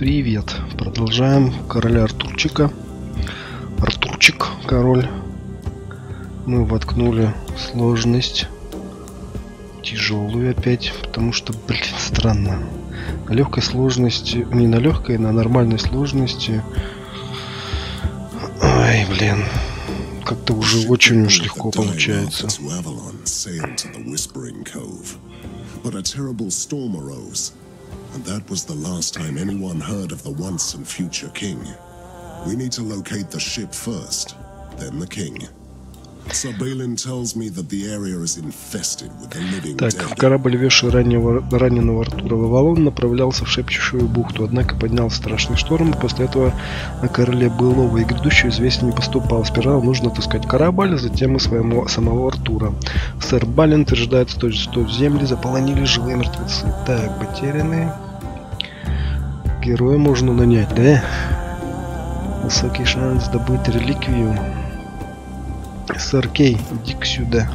Привет. Продолжаем короля Артурчика. Артурчик, король. Мы воткнули сложность. Тяжелую опять, потому что, блин, странно. На легкой сложности, не на легкой, на нормальной сложности. Ай, блин. Как-то уже очень уж легко получается. But a terrible storm arose, and that was the last time anyone heard of the once and future king. We need to locate the ship first, then the king. Так, корабль, вешая раннего, раненого Артура в Авалон, направлялся в Шепчущую бухту, однако поднял страшный шторм, и после этого на короле былого и грядущего известия не поступал. Сперва нужно отыскать корабль, а затем и своему, самого Артура. Сэр Бален утверждает, что, что земли заполонили живые мертвецы. Так, потерянные. Героя можно нанять, да? Высокий шанс добыть реликвию. Сэр Кей, иди-ка сюда.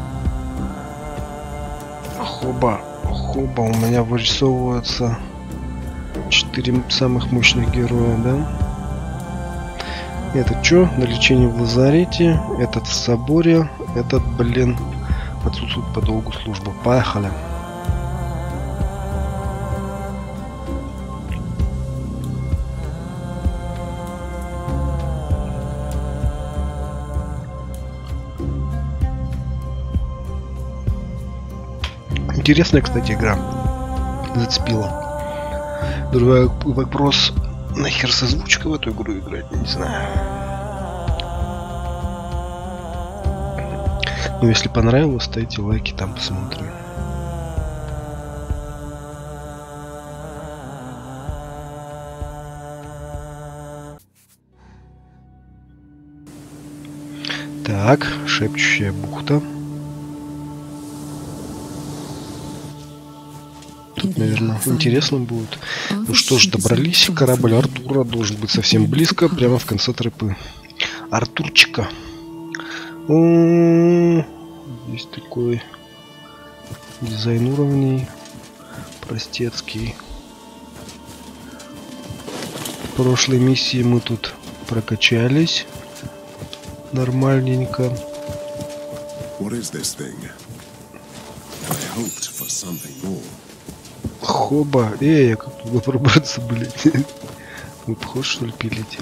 Хоба, хоба, у меня вырисовываются четыре самых мощных героя, да? Этот что? На лечении в лазарете, этот в соборе, этот, блин, отсутствует по долгу службы. Поехали. Интересная, кстати, игра. Зацепила. Другой вопрос, нахер с озвучкой в эту игру играть, не знаю. Ну, если понравилось, ставьте лайки, там посмотрим. Так, шепчущая бухта. Наверное, интересно будет. Ну что ж, добрались. Корабль Артура должен быть совсем близко, прямо в конце тропы. Артурчика. Есть такой дизайн уровней. Простецкий. В прошлой миссии мы тут прокачались. Нормальненько. What is this thing? I hoped for something more. Хоба. Эй, я как туда пробраться, блядь. Вы похож, что ли, пилить?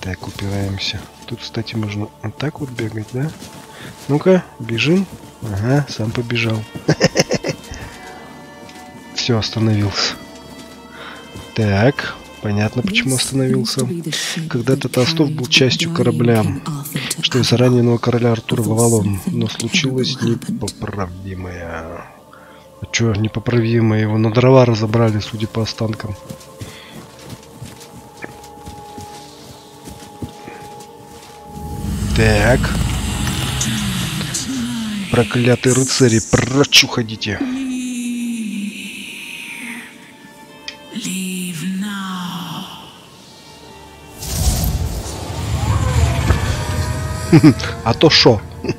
Так, упираемся. Тут, кстати, можно вот так вот бегать, да? Ну-ка, бежим. Ага, сам побежал. Все, остановился. Так, понятно, почему остановился. Когда-то Толстов был частью корабля, что из-за раненого короля Артура Вавалон, но случилось непоправимое. А чё, непоправимо, его на дрова разобрали, судя по останкам. Так. Проклятые рыцари, прочь уходите. а то шо?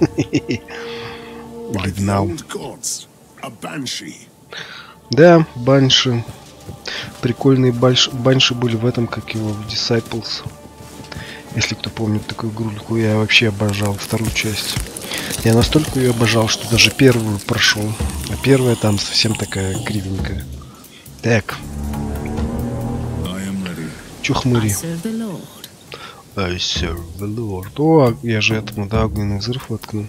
Leave. Да, банши. Прикольные банши, банши были в этом, как его, в Disciples. Если кто помнит такую игрульку, я вообще обожал вторую часть. Я настолько ее обожал, что даже первую прошел. А первая там совсем такая кривенькая. Так. Чё хмыри? I serve the Lord. О, а я же этому, да, огненный взрыв воткнул.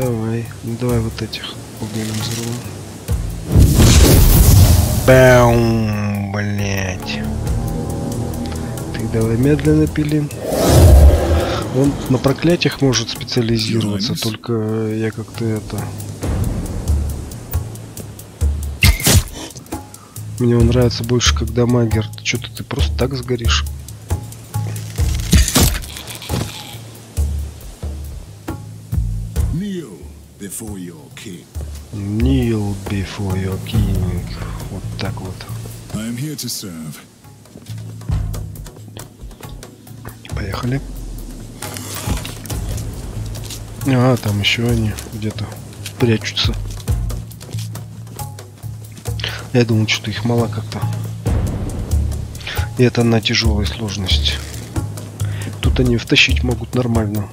Давай, ну давай вот этих огненным взрывом. Бам, блять. Ты давай медленно пили. Он на проклятиях может специализироваться, только я как-то это... Мне он нравится больше, когда магер. Что-то ты просто так сгоришь. Before your king. Kneel before your king. Вот так вот. I am here to serve. Поехали. А, там еще они где-то прячутся. Я думал, что их мало как-то. И это на тяжелой сложности. Тут они втащить могут нормально.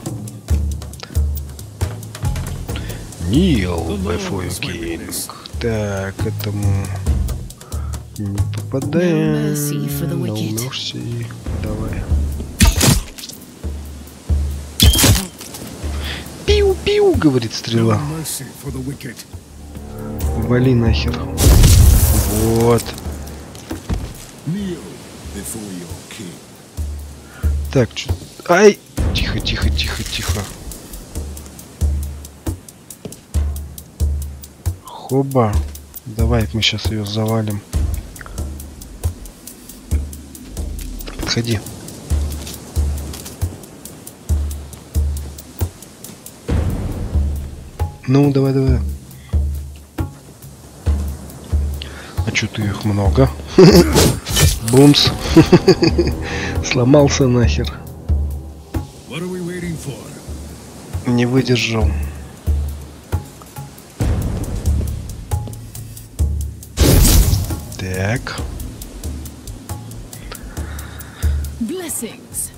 Нил, Бэфой Кинг. Так, этому не попадаем. No mercy. Давай. Пиу-пиу, говорит стрела. Вали нахер. Вот. Так, чё... Ай! Тихо, тихо, тихо, тихо. Хоба. Давай, мы сейчас ее завалим. Подходи. Ну, давай, давай. А чё ты их много? Бумс. Сломался нахер. Не выдержал. Так. Blessings.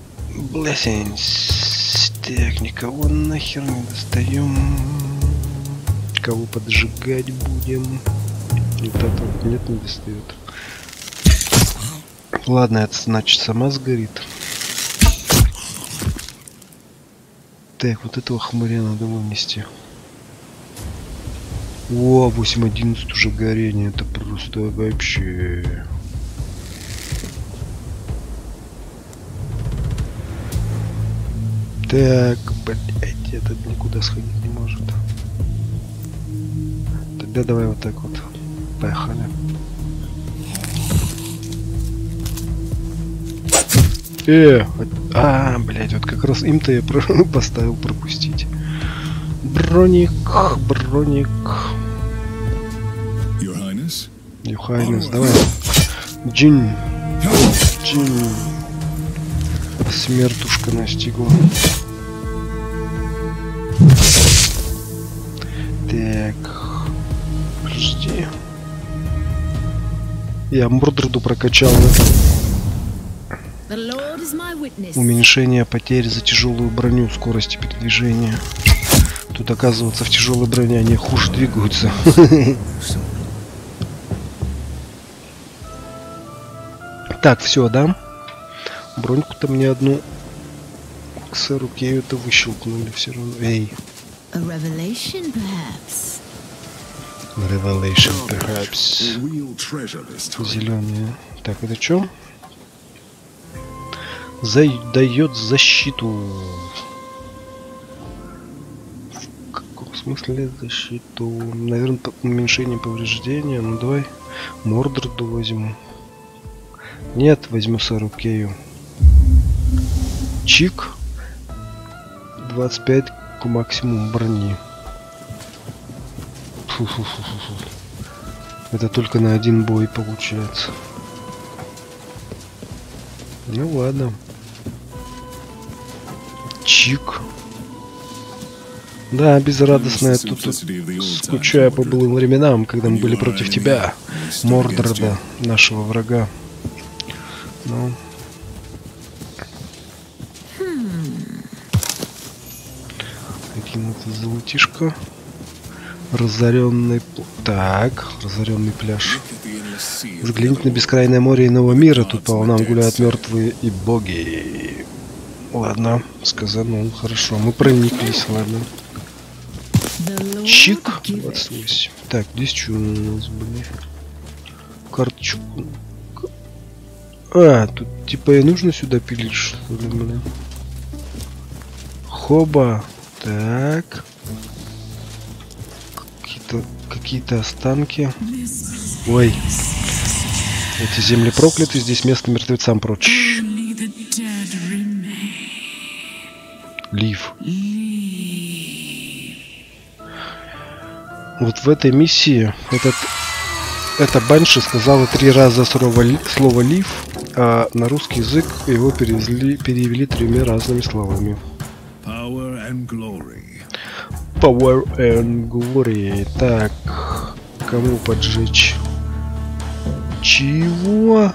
Blessings. Так, никого нахер не достаем. Кого поджигать будем? Вот это нет, не достает. Ладно, это значит сама сгорит. Так, вот этого хмыря надо вынести. О, 8.11 уже горение, это просто вообще... Так, блять, этот никуда сходить не может. Тогда давай вот так вот. Поехали. Э, а, блять, вот как раз им-то я поставил пропустить. Броник, броник. Юхайнес, давай. Джин, джин. Смертушка настигла. Так. Подожди. Я Мордреду прокачал уменьшение потерь за тяжелую броню скорости передвижения. Тут оказывается в тяжелой броне они хуже двигаются. Так, все, да? Броньку-то мне одну к сэру Кею-то выщелкнули все равно. Эй, A revelation, perhaps. Revelation, perhaps. Зеленые. Так, это что? дает защиту. В каком смысле защиту? Наверное, уменьшение повреждения. Ну давай Мордреду возьму. Нет, возьму Сару Кею. Чик. 25 к максимуму брони. Фу-фу-фу-фу-фу. Это только на один бой получается. Ну ладно. Чик. Да, безрадостно я тут, тут скучаю по былым временам, когда мы были против тебя, you. нашего врага. Ну. Каким это золотишко. Разоренный... Так, разоренный пляж. Взгляните на the бескрайнее море иного мира, тут по волнам гуляют мертвые и боги. Ладно, сказанул, хорошо, мы прониклись, ладно. Чик, giveth. 28. Так, здесь что у нас были? Карточку. А, тут типа и нужно сюда пилить, что ли, блин? Хоба. Так. Какие-то какие-то останки. Ой. Эти земли прокляты, здесь место мертвецам прочь. Лив. Вот в этой миссии этот эта банши сказала три раза слово, слово лив, а на русский язык его перевели, перевели тремя разными словами. Power and glory. Power and Glory. Так, кому поджечь? Чего?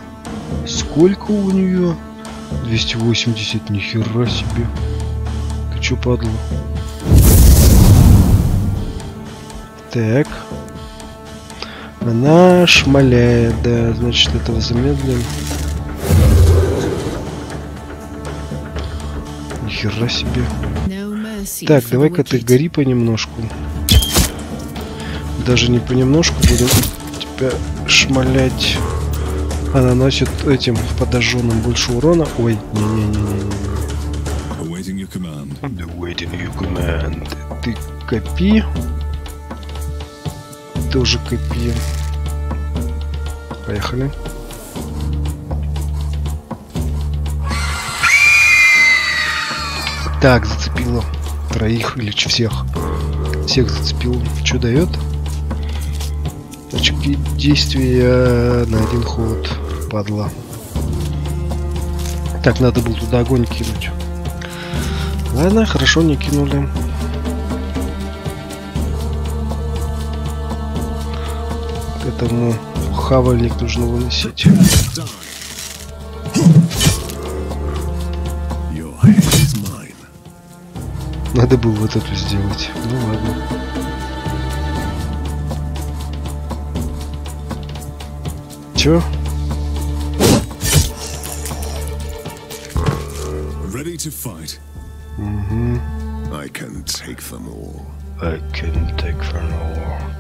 Сколько у нее? 280, нихера себе. Ты чё, падла? Так. Она шмаляет, да, значит этого замедлим. Нихера себе. Так, давай-ка ты гори понемножку. Даже не понемножку будем тебя шмалять. А наносит этим подожженным больше урона. Ой, не-не-не-не. Awaiting your command. The waiting you command. Ты копи. Тоже копи. Поехали. Так, зацепило. Троих или всех. Всех зацепил. Что дает? Очки действия на один ход. Падла. Так, надо было туда огонь кинуть. Ладно, хорошо, не кинули. Этому хавальник нужно выносить. Надо было вот эту сделать. Ну ладно. Чё? Ready to fight. Угу. I can take them all. I can take for no.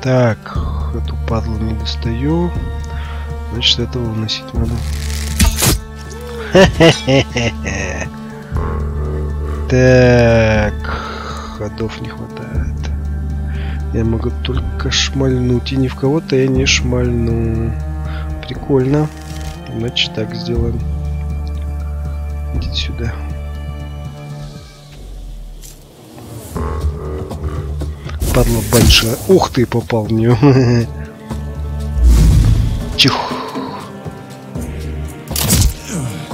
Так, эту падлу не достаю. Значит, этого выносить надо. Так, ходов не хватает. Я могу только шмальнуть, и ни в кого-то я не шмальну. Прикольно. Значит, так сделаем. Идите сюда. Падла большая. Ух ты, попал в нее. Чих.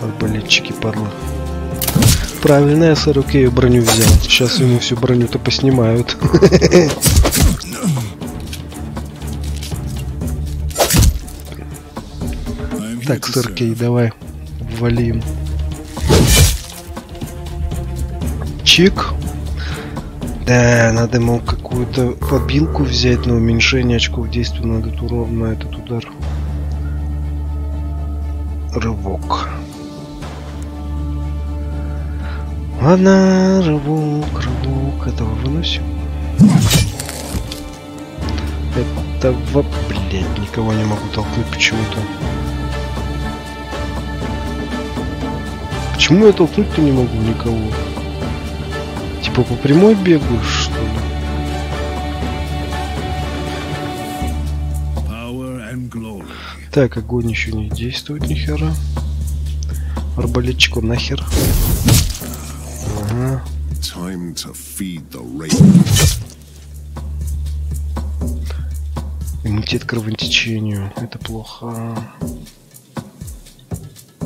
Арбалетчики, падла. Правильно, я 40 ее броню взял. Сейчас ему всю броню-то поснимают. Так, to 40 serve. давай. Валим. Чик. Да, надо ему какую-то побилку взять на уменьшение очков действия на этот урон, на этот удар. Рывок. Ладно, рывок, рывок. Этого выносим. Этого, блядь, никого не могу толкнуть почему-то. Почему я толкнуть-то не могу никого? Типа по прямой бегаю, Так, огонь еще не действует ни хера. Арбалетчику нахер. Ага. The. Иммунитет к кровотечению. Это плохо.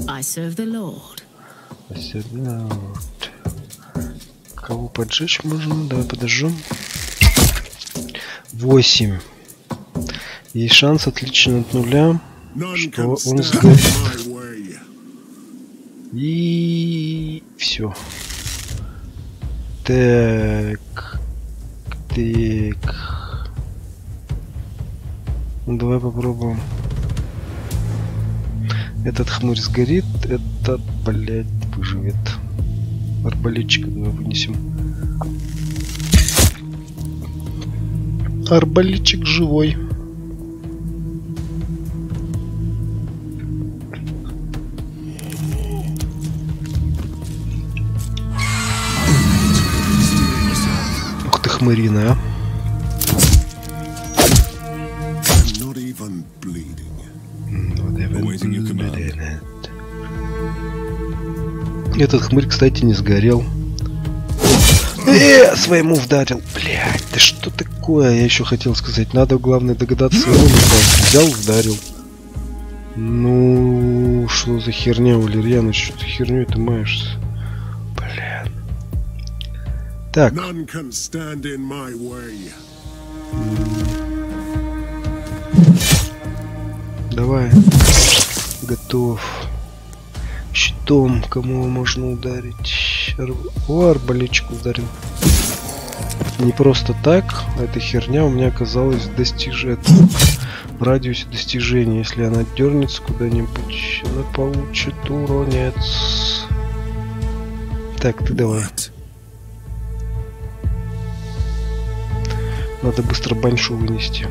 I serve the Lord. Ассернаут. Кого поджечь можно? Давай подожжем. 8. Есть шанс отлично от нуля. Что он way. И все. Так. Так. Ну, давай попробуем. Этот хмурь сгорит, этот, блядь, выживет. Арбалетчика давай вынесем. Арбалетчик живой. Хмырина, а. Your command. Этот хмырь, кстати, не сгорел. Э, своему вдарил. Блять, да что такое? Я еще хотел сказать. Надо, главное, догадаться своему. Взял, вдарил. Ну, что за херня, Валерьяна? Что ты херню ты маешься? Так. Давай. Готов. Щитом, кому можно ударить? Ар... О, арбалетчик ударил. Не просто так, эта херня у меня оказалась достижет в радиусе достижения. Если она дернется куда-нибудь, она получит уронец. Так, ты давай. Надо быстро баньшу вынести.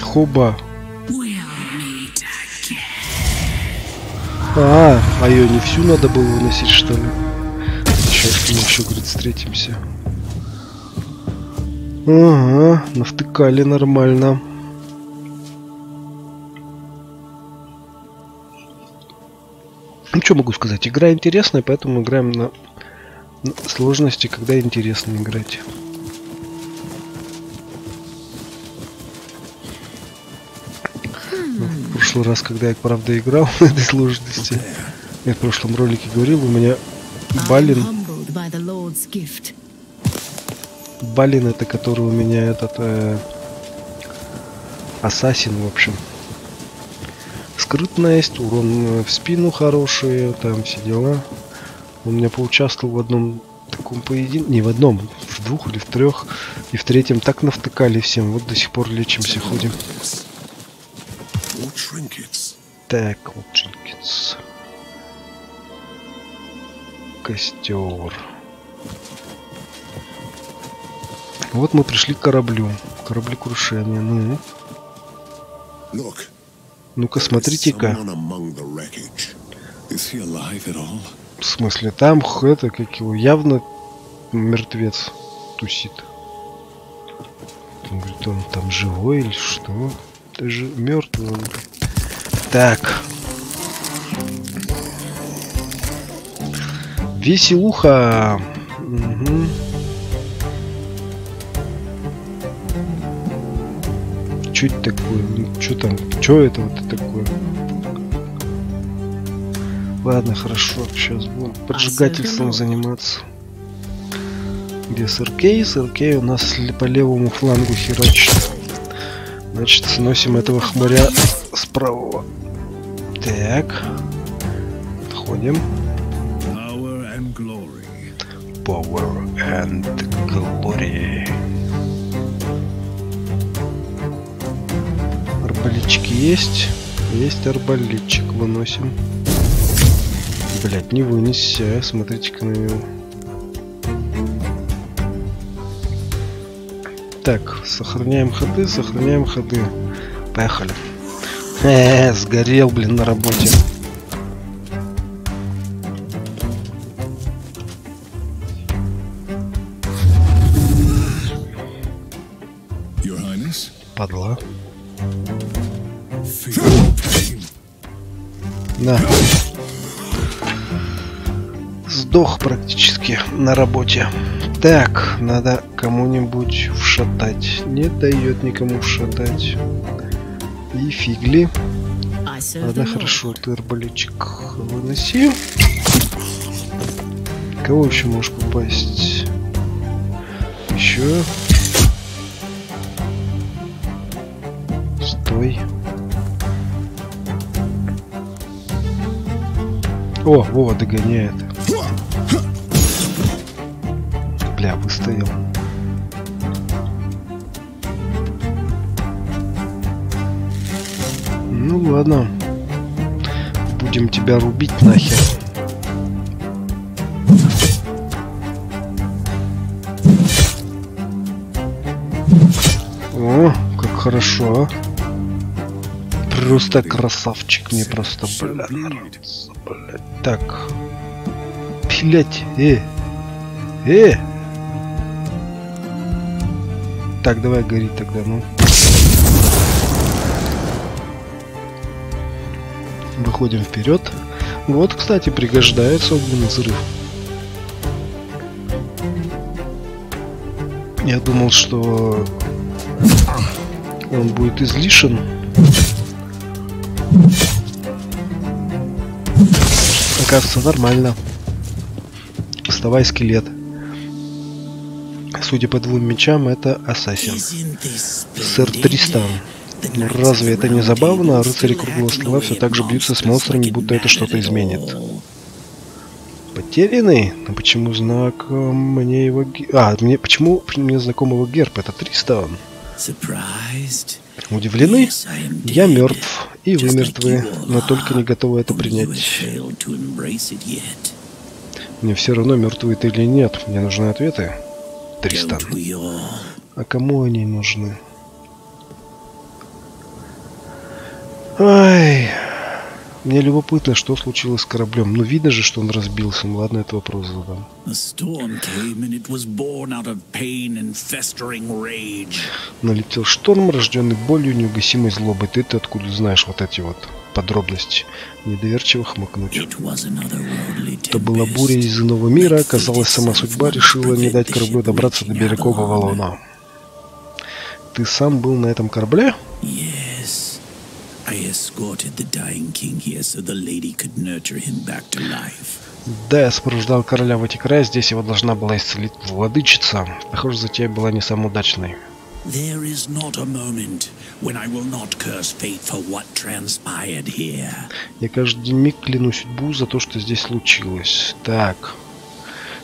Хоба. А, а ее не всю надо было выносить, что ли? Сейчас мы еще, говорит, встретимся. Ага, навтыкали нормально. Ну, что могу сказать? Игра интересная, поэтому играем на, сложности, когда интересно играть. Ну, в прошлый раз, когда я, правда, играл на этой сложности, я в прошлом ролике говорил, у меня Балин... Балин это который у меня этот... Э, ассасин, в общем. Скрытность, урон в спину хорошие, там все дела. Он у меня поучаствовал в одном таком поединке. Не в одном, в двух или в трех. И в третьем так навтыкали всем. Вот до сих пор лечимся, ходим. Так, trinkets. Костер. Вот мы пришли к кораблю. Корабли крушения. Ну. Ну-ка, смотрите-ка. В смысле, там это, как его, явно мертвец тусит. Он говорит, он там живой или что? Ты же мертвый он. Так. Веселуха. Угу. Это такое? Ну, что там? Что это вот такое? Ладно, хорошо. Сейчас будем поджигательством заниматься. Где СРК? СРК у нас по левому флангу херачит. Значит, сносим этого хмыря с правого. Так. Отходим. Power and Glory. Арбалетчики есть. Есть арбалетчик. Выносим. Блять, не вынесся. Смотрите-ка на него. Так, сохраняем ходы, сохраняем ходы. Поехали. Э, -э сгорел, блин, на работе. На работе. Так, надо кому-нибудь вшатать. Не дает никому вшатать. И фигли. Ладно, хорошо, ты арбалетчик выноси. Кого еще можешь попасть? Еще. Стой. О, Вова догоняет. Выстоял. Ну ладно. Будем тебя рубить нахер. О, как хорошо. Просто красавчик мне просто, бля, нравится, блядь. Так. Блять, э. Э. Так, давай гори тогда, ну. Выходим вперед. Вот, кстати, пригождается огненный взрыв. Я думал, что он будет излишен. Оказывается, нормально. Вставай, скелет. Судя по двум мечам, это ассасин. Сэр? Тристан. Ну разве это не забавно? Рыцари круглого стола все так же бьются с монстрами, будто это что-то изменит. Потерянный? А почему знак мне его... А, мне почему мне знаком его герб? Это Тристан. Удивлены? Я мертв, и вы мертвы, но только не готовы это принять. Мне все равно, мертвы ты или нет. Мне нужны ответы. Тристан. А кому они нужны? Ай, мне любопытно, что случилось с кораблем. Ну, видно же, что он разбился. Ну, ладно, это вопрос задам. Налетел шторм, рожденный болью, неугасимой злобой. Ты, ты откуда знаешь вот эти вот подробности? Недоверчиво хмыкнуть. Это была буря из иного мира. Казалось, сама судьба решила не дать кораблю добраться до берегов Авалона. Ты сам был на этом корабле? Да, я сопровождал короля в эти края, здесь его должна была исцелить владычица. Похоже, затея была не самой удачной. There is not a moment when I will not curse fate for what transpired here. Я каждый миг кляну судьбу за то, что здесь случилось. Так.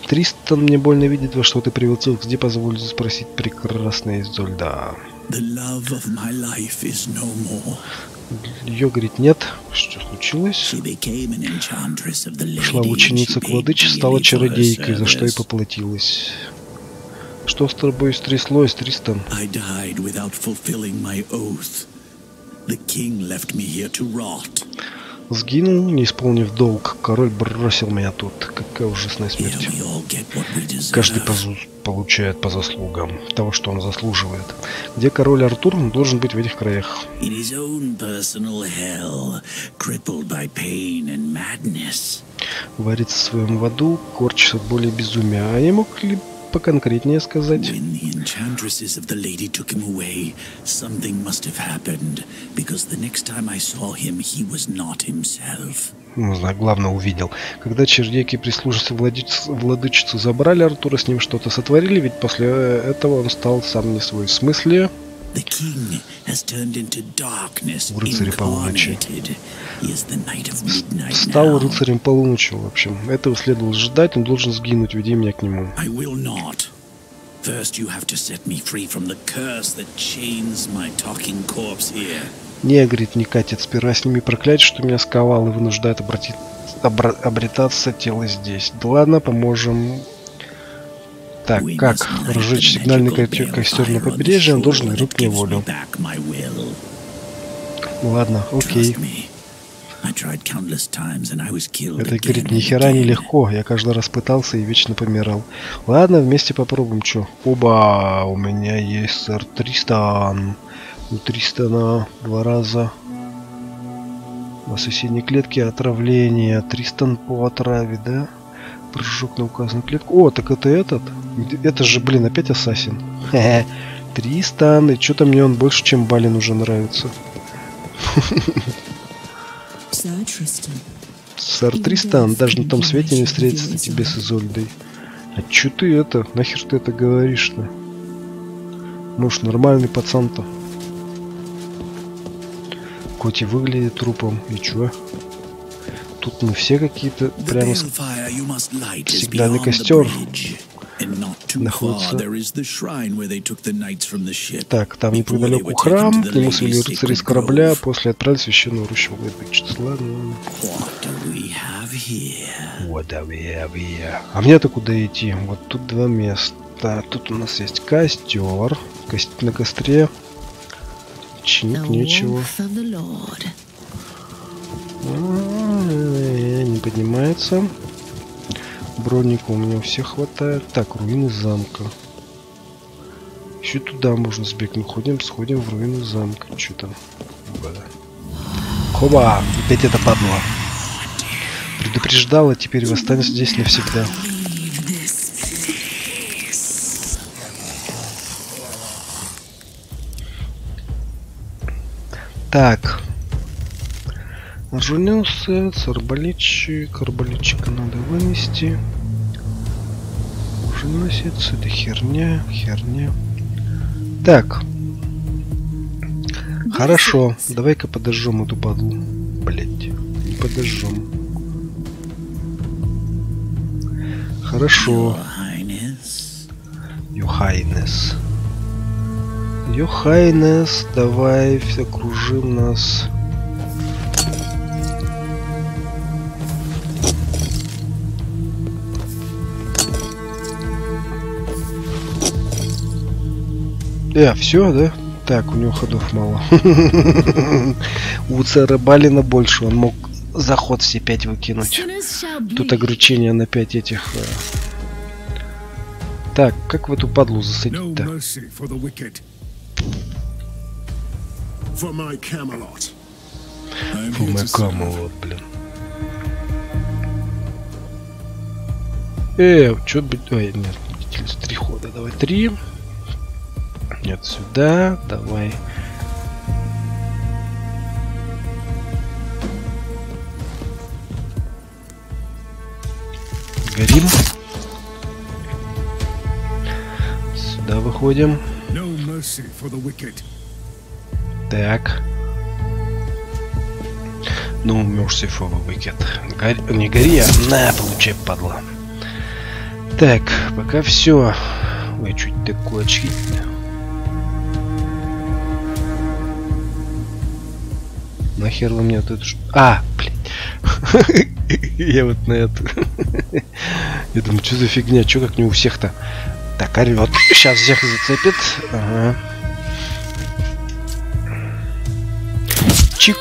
Тристан мне больно видит, во что ты превратился. Где позволю спросить прекрасная Изольда? The love of my life is no more. Ее говорит нет. Что случилось? Шла ученица к владыче, стала чародейкой, за что и поплатилась. Что с тобой стряслось, Тристан? I died without fulfilling my oath. The king left me here to rot. Сгинул, не исполнив долг. Король бросил меня тут. Какая ужасная смерть. Каждый позу- получает по заслугам того, что он заслуживает. Где король Артур он должен быть в этих краях. Hell. Варится в своем в аду, корчится от боли и безумия. А не мог ли поконкретнее сказать? When the enchantresses of the lady took him away, something must have happened, because the next time I saw him, he was not himself. Не знаю, главное увидел. Когда чердейки прислужицы владычицу, владычицу забрали Артура, с ним что-то сотворили, ведь после этого он стал сам не свой. В смысле? The king has turned into darkness, В рыцаре полуночи. incarnated. He is the knight of midnight Стал рыцарем полуночи, в общем. Этого следовало ждать, он должен сгинуть, веди меня к нему. I will not. First, you have to set me free from the curse that chains my talking corpse here. Не, говорит, не катит. Сперва сними проклятие, что меня сковал и вынуждает обратить, обра- обретаться тело здесь. Да ладно, поможем. Так, как? Разжечь сигнальный костер на побережье, он должен вернуть мне волю. Ладно, окей. Это, говорит, and ни хера не легко. Я каждый раз пытался и вечно помирал. Ладно, вместе попробуем, чё. Оба, у меня есть сэр Тристан. У Тристана два раза на соседней клетке отравление. Тристан по отраве, да? Прыжок на указанную клетку. О, так это этот? Это же, блин, опять Ассасин. Тристан, и что-то мне он больше, чем Балин уже нравится. Сэр Тристан, даже на том свете не встретится тебе с Изольдой. А чё ты это? Нахер ты это говоришь-то? Может, нормальный пацан-то? Коти выглядит трупом. И чё? Тут мы все какие-то прямо... с- Сигнальный the костер находится-. Так, там неподалеку храм, к нему свели рыцари sacred корабля, после отправили священную рощу владычицы. Ладно. What do we have here? А мне-то куда идти? Вот тут два места. Тут у нас есть костер. Кость- на костре чинить нечего. Не поднимается. Броника у меня у всех хватает. Так, руины замка. Еще туда можно сбегнуть. Ходим, сходим в руины замка. Что там? Хоба! Опять это падла. Предупреждала, теперь восстанет здесь навсегда. Так. Жунился, арбалетчик. Арбалетчика надо вынести. выносится. Это херня, херня. Так. Хорошо. Давай-ка подожжем эту падлу. Блять. Не подожжем. Хорошо. Your Highness. Your Highness. Давай окружим нас. Э, все, да? Так, у него ходов мало. У Царабалина больше, он мог заход все пять выкинуть. Тут bleed. ограничение на 5 этих. э. Так, как в эту падлу засадить-то? Фу, мой. Камелот, блин. Э, что быть... Ой, нет, три хода. Давай три. Нет, сюда. Давай. Горим. Сюда выходим. No mercy for the wicked. Так. Ну. Гори... Не гори, а на, получай, падла. Так, пока все. Ой, чуть такое очки. Нахер вы мне тут... А, блин. Я вот на это. Я думаю, что за фигня, что как не у всех-то. Так, орет. Сейчас всех зацепит. Ага. Чик.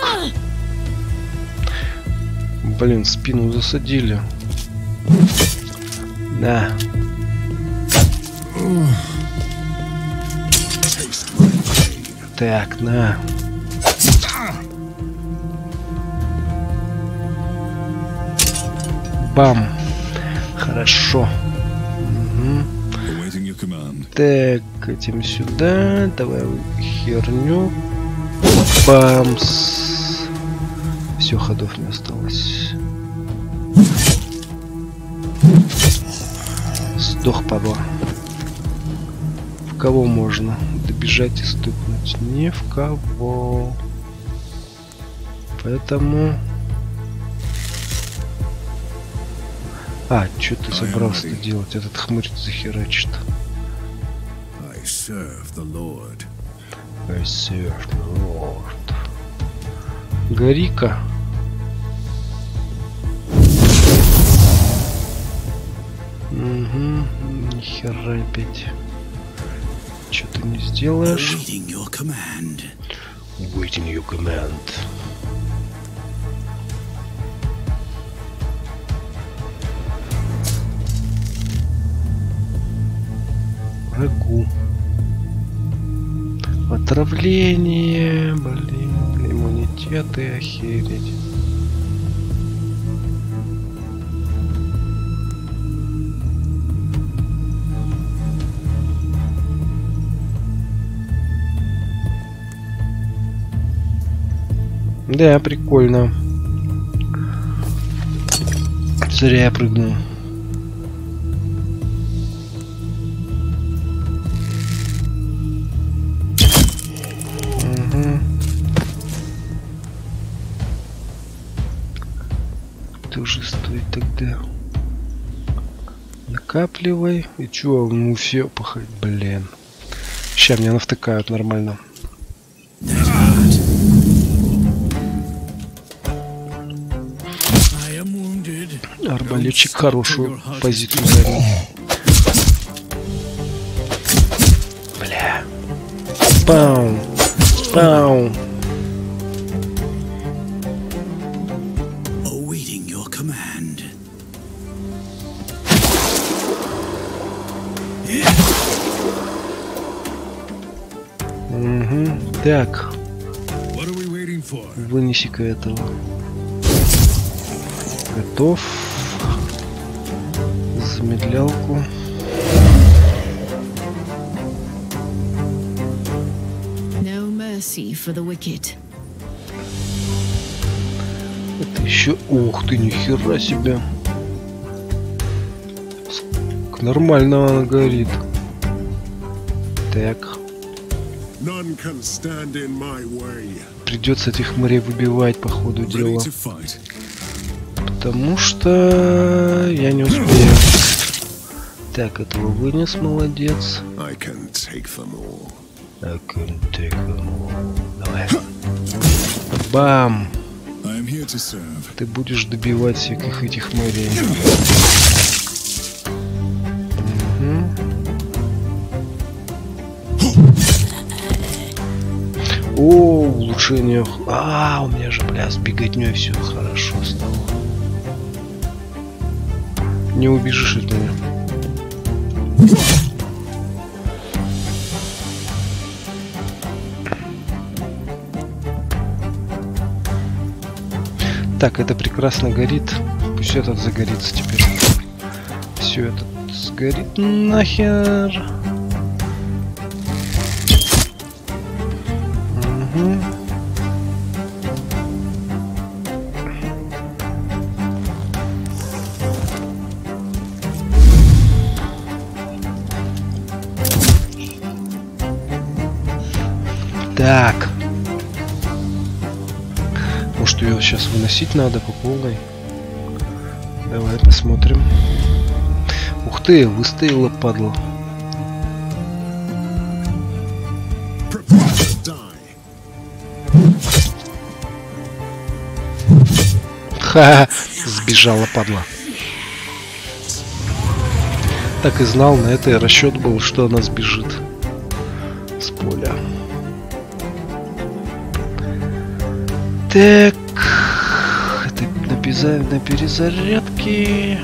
Блин, спину засадили. Да. Так, на. Бам. Хорошо. Command. Так, этим сюда. Давай херню. Бамс. Все, ходов не осталось. Сдох, падла. В кого можно добежать и стукнуть? Ни в кого. Поэтому... А, что ты собрался делать? Этот хмырь захерачит. I serve the Lord. I serve the Lord. Гори-ка. Угу. Нихера опять. Что ты не сделаешь? Awaiting your command. Waiting your command. Рагу. Отравление, блин, иммунитеты, охереть. Да, прикольно. Зря я прыгнул. Тоже стоит тогда. Накапливай. И чё, ну все походить, блин. Сейчас меня навтыкают нормально. Арбалетчик хорошую позицию занял. Бля. Пау. Пау. Так, вынеси-ка этого. Готов. Замедлялку. No mercy for the wicked. Это еще... Ух ты, нихера себе. нормально она горит. Так, придется этих морей выбивать по ходу дела. Потому что я не успею. Так, этого вынес, молодец. I can take them all. I can take them all. Давай. Бам! Ты будешь добивать всяких этих морей. О, улучшение. А, у меня же, бля, с беготней все хорошо стало. Не убежишь от меня. Так, это прекрасно горит. Пусть этот загорится теперь. Все этот сгорит нахер. Выносить надо по полной? Давай посмотрим. Ух ты, выстояла падла. Die. Ха, сбежала падла. Так и знал, на это и расчет был, что она сбежит с поля. Так, на перезарядке.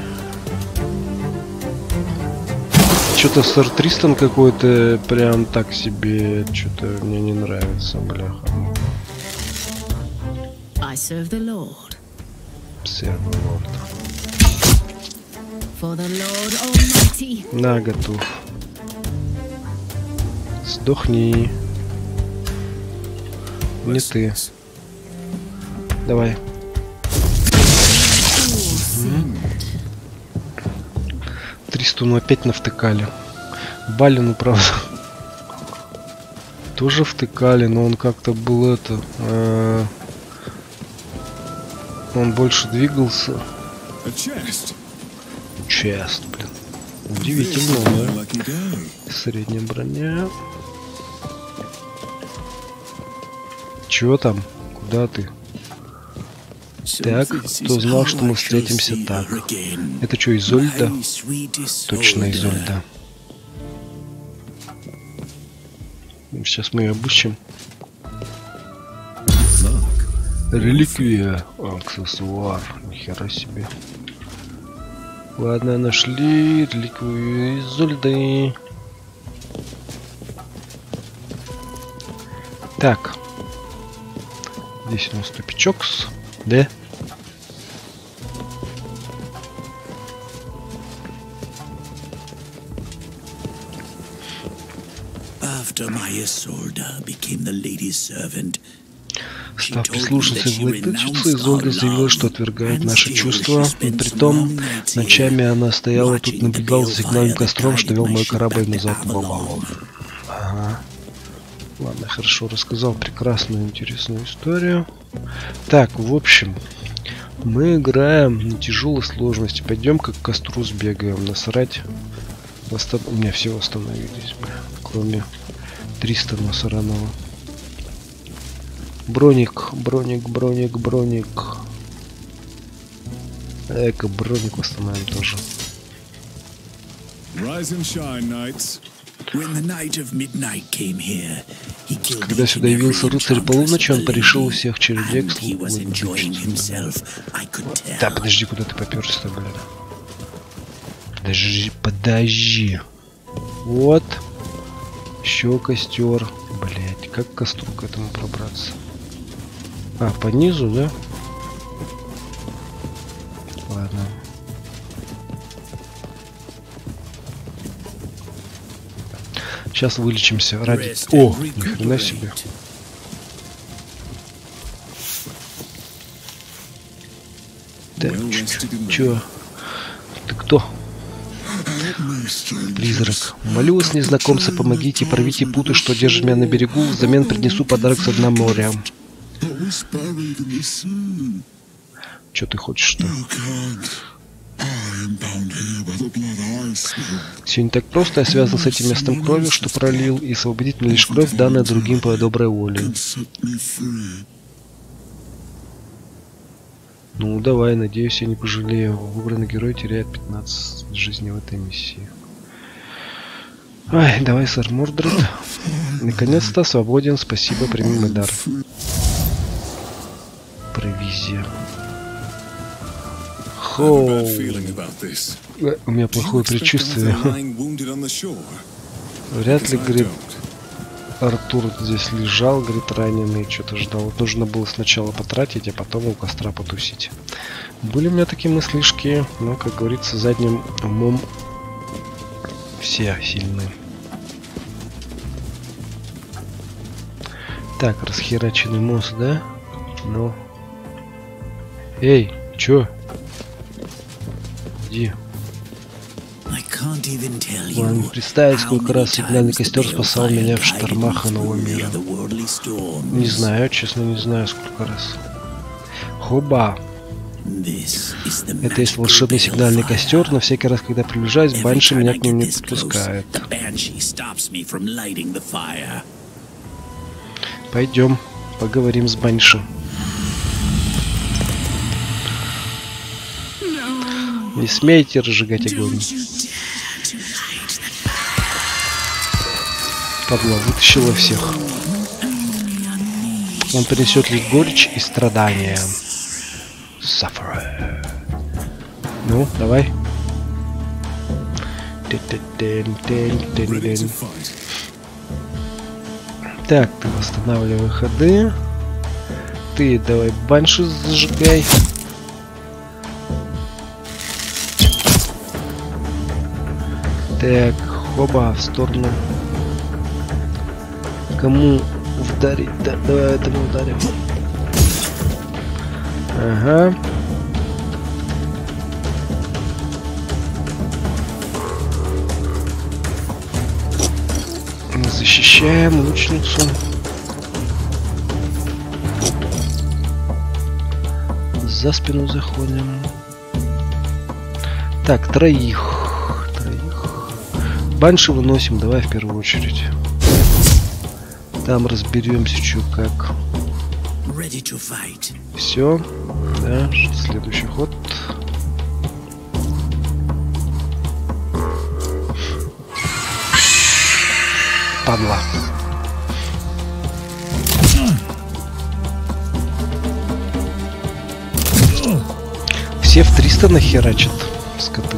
Что-то Сар Тристан какой-то прям так себе, что-то мне не нравится, бляха. I serve the Lord. Сервелорд. For the Lord Almighty. На, готов. Сдохни. Не ты. Давай. Тристуну опять навтыкали. Балину, правда. Тоже втыкали, но он как-то был это... э, Он больше двигался. Чест, блин. Удивительно, да? Средняя броня. Чего там? Куда ты? Так, кто знал, что мы встретимся так? Это что, Изольда? Точно. Изольда. Сейчас мы ее обыщем. Реликвия. Аксессуар. Нихера себе. Ладно, нашли реликвию Изольды. Так. Здесь у нас тупичок. Да? Isolde became the lady's servant, Став прислушаться владычицы, renounced Изольда заявила, что отвергает наши чувства. И притом, long nights ночами она стояла тут, наблюдала за сигнальным костром, что вел мой корабль назад в. Авалон. Ага. Ладно, хорошо рассказал прекрасную, интересную историю. Так, в общем, мы играем на тяжелой сложности. Пойдем-ка к костру сбегаем. Насрать. Восстан... У меня все восстановились, бля. Кроме 300 насраного. Броник, броник, броник, броник. Эко, броник восстановим тоже. Когда сюда явился рыцарь полуночи, он порешил lady, всех чередек tell. Да, подожди, куда ты поперся, блин? Подожди, подожди. Вот. Еще костер. Блять, как к костру к этому пробраться? А, по низу, да? Ладно. Сейчас вылечимся ради... О, ни хрена себе. in чё? Ты кто? Призрак. Молю вас, незнакомцы, помогите, порвите путы, что держит меня на берегу. Взамен принесу подарок со дна моря. Что ты хочешь-то? Все не так просто, я связан с этим местом кровью, что пролил, и освободить мне лишь кровь, данная другим по доброй воле. And set me free. Ну, давай, надеюсь, я не пожалею. Выбранный герой теряет 15 жизней в этой миссии. Ай, давай, сэр Мордред. Наконец-то свободен, спасибо, прими мой дар. Провизия. Хоу. Э, У меня плохое предчувствие. Вряд ли, говорит. Артур здесь лежал, говорит, раненый, что-то ждал. Нужно было сначала потратить, а потом у костра потусить. Были у меня такие мыслишки, но, как говорится, задним умом все сильны. Так, расхераченный мост, да? Ну. Эй, чё? Иди. Ладно, представить, сколько раз сигнальный костер спасал меня в штормах иного мира. Не знаю, честно, не знаю, сколько раз. Хоба! Это есть волшебный сигнальный костер, но всякий раз, когда приближаюсь, Банши меня к get не подпускает. Пойдем, поговорим с Банши. Не смейте разжигать огонь. Падла вытащила всех. Он принесет лишь горечь и страдания. Suffer. Ну, давай. Так, ты восстанавливай ходы. Ты давай банши зажигай. Так, хоба, в сторону. Кому вдарить? Да, давай этому ударим. Ага. Защищаем лучницу. За спину заходим. Так. Троих. Банши выносим, давай в первую очередь. Там разберемся, что как. Все. Да, следующий ход. Падла. Все в 300 нахерачат скоты.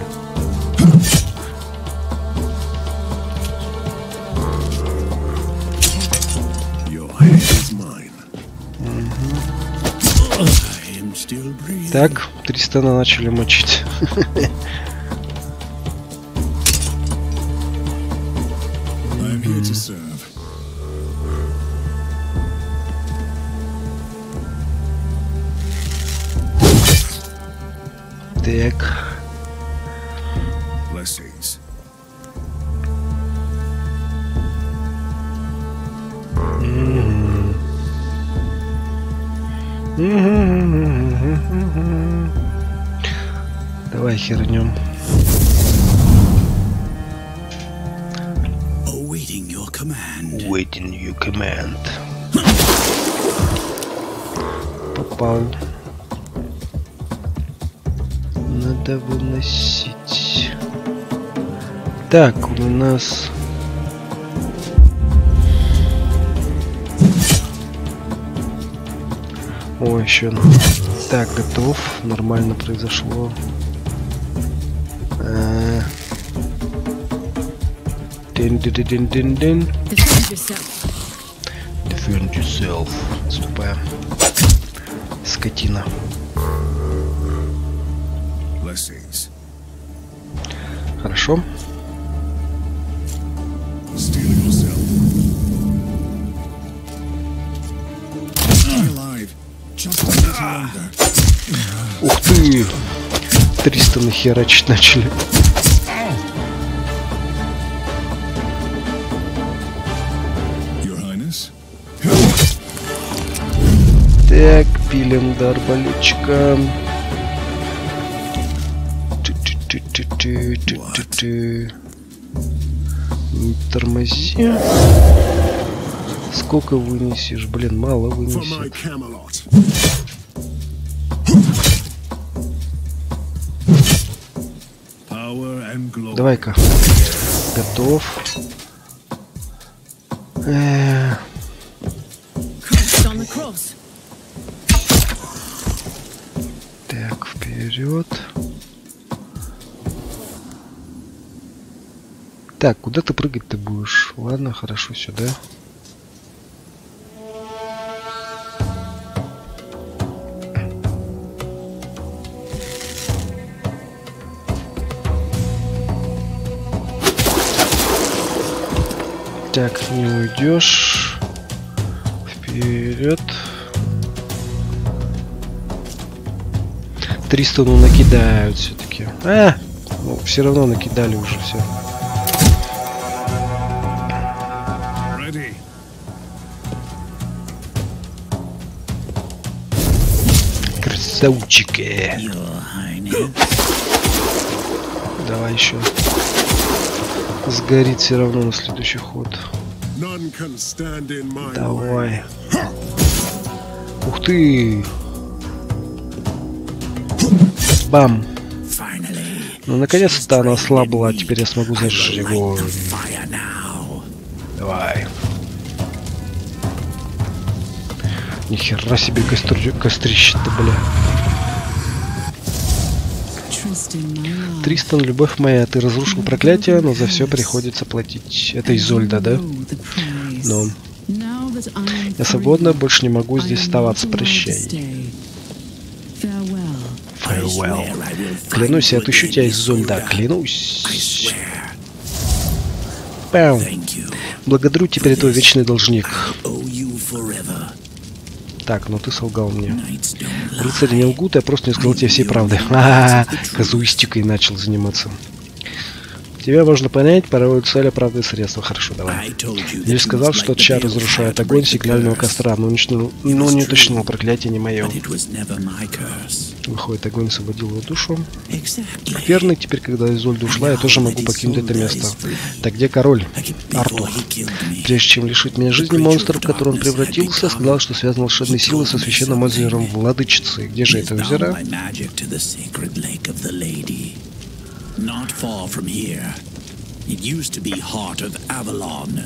Так, 300 начали мочить. Так. Хернем. Awaiting your command. Waiting you command. Попал. Надо выносить. Так, у нас... О, еще. Так, готов. Нормально произошло. Дин-дин-дин-дин-дин. Defend yourself. Defend yourself. Отступаем. Скотина. Blessings. Хорошо. Ух ты! 300 нахерачить начали. Так, пилим до арбалетчика. Не Тормози. Сколько вынесешь? Блин, мало вынесет. Давай-ка. Готов. Э, куда ты прыгать ты будешь? Ладно, хорошо, сюда. Так, не уйдешь. Вперед. 300 ну накидают все-таки. А, ну, все равно накидали уже все. Highness. Давай еще. Сгорит все равно на следующий ход. Давай. Ух ты! Бам! Ну наконец-то она ослабла, теперь я смогу зажечь его. Нихера себе кострю- кострище-то, бля. Тристан, любовь моя, ты разрушил проклятие, но за все приходится платить. Это Изольда, да? Am я свободна, больше не могу здесь оставаться. Прощай. Farewell. Клянусь, я отыщу тебя, Isolda. I клянусь. Благодарю теперь твой вечный должник. Так, ну ты солгал мне. Рыцари не лгут, я просто не сказал тебе всей правды. Ха-ха-ха. Казуистикой начал заниматься. Тебя можно понять, порой цель оправдывает средства. Хорошо, давай. Я сказал, что чар разрушает огонь сигнального костра, но, уничтожил- но не уточнил, проклятие не мое. Выходит, огонь освободил его душу. Верно, теперь, когда Изольда ушла, я тоже могу покинуть это место. Так где король? Артур. Прежде чем лишить меня жизни, монстр, в который он превратился, сказал, что связан волшебной силой со священным озером Владычицы. Где же это озеро? Not far from here. It used to be heart of Avalon.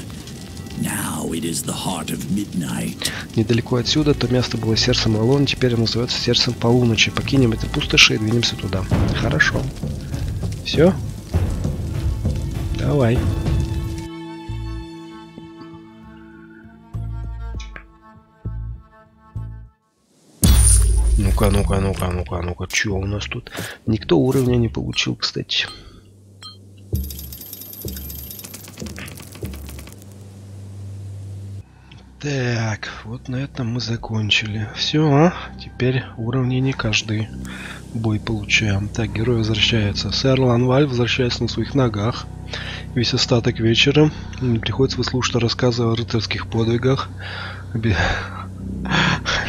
Now it is the heart of midnight. Недалеко отсюда то место было сердцем Алона, теперь оно называется сердцем полуночи. Покинем это пустоши и двинемся туда. Хорошо. Все? Давай. Ну-ка, ну-ка, ну-ка, ну-ка, ну-ка, чё у нас тут? Никто уровня не получил, кстати. Так, вот на этом мы закончили. Все, теперь уровни не каждый бой получаем. Так, герой возвращается. Сэр Ланваль возвращается на своих ногах. Весь остаток вечера м, приходится выслушать рассказы о рыцарских подвигах.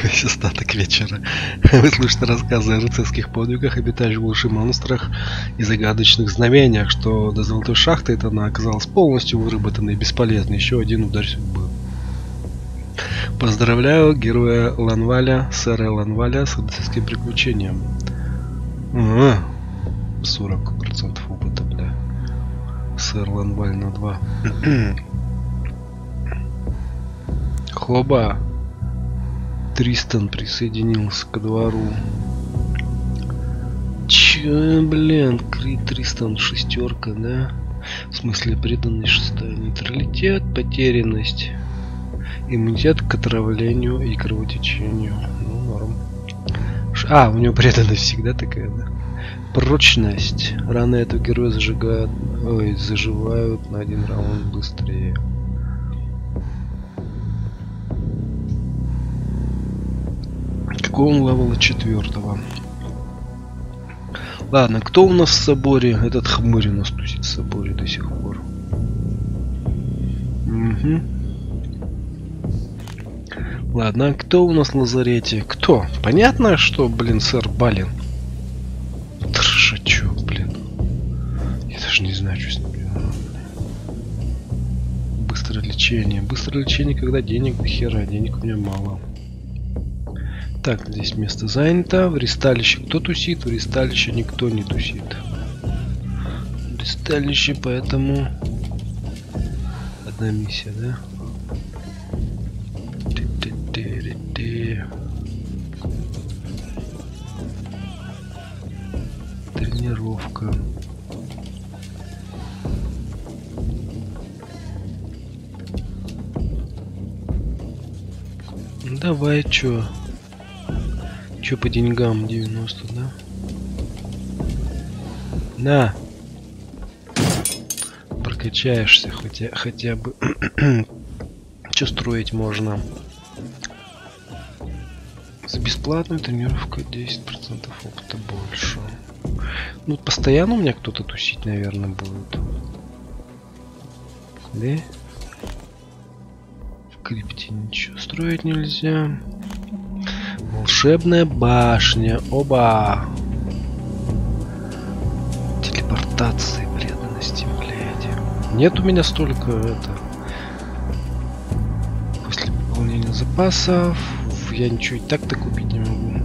Весь остаток вечера выслушать рассказы о рыцарских подвигах, обитающих в глуши монстрах и загадочных знамениях, что до золотой шахты это она оказалась полностью выработанной и бесполезной. Еще один удар судьбы. Поздравляю героя Ланваля, сэра Ланваля с рыцарским приключением. А, 40% опыта, бля. Сэр Ланваль на 2. Хоба. Тристан присоединился ко двору. Че, блин, Крит Тристан шестерка, да? В смысле преданность шестая. Нейтралитет, потерянность. Иммунитет к отравлению и кровотечению. Ну, норм. Ш- А, у него преданность всегда такая, да? Прочность. Раны этого героя зажигают, ой, заживают на один раунд быстрее. Он левела четвертого? Ладно, кто у нас в соборе? Этот хмырь у нас тусит в соборе до сих пор. Угу. Ладно, а кто у нас в лазарете? Кто? Понятно, что, блин, сэр Балин. Трешачок, блин. Я даже не знаю, что с ним. Быстрое лечение. Быстрое лечение, когда денег до хера, денег у меня мало. Так, здесь место занято. В ресталище кто тусит? В ресталище никто не тусит. В ресталище, поэтому... Одна миссия, да? Тренировка. Ну, Давай, чё? Чё по деньгам 90, да? На! Прокачаешься хотя, хотя бы. Что строить можно? За бесплатную тренировку 10% опыта больше. Ну, постоянно у меня кто-то тусить, наверное, будет. Да? В крипте ничего строить нельзя. Волшебная башня. Оба. Телепортации, преданности, блядь. Нет у меня столько это. После пополнения запасов я ничего и так-то купить не могу.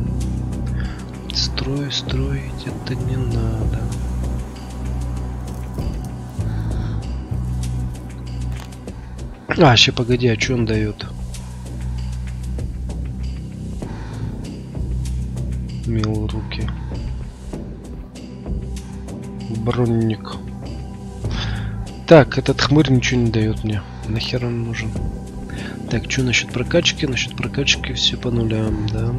Строй, строить это не надо. А, ща погоди, а что он дает? Мил руки. Бронник. Так, этот хмырь ничего не дает мне. Нахер он нужен? Так, что насчет прокачки? Насчет прокачки все по нулям, да.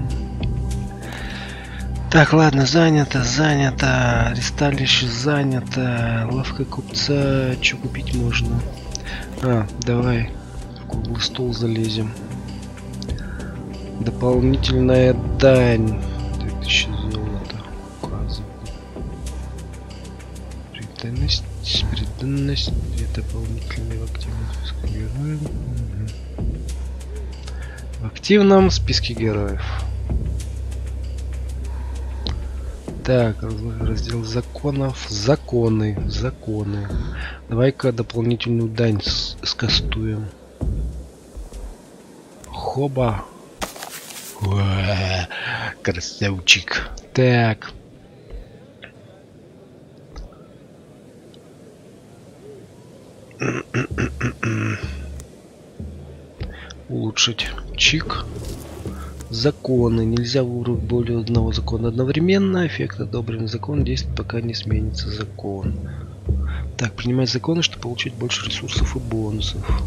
Так, ладно, занято, занято. Ресталище занято. Лавка купца. Что купить можно? А, давай. В круглый стол залезем. Дополнительная дань. 2000 золота. Указываю. Преданность. Преданность. Две дополнительные в активном списке героев. Мгм. В активном списке героев. Так, раз- раздел законов. Законы. Законы. Давай-ка дополнительную дань скастуем. Хоба. Красавчик. Так. Улучшить. Чик. Законы. Нельзя выбрать более одного закона одновременно. Эффект одобрен закон действует, пока не сменится закон. Так, принимать законы, чтобы получить больше ресурсов и бонусов.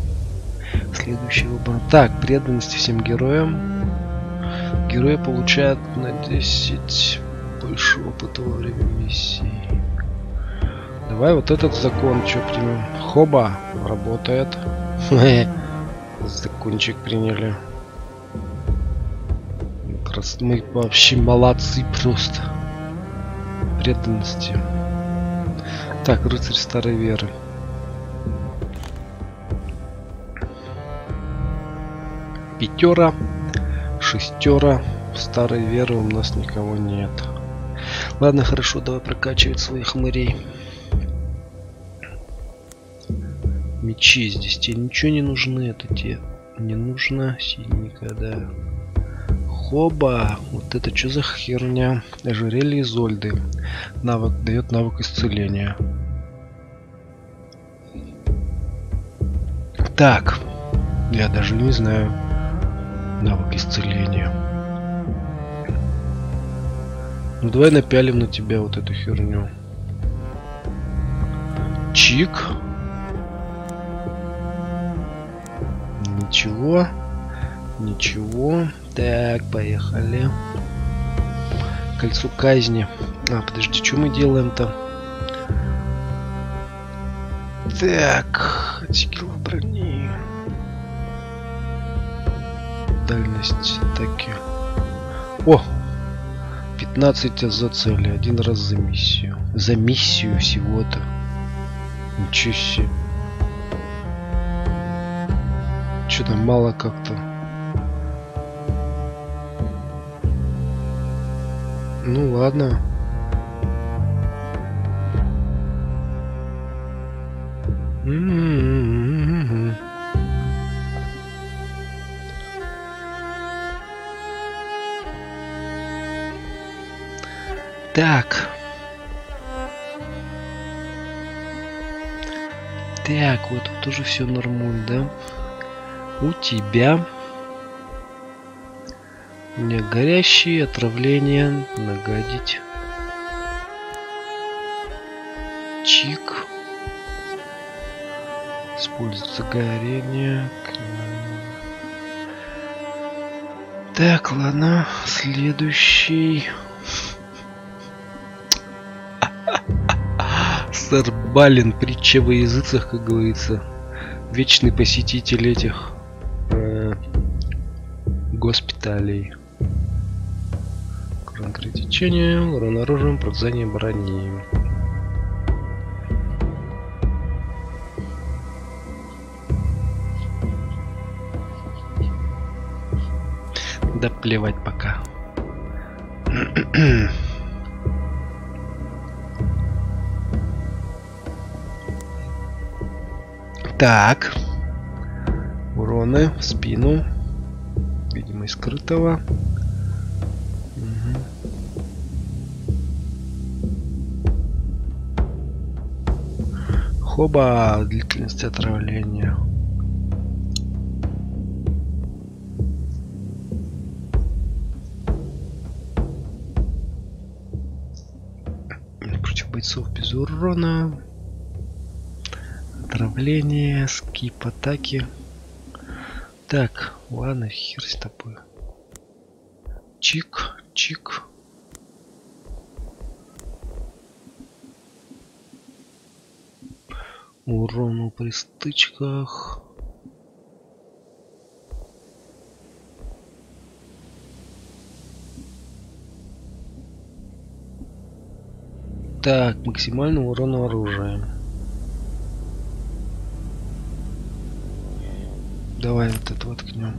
Следующий выбор. Так, преданность всем героям. Герои получают на 10 больше опыта во время миссии. Давай вот этот закон, что примем? Хоба, работает. Закончик приняли. Мы вообще молодцы просто. Преданности. Так, рыцарь старой веры. Пятера, шестера. Старой веры у нас никого нет. Ладно, хорошо, давай прокачивать своих хмырей. Мечи здесь тебе ничего не нужны, это тебе не нужно синенькая, да. Хоба, вот это что за херня? Ожерелье Изольды. Навык дает навык исцеления. Так, я даже не знаю. Навык исцеления. Ну давай напялим на тебя вот эту херню. Чик. Ничего. Ничего. Так, поехали. Кольцо казни. А, подожди, что мы делаем-то? Так, скилл дальность таки. О! 15 за цели, один раз за миссию. За миссию всего-то. Ничего себе. Что-то мало как-то. Ну ладно. Так. Так, вот тут уже все нормально, да? У тебя у меня горящие отравление нагадить. Чик. Используется горение. Так, ладно. Следующий. Сэр Балин, притча во языцах, как говорится. Вечный посетитель этих э, госпиталей. Крон кровотечения, урон оружием, пронзание брони. Да плевать пока. Так. Уроны в спину. Видимость скрытого. Мгм. Хоба, длительность отравления. Против бойцов без урона. Отравление, скип атаки. Так, ладно, хер с тобой. Чик, чик. Урону при стычках. Так, максимальный урон оружия. Давай вот это воткнем.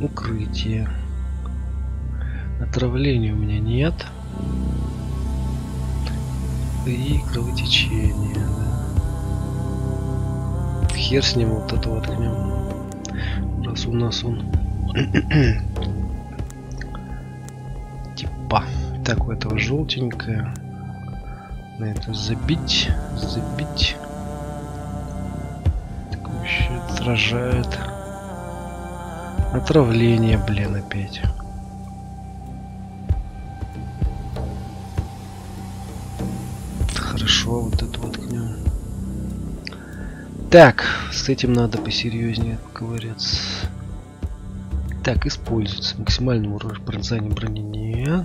Укрытие. Отравления у меня нет. И кровотечение. Хер с ним вот это воткнем. Раз у нас он типа. Так, у этого желтенькое. На это забить, забить. Так вообще отражает. Отравление, блин, опять. Хорошо, вот это воткнем. Так, с этим надо посерьезнее ковыряться. Так, используется максимальный уровень пронзания брони нет.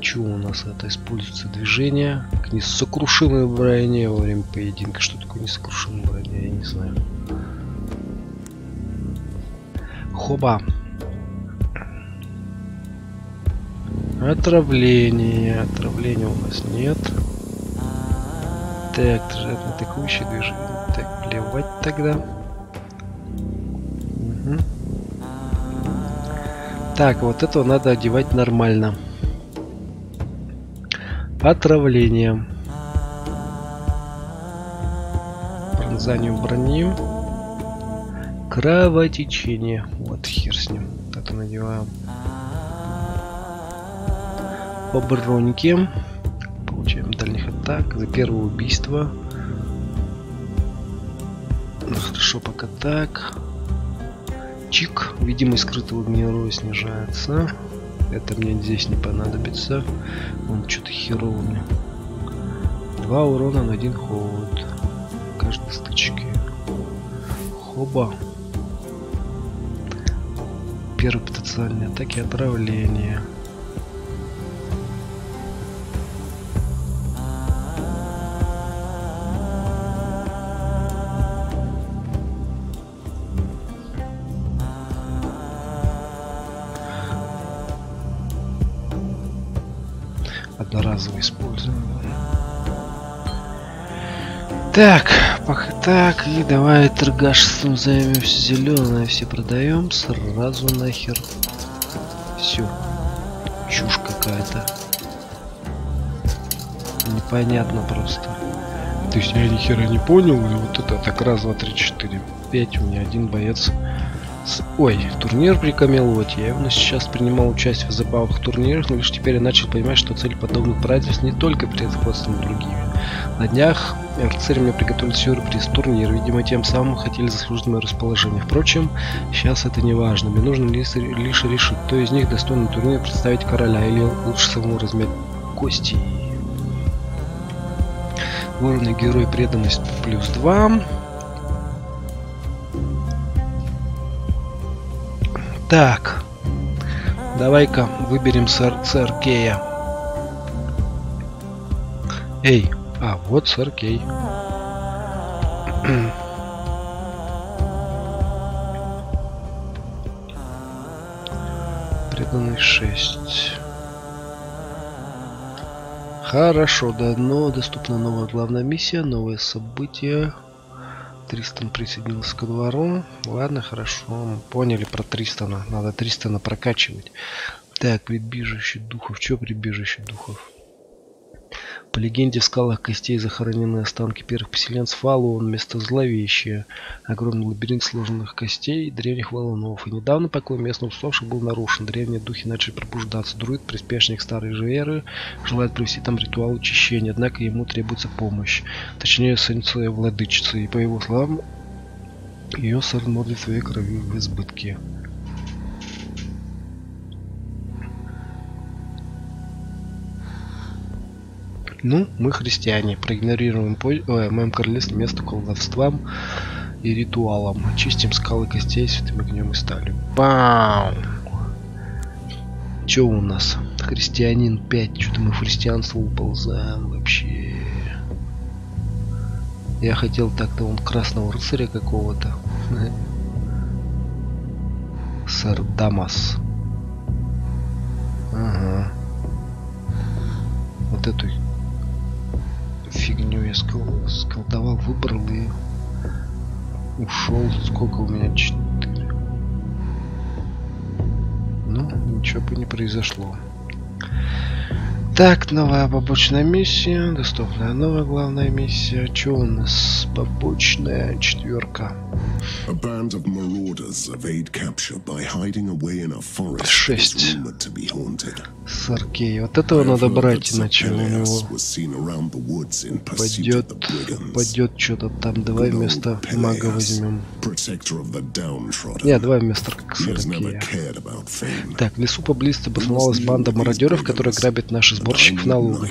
Чего у нас это используется движение к несокрушимой броне во время поединка. Что такое несокрушимая броня, я не знаю. Хоба. Отравление. Отравления у нас нет. Так, отражает атакующее движение. Так, плевать тогда. Мгм. Так, вот этого надо одевать нормально. Отравление. Пронзанию брони. Кровотечение. Вот хер с ним. Это надеваем. По броньке. Получаем дальних атак. За первое убийство. Ну, хорошо, пока так. Чик. Видимость скрытого героя снижается. Это мне здесь не понадобится. Он что-то херово. Два урона на один холод. Каждой стычке. Хоба. Первые потенциальные атаки отравления. Так, пока так, и давай торгашеством займемся зеленое, все продаем сразу нахер. Все. Чушь какая-то. Непонятно просто. То есть я ни хера не понял, и вот это так раз, два, три, четыре, пять, у меня один боец. С- Ой, турнир при Камелоте. Я явно сейчас принимал участие в забавных турнирах, но лишь теперь я начал понимать, что цель подобных празднеств не только превосходство над другими. На днях рыцари мне приготовили сюрприз турнир, видимо, тем самым хотели заслужить мое расположение. Впрочем, сейчас это не важно. Мне нужно лишь, лишь решить, кто из них достойный турнир представить короля, или лучше самому размять кости. Главный герой преданность плюс 2. Так. Давай-ка выберем сэр, сэр Кея. Эй, вот сэр Кей. Преданный 6. Хорошо, давно доступна новая главная миссия, новые события. Тристан присоединился ко двору. Ладно, хорошо. мы Поняли про Тристана. Надо Тристана прокачивать. Так, прибежище духов. Что прибежище духов? Легенде, в скалах костей захоронены останки первых поселенцев Алуон, место зловещее. Огромный лабиринт сложенных костей древних валунов. И недавно покой местных усопших был нарушен. Древние духи начали пробуждаться. Друид, приспешник старой же эры, желает провести там ритуал очищения, однако ему требуется помощь. Точнее, санкция владычицы. И по его словам, ее сорнодит своей крови в избытке. Ну, мы христиане, проигнорируем э, моем королевстве место колдовствам и ритуалам. Очистим скалы костей святым огнем и сталью. Бам! Чё у нас? Христианин 5. Что-то мы в христианство уползаем вообще. Я хотел так-то вон красного рыцаря какого-то. Сэр Дамас. Ага. Вот эту фигню я скол- сколдовал, выбрал и ушел. Сколько у меня? Четыре. Ну, ничего бы не произошло. Так, новая побочная миссия. Доступная новая главная миссия. Что у нас? Побочная четверка. A band of marauders evade capture by hiding away in a forest that's rumored to be haunted. Саркей. Вот этого надо брать, иначе у него пойдет, пойдет что-то там. Давай вместо мага возьмем. Не, давай вместо Саркея. Так, в лесу поблизости обосновалась банда мародеров, которая грабит наших сборщиков налогов.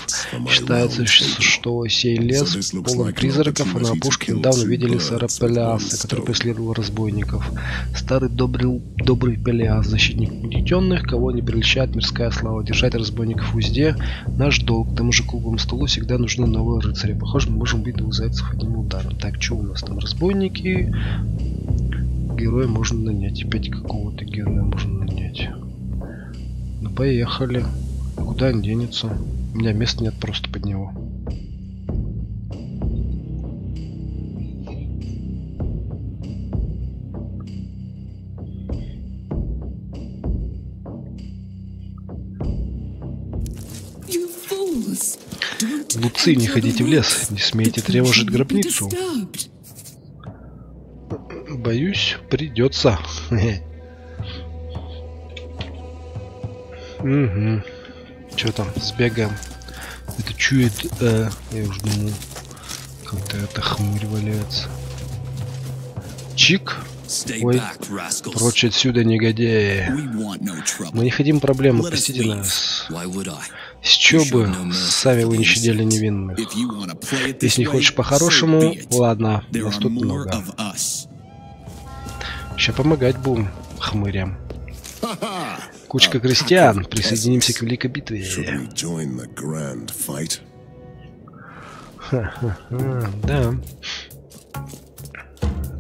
Считается, что сей лес полон призраков, а на опушке недавно видели сэра Пелиаса, который преследовал разбойников. Старый добрый, добрый Пелиас, защитник угнетенных, кого не прельщает мирская слава. Держать разбойников в узде – наш долг. К тому же круглому столу всегда нужны новые рыцари. Похоже, мы можем убить двух зайцев одним ударом. Так, что у нас там? Разбойники. Героя можно нанять. Опять какого-то героя можно нанять. Ну, поехали. Куда он денется? У меня места нет просто под него. Луцы, не ходите в лес, не смейте тревожить гробницу. Боюсь, придется. Угу. Че там, сбегаем. Это чует, э, я уж думал, как-то это хмырь валяется. Чик, Ой, прочь отсюда, негодяи. Мы не хотим проблем, Let us простите leave. нас. С чё бы, сами вы не щадили невинных. Если не хочешь по-хорошему, ладно, нас тут много. Сейчас помогать будем хмырям. Кучка крестьян, присоединимся к великой битве. Should we join the grand fight? А, да.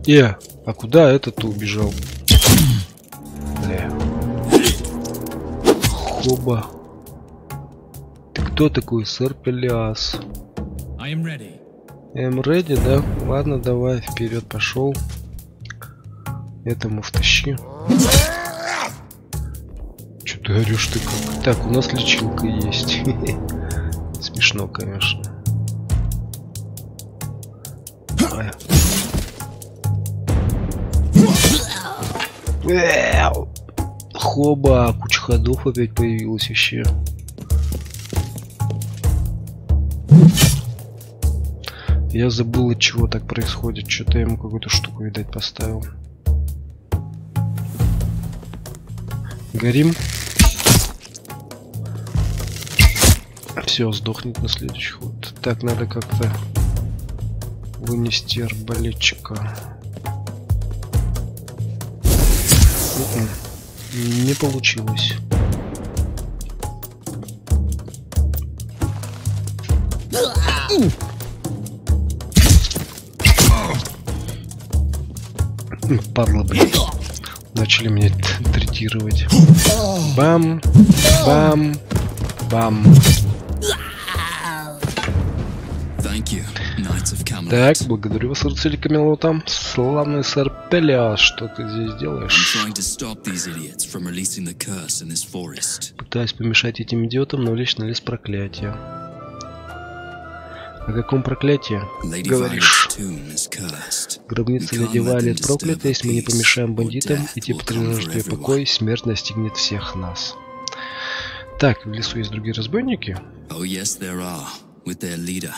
Э, а куда этот убежал? Бля. Хоба. Кто такой, сэр Пелиас? I am ready. Эм, ready, да? Ладно, давай, вперед пошел. Этому втащи. Че ты орешь ты как? Так, у нас лечилка есть. Смешно, конечно. Хоба, куча ходов опять появилась еще. Я забыл, от чего так происходит. Что-то я ему какую-то штуку, видать, поставил. Горим. Все, сдохнет на следующий ход. Так, надо как-то вынести арбалетчика. Не получилось. Падла, блин. Начали меня третировать. Бам, бам, бам. Так, благодарю вас, рыцари Камелота. Славный сэр Пелиас, что ты здесь делаешь? Пытаюсь помешать этим идиотам навлечь на лес проклятия. О каком проклятии? Говоришь. We Леди Вайлет проклята, если мы не помешаем бандитам тренажеру for everyone. покой, смерть настигнет всех нас. Так, в лесу есть другие разбойники. Oh, yes, there are, with their leader.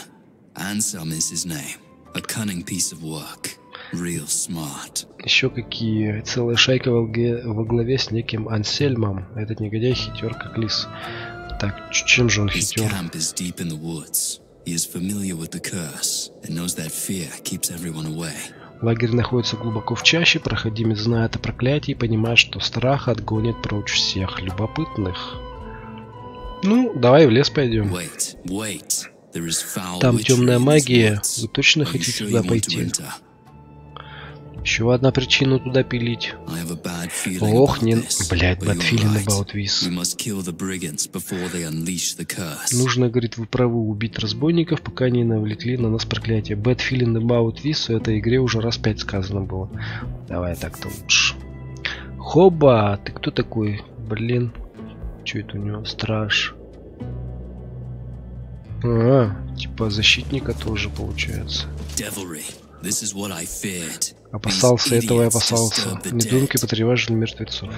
Ansem is his name. A cunning piece of work. Real smart. Еще какие. Целая шайка во, во главе с неким Ансельмом. Этот негодяй хитер как лис. Так, чем же он хитер? He is familiar with the curse and knows that fear keeps everyone away. Лагерь находится глубоко в чаще, проходимец знает о проклятии и понимает, что страх отгонит прочь всех любопытных. Ну, давай в лес пойдем. Wait, wait. Там темная магия. Вы точно хотите туда пойти? Еще одна причина туда пилить. Ох, не... Блядь, bad feeling about this. Нужно, говорит, вы правы, убить разбойников, пока не навлекли на нас проклятие. Bad feeling about this в этой игре уже раз пять сказано было. Давай так-то лучше. Хоба, ты кто такой? Блин. Че это у него? Страж. А, типа защитника тоже получается. Devilry. This is what I feared. Опасался этого и опасался. dead. потревожили мертвецов.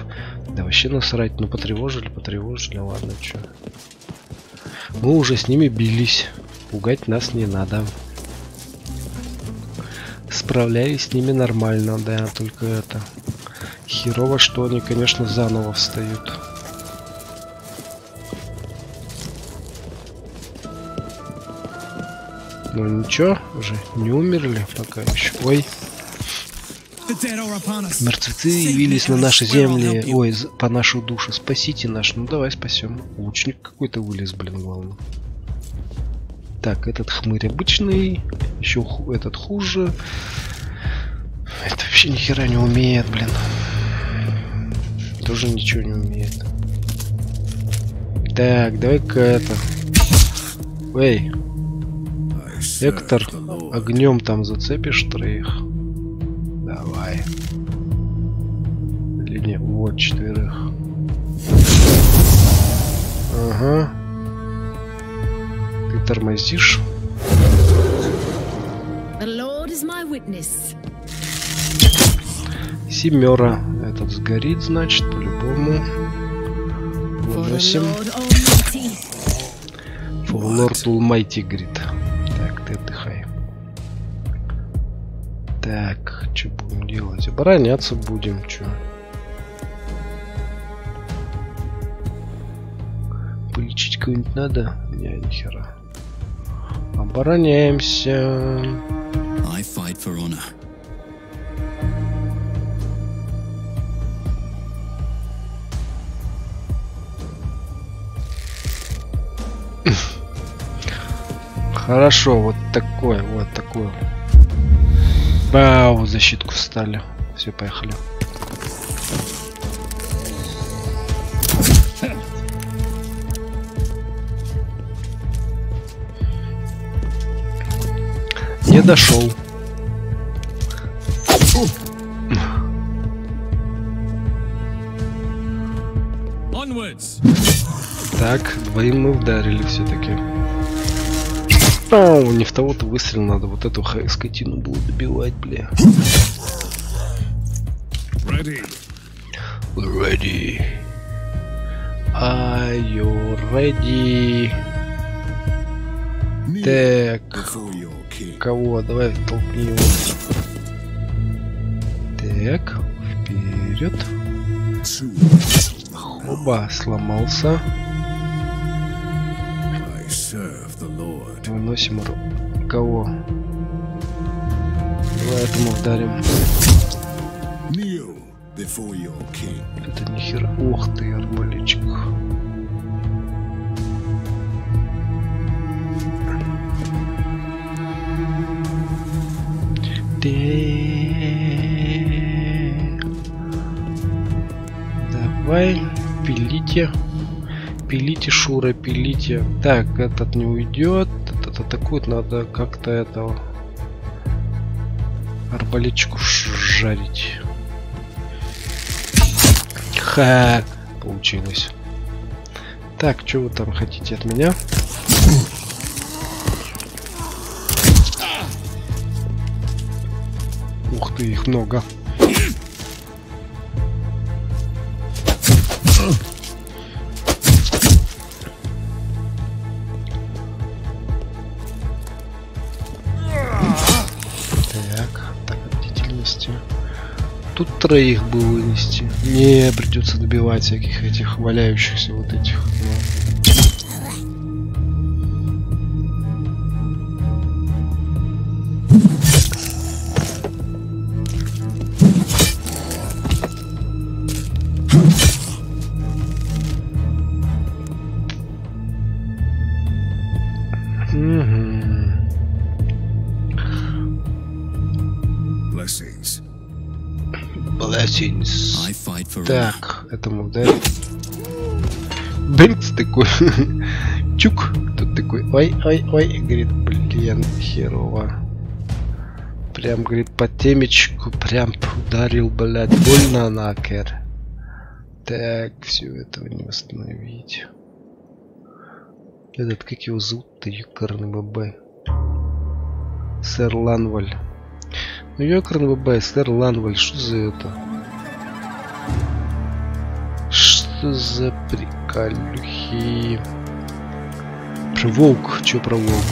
Да вообще насрать, ну потревожили, потревожили, ладно, чё. Мы уже с ними бились. Пугать нас не надо. Справлялись с ними нормально, да, только это... Херово, что они, конечно, заново встают. Ну ничего, уже не умерли пока еще. Ой. Мертвецы явились на наши земли, ой, по нашу душу. Спасите наш, ну давай спасем. Лучник какой-то вылез, блин, главное. Так, этот хмырь обычный, еще этот хуже. Это вообще ни хера не умеет, блин. Тоже ничего не умеет. Так, давай-ка это. Эй, Эктор, огнем там зацепишь троих. Давай. Или вот четверых. Ага. Ты тормозишь. Семера. Этот сгорит, значит, по-любому. Выносим. For Lord Almighty, говорит. Так, ты отдыхай. Так, что будем делать? Обороняться будем, что? Полечить кого-нибудь надо? Не, нихера. Обороняемся. I fight for honor. Хорошо, вот такое, вот такое. Бау, защитку встали. Все, поехали. Нет дошел. Так, двоим мы ударили все-таки. Ау, не в того-то выстрел надо, вот эту скотину было добивать, бля. Ready. Ready. Are you ready? Kneel Так, кого? Давай толкни его. Так, вперед. Оба, сломался. Ру- кого? Давай этому вдарим. Это нихера. Ух ты, арбалетчик. Давай, пилите. Пилите, Шура, пилите. Так, этот не уйдет. Этот атакует, надо как-то этого арбалетчику жарить. Ха, получилось. Так, что вы там хотите от меня? Ух ты, их много. Троих бы вынести. Не, придется добивать всяких этих валяющихся вот этих. ну. Такой. Чук. Тут такой. Ой, ой, ой. Говорит, блин, херово. Прям, говорит, по темечку. Прям ударил, блядь. Больно нахер. Так, все этого не восстановить. Этот, как его зовут-то, ёкарный ББ. Сэр Ланваль. Ну, ёкарный ББ, сэр Ланваль, что за это? За приколюхи? Про волк. Че про волк?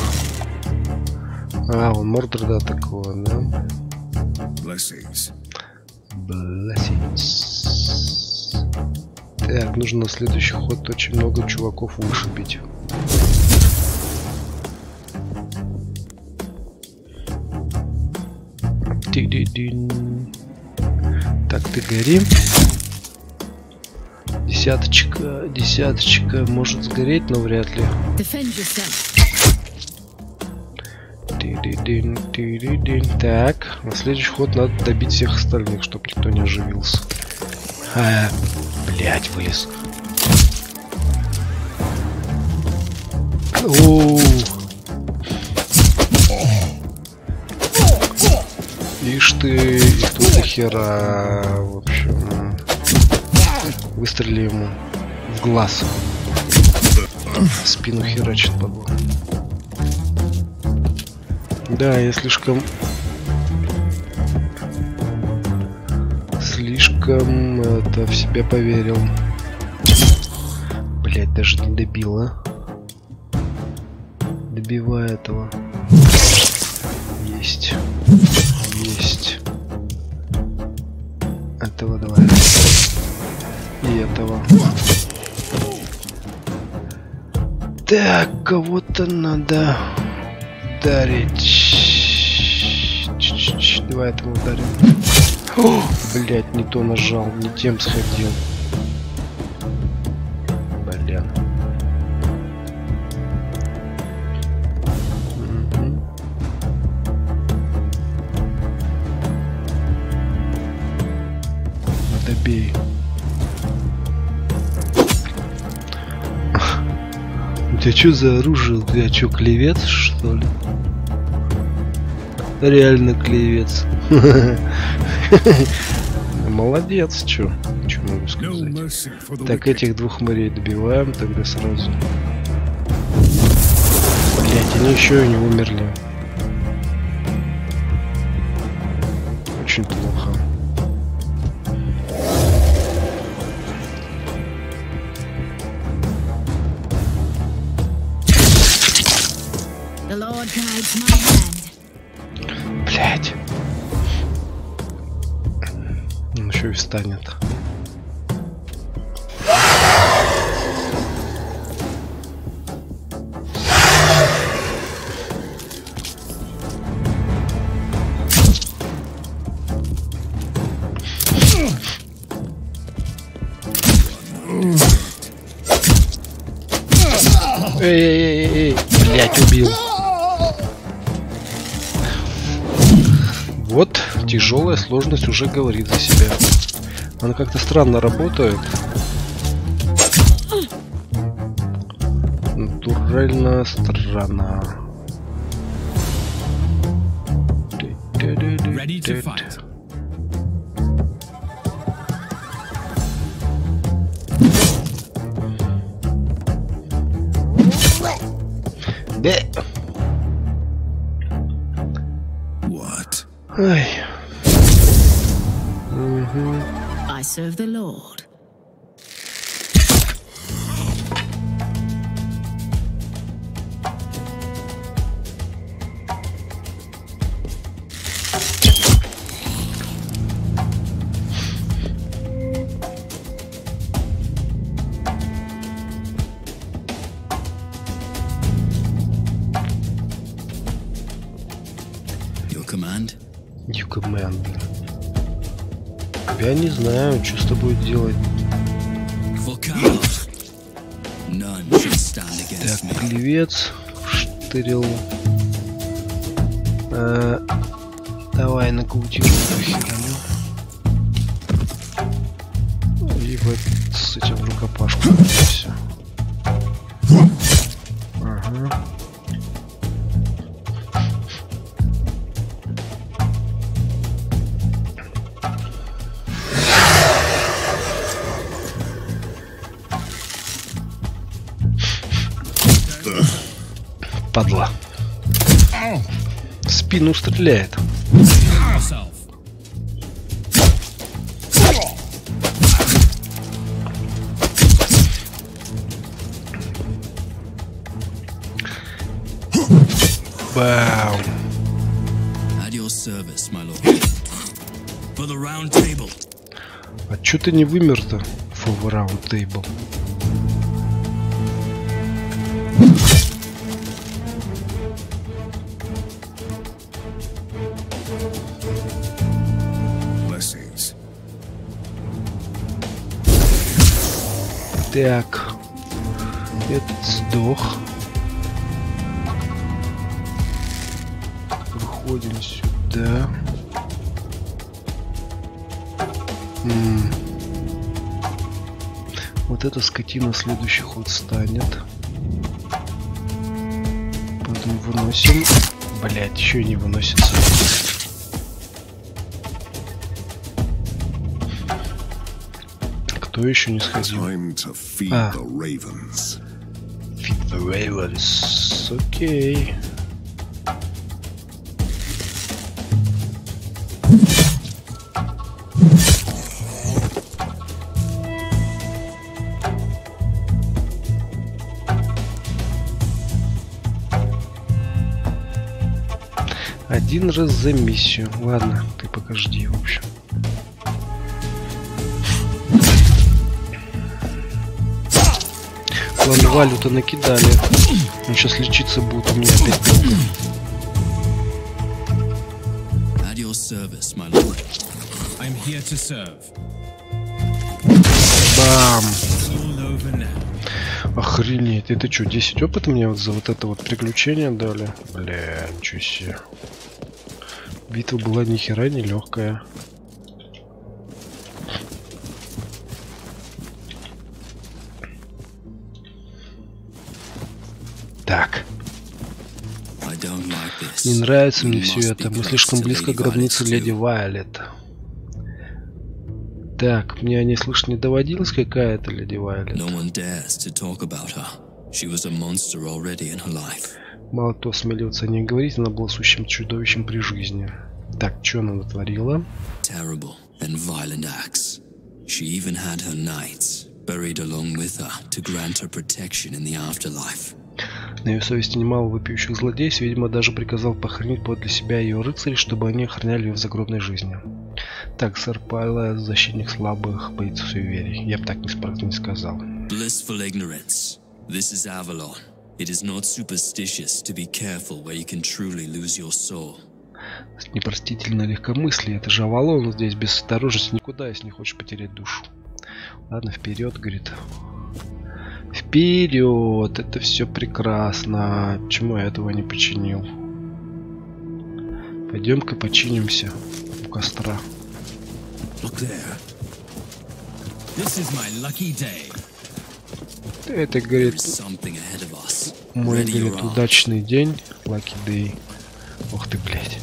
А, он Мордор, да, такого, да? Blessings. Blessings. Так, нужно на следующий ход очень много чуваков вышибить. Ти-ди-дин. Так, ты гори. Десяточка, десяточка может сгореть, но вряд ли. Так, на следующий ход надо добить всех остальных, чтобы никто не оживился. А, блять, вылез. Оу. Ишь ты, их тут хера. В общем, выстрели ему в глаз. В спину херачит подло. Да, я слишком... Слишком это в себя поверил. Блять, даже не добил, а? Добивай этого. Есть. Есть. Этого давай. Этого. Так, кого-то надо ударить. Давай этому ударим. Блять, не то нажал, не тем сходил. Что за оружие? Тебя что, клевец, что ли? Реально клевец. Молодец, чё? Чё могу сказать? Так, этих двух морей добиваем тогда сразу. Блять, они еще и не умерли. Он еще и встанет. Эй, эй, эй, эй, блять, убил. Вот, тяжелая сложность уже говорит за себя. Она как-то странно работает. Натурально странно. Ready to fight. Я не знаю, что с тобой делать. Так, me. клевец, штырил. Э, давай нокаутируем the round table. А чё ты не вымер-то? For round table. Так. Этот сдох. Выходим сюда. М. Вот эта скотина следующий ход станет. Потом выносим. Блять, еще не выносится. Кто еще не сходил? Ravens. Feed the ravens. Окей. Один раз за миссию. Ладно, ты пока жди, в общем. Валюта накидали. Он сейчас лечиться будет у меня опять долго. Бам! Охренеть, это что, 10 опыта мне вот за вот это вот приключение дали? Бля, ничего себе. Битва была ни хера не легкая. Нравится мне все это. Мы слишком близко к гробнице Леди. Вайлет. Так, мне не слышно, не доводилась какая-то Леди Вайлет? Мало кто осмеливается о ней говорить, она была сущим чудовищем при жизни. Так, что она натворила? Terrible and violent acts. She even had her knights buried along with her to grant her protection in the afterlife. На ее совести немало вопиющих злодеев, видимо, даже приказал похоронить подле себя ее рыцарей, чтобы они охраняли ее в загробной жизни. Так, сэр Пайло, защитник слабых, боится суеверий. Я бы так не, не сказал. Blissful ignorance. This is Avalon. It is not superstitious to be careful where you can truly lose your soul. Непростительно легкомыслие. Это же Авалон здесь без осторожности никуда, если не хочешь потерять душу. Ладно, вперед, говорит. Вперед! Это все прекрасно. Почему я этого не починил? Пойдем-ка починимся у костра. Это, говорит, мой, говорит, удачный день. Lucky day. Ух ты, блядь.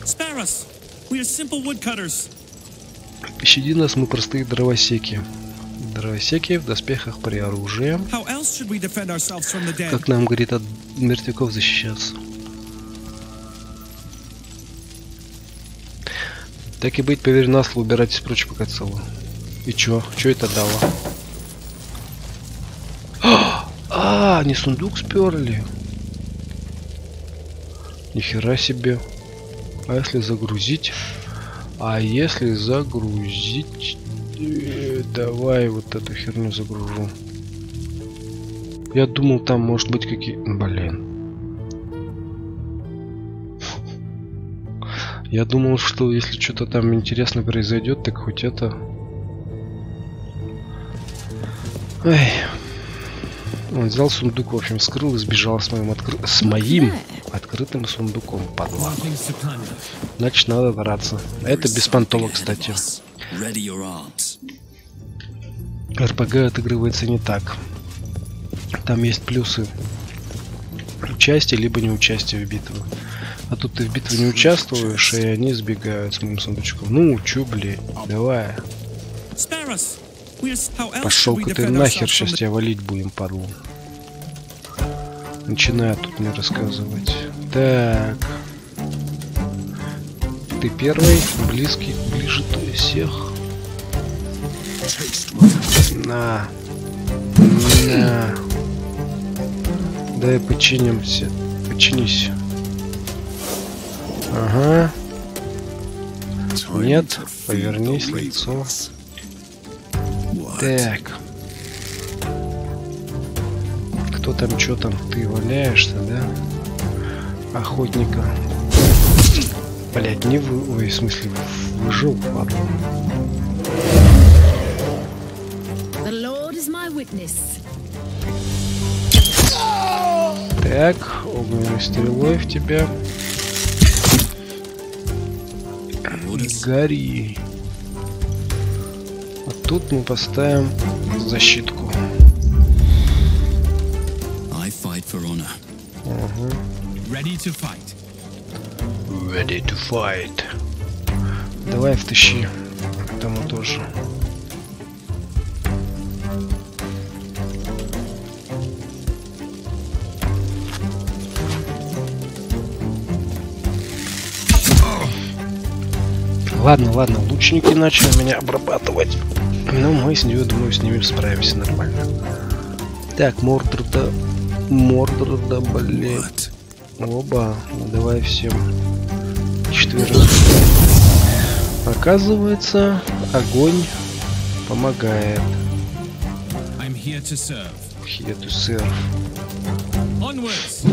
Woodcutters. Пощади нас, мы простые дровосеки. Дровосеки в доспехах при оружии. How Как нам, говорит, от мертвяков защищаться? Так и быть, поверь на слово, убирайтесь прочь пока целую. И чё? Чё это дало? А, не сундук сперли. Нихера себе. А если загрузить? А если загрузить? Давай вот эту херню загружу. Я думал, там может быть какие... Блин. Я думал, что если что-то там интересно произойдет, так хоть это... Эй. Он взял сундук, в общем, вскрыл и сбежал с моим, откры- с моим открытым сундуком, падла. Значит, надо драться. Это is беспонтово, кстати. РПГ отыгрывается не так. Там есть плюсы участия, либо не участия в битве. А тут ты в битве не участвуешь, и они сбегают с моим сундучком. Ну, чё, блин, давай. Пошел-ка ты нахер, сейчас тебя валить будем, падлу. Начинает тут мне рассказывать. Так. Ты первый, близкий, ближе ты всех. На. На. Дай починимся. Починись. Ага. Нет, повернись лицо. Так. Кто там, что там? Ты валяешься, да? Охотника. Блять, не вы... Ой, в смысле, выжил, ладно. The Lord is my witness. Так, огненной стрелой в тебя. Гори. А тут мы поставим защитку. I fight for honor. Ready to fight. Ready to fight. Давай втащи. Тому тоже. Ладно, ладно, лучники начали меня обрабатывать. Но мы с нее, думаю, с ними справимся нормально. Так, Мордорда... Мордорда, блин. What? Оба, ну давай всем четверых. Оказывается, огонь помогает. I'm here to serve. Here to serve. Onwards.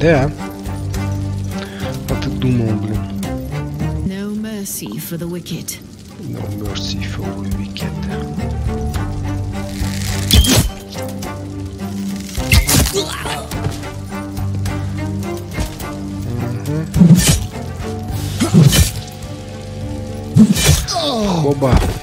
Да. А ты думал, блин. No mercy for the wicked. No mercy for the wicked. Хоба.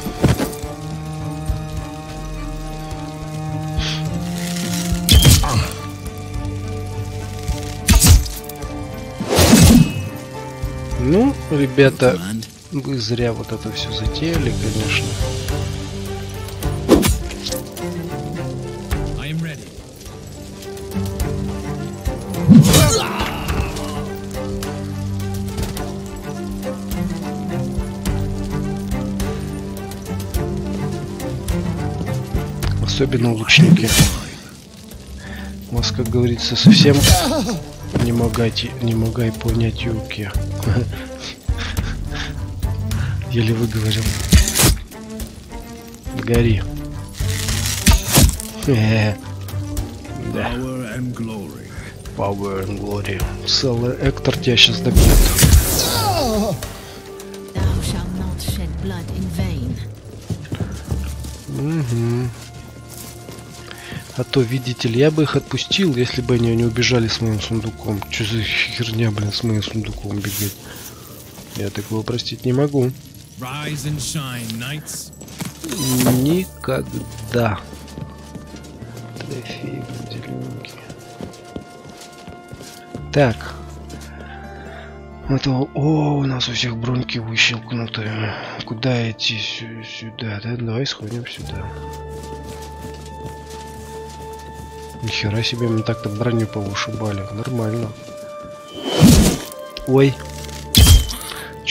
Ребята, вы зря вот это все затеяли, конечно. Особенно лучники. У вас, как говорится, совсем не могайте, не могай понять юки. Еле выговорил. Гори. Э, Да. Power and glory. Power and Glory. Целый Эктор тебя сейчас добьет. Vain. А то, видите ли, я бы их отпустил, если бы они не убежали с моим сундуком. Че за херня, блин, с моим сундуком бегать? Я такого простить не могу. Rise and shine, knights. Никогда. Так. Это, о, у нас у всех броньки выщелкнуты. Куда идти? Сю- Сюда, да? Давай сходим сюда. Нихера себе, мы так-то броню повышибали. Нормально. Ой.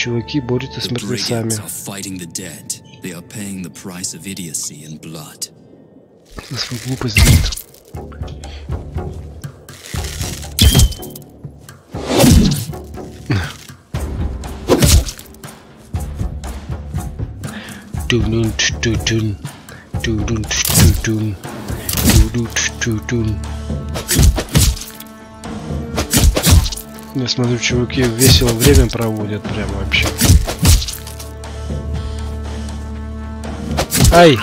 Чуваки борются с мертвецами. brigands are fighting the dead. They are paying the price of idiocy and blood. За Я смотрю, чуваки весело время проводят прям вообще. Ай!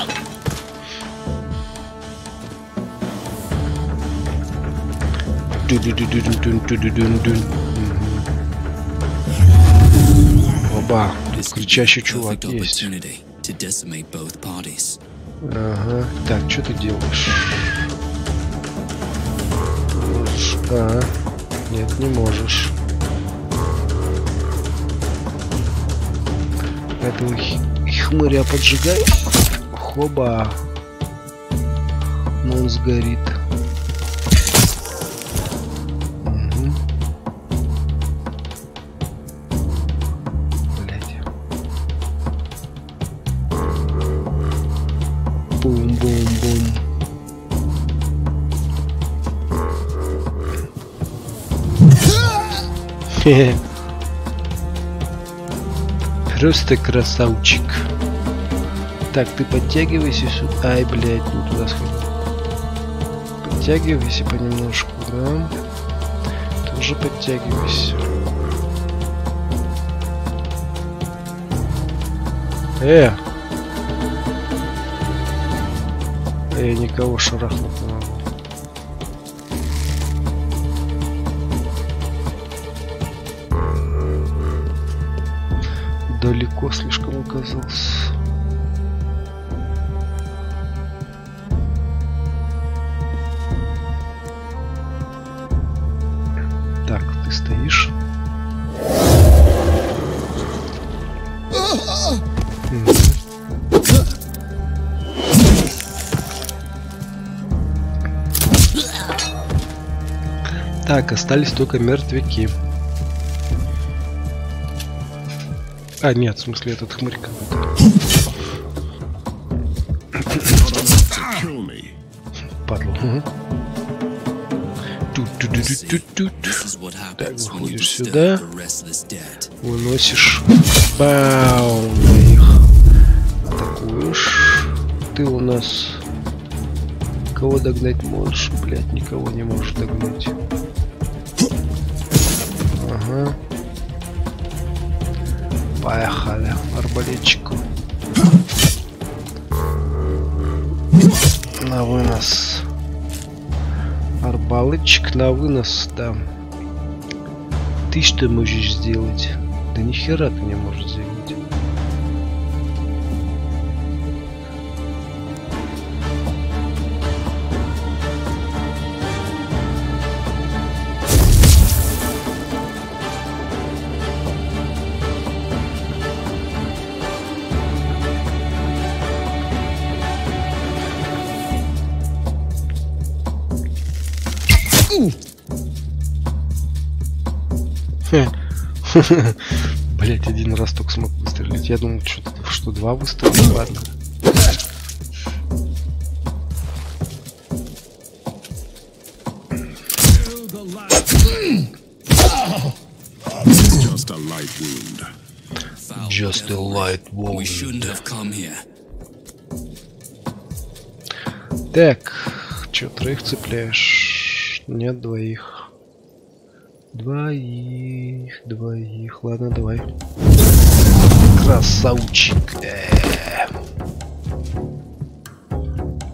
Оба, тут кричащий чувак есть. Ага. Так, что ты делаешь? Можешь. Нет, не можешь. Х- хмыря поджигай. Хоба. Ну он сгорит. Просто красавчик. Так, ты подтягивайся сюда. Ай, блядь, не туда сходил. Подтягивайся понемножку, да? Тоже подтягивайся. Э! Я никого шарахнуть не Далеко слишком оказался. Так, ты стоишь. Так, остались только мертвяки. А, нет, в смысле этот хмырь when you выходишь сюда. Выносишь. Бау их. Атакуешь. Ты у нас... Кого догнать можешь? Блять, никого не можешь догнать. На вынос, да. Ты что можешь сделать? Да ни хера ты не можешь сделать. Блять, один раз только смог выстрелить. Я думал, что, что два выстрела. Ладно. Just a light wound. Just a light We wound. shouldn't have come here. Так, чё, троих цепляешь? Нет, двоих. Двоих, двоих. Ладно, давай. Красавчик. Э.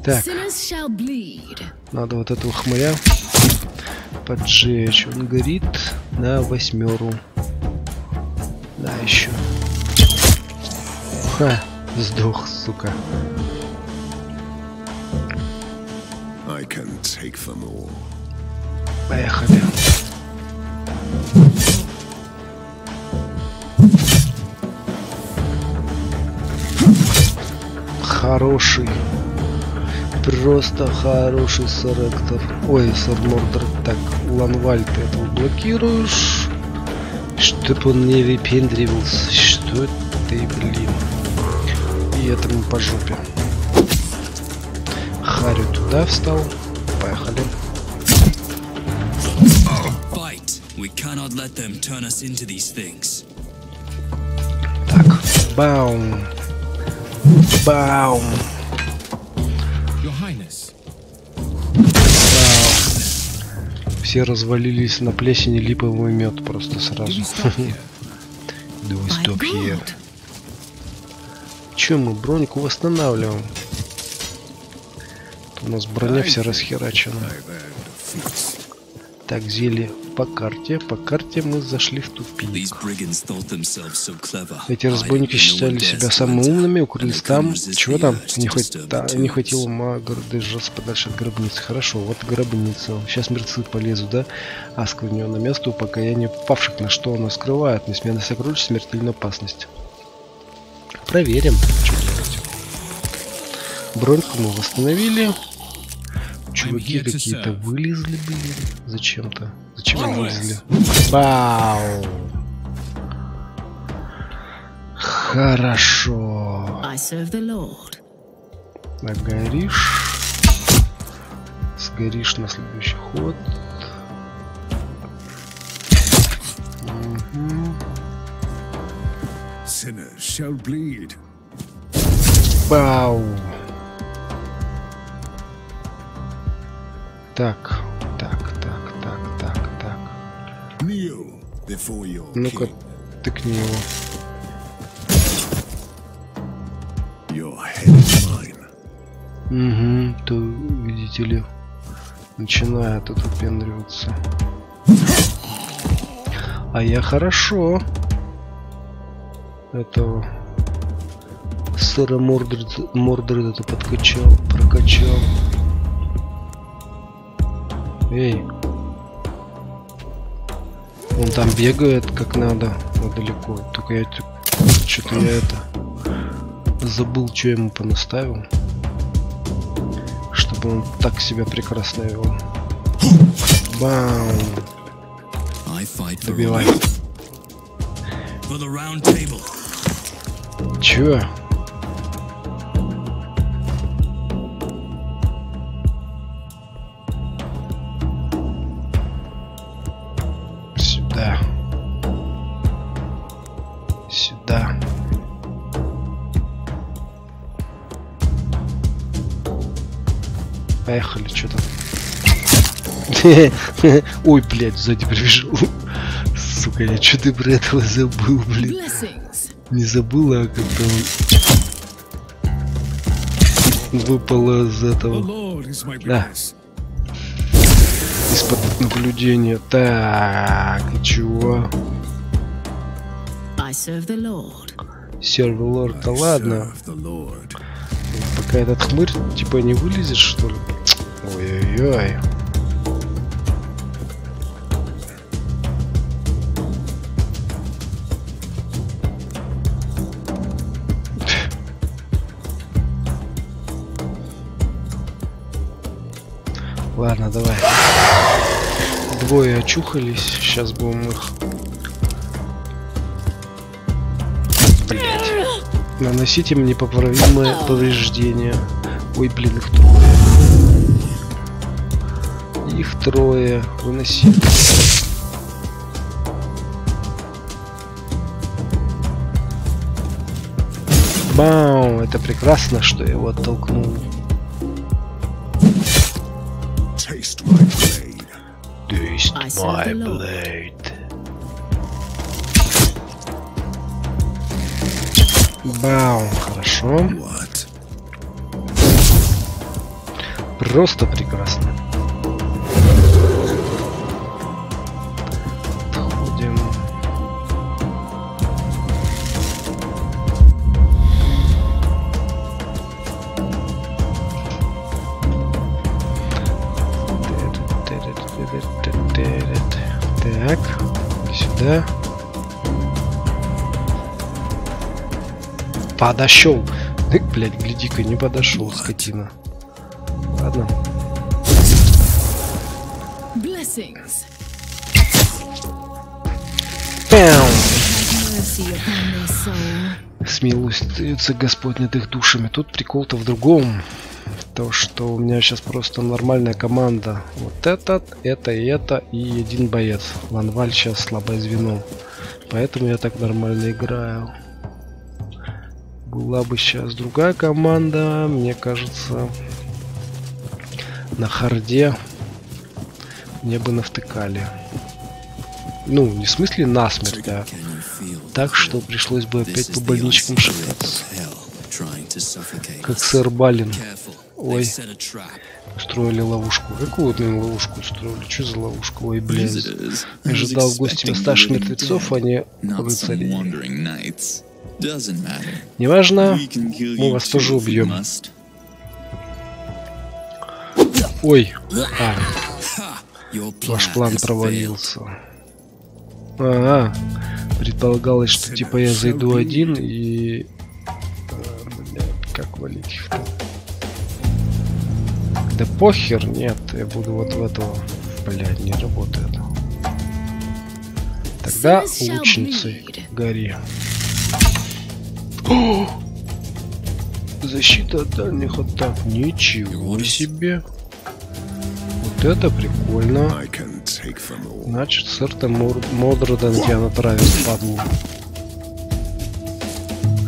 Так, shall bleed. надо вот этого хмыря поджечь. Он горит на восьмеру. Да, еще. Ха, сдох, сука. I can take them all. Поехали. Хороший. Просто хороший соректор. Ой, сормордер. Так, Ланваль, ты этого блокируешь. Чтоб он не выпендривался. Что ты, блин. И этому по жопе. Харю туда встал. Поехали. Так, баум. Highness. Все развалились на плесени липовый мед просто сразу. Do we stop here? Че мы броньку восстанавливаем? Тут у нас броня вся расхерачена. Так, зелье по карте. По карте мы зашли в тупик. Эти разбойники считали себя самыми умными, укрылись там. Чего там? Не, хват- да, не хватило ума держаться подальше от гробницы. Хорошо, вот гробница. Сейчас мертвецы полезут, да? Аска в нее на место упокоения павших. На что она скрывает? Несметно сокровищ смертельную опасность. Проверим, что делать. Броньку мы восстановили. Чуваки какие-то вылезли, блин. Зачем-то. Зачем они вылезли? Бау! Хорошо. I serve the Lord. Так, горишь. Сгоришь на следующий ход. Bleed. Бау. Так, Ну-ка, тыкни его. Угу, то, видите ли, начинает тут выпендриваться. А я хорошо этого сэра Мордреда, Мордреда подкачал, прокачал. Эй. Он там бегает как надо, вот далеко. Только я что-то я это забыл, что ему понаставил чтобы он так себя прекрасно вел. Бам! Добивай. Чё? Поехали, что там? Ой, блядь, сзади прибежал. Сука, я что-то про этого забыл, блин. Не забыл, а как-то он выпало из этого, Да. из-под наблюдения. Так, и чего? Сервер да ладно. Пока этот хмырь типа не вылезет, что ли? Ой-ой-ой. Ладно, давай. Двое очухались. Сейчас будем их... Блять. Наносить им непоправимое повреждение. Ой, блин, их трое. Их трое. Выносить. Бау! Это прекрасно, что я его оттолкнул. Taste my blade. Taste my blade. Бау, хорошо. What? Просто прекрасно. Сюда. Подошел. Ты, блядь, гляди-ка, не подошел, скотина. Ладно. Soul. Смилостивится Господь над их душами. Тут прикол-то в другом. То, что у меня сейчас просто нормальная команда. Вот этот, это и это и один боец. Ланваль сейчас слабое звено. Поэтому я так нормально играю. Была бы сейчас другая команда, мне кажется, на харде мне бы навтыкали. Ну, не в смысле насмерть, а так, что пришлось бы опять по больничкам шататься. Как сэр Балин. Ой. Устроили ловушку. Какую вот им ловушку устроили? Что за ловушка? Ой, блин. Ожидал в гости восставших мертвецов, а не рыцарей. Неважно, мы вас тоже убьем. Ой, а, ваш план провалился. А, предполагалось, что типа я зайду один и... а, как валить их-то? Да похер, нет, я буду вот в этого... Блядь, не работает. Тогда лучницей гори. О! Защита от дальних атак. Ничего себе. Вот это прикольно. Значит, сэр Модроден тебя натравит, падлу.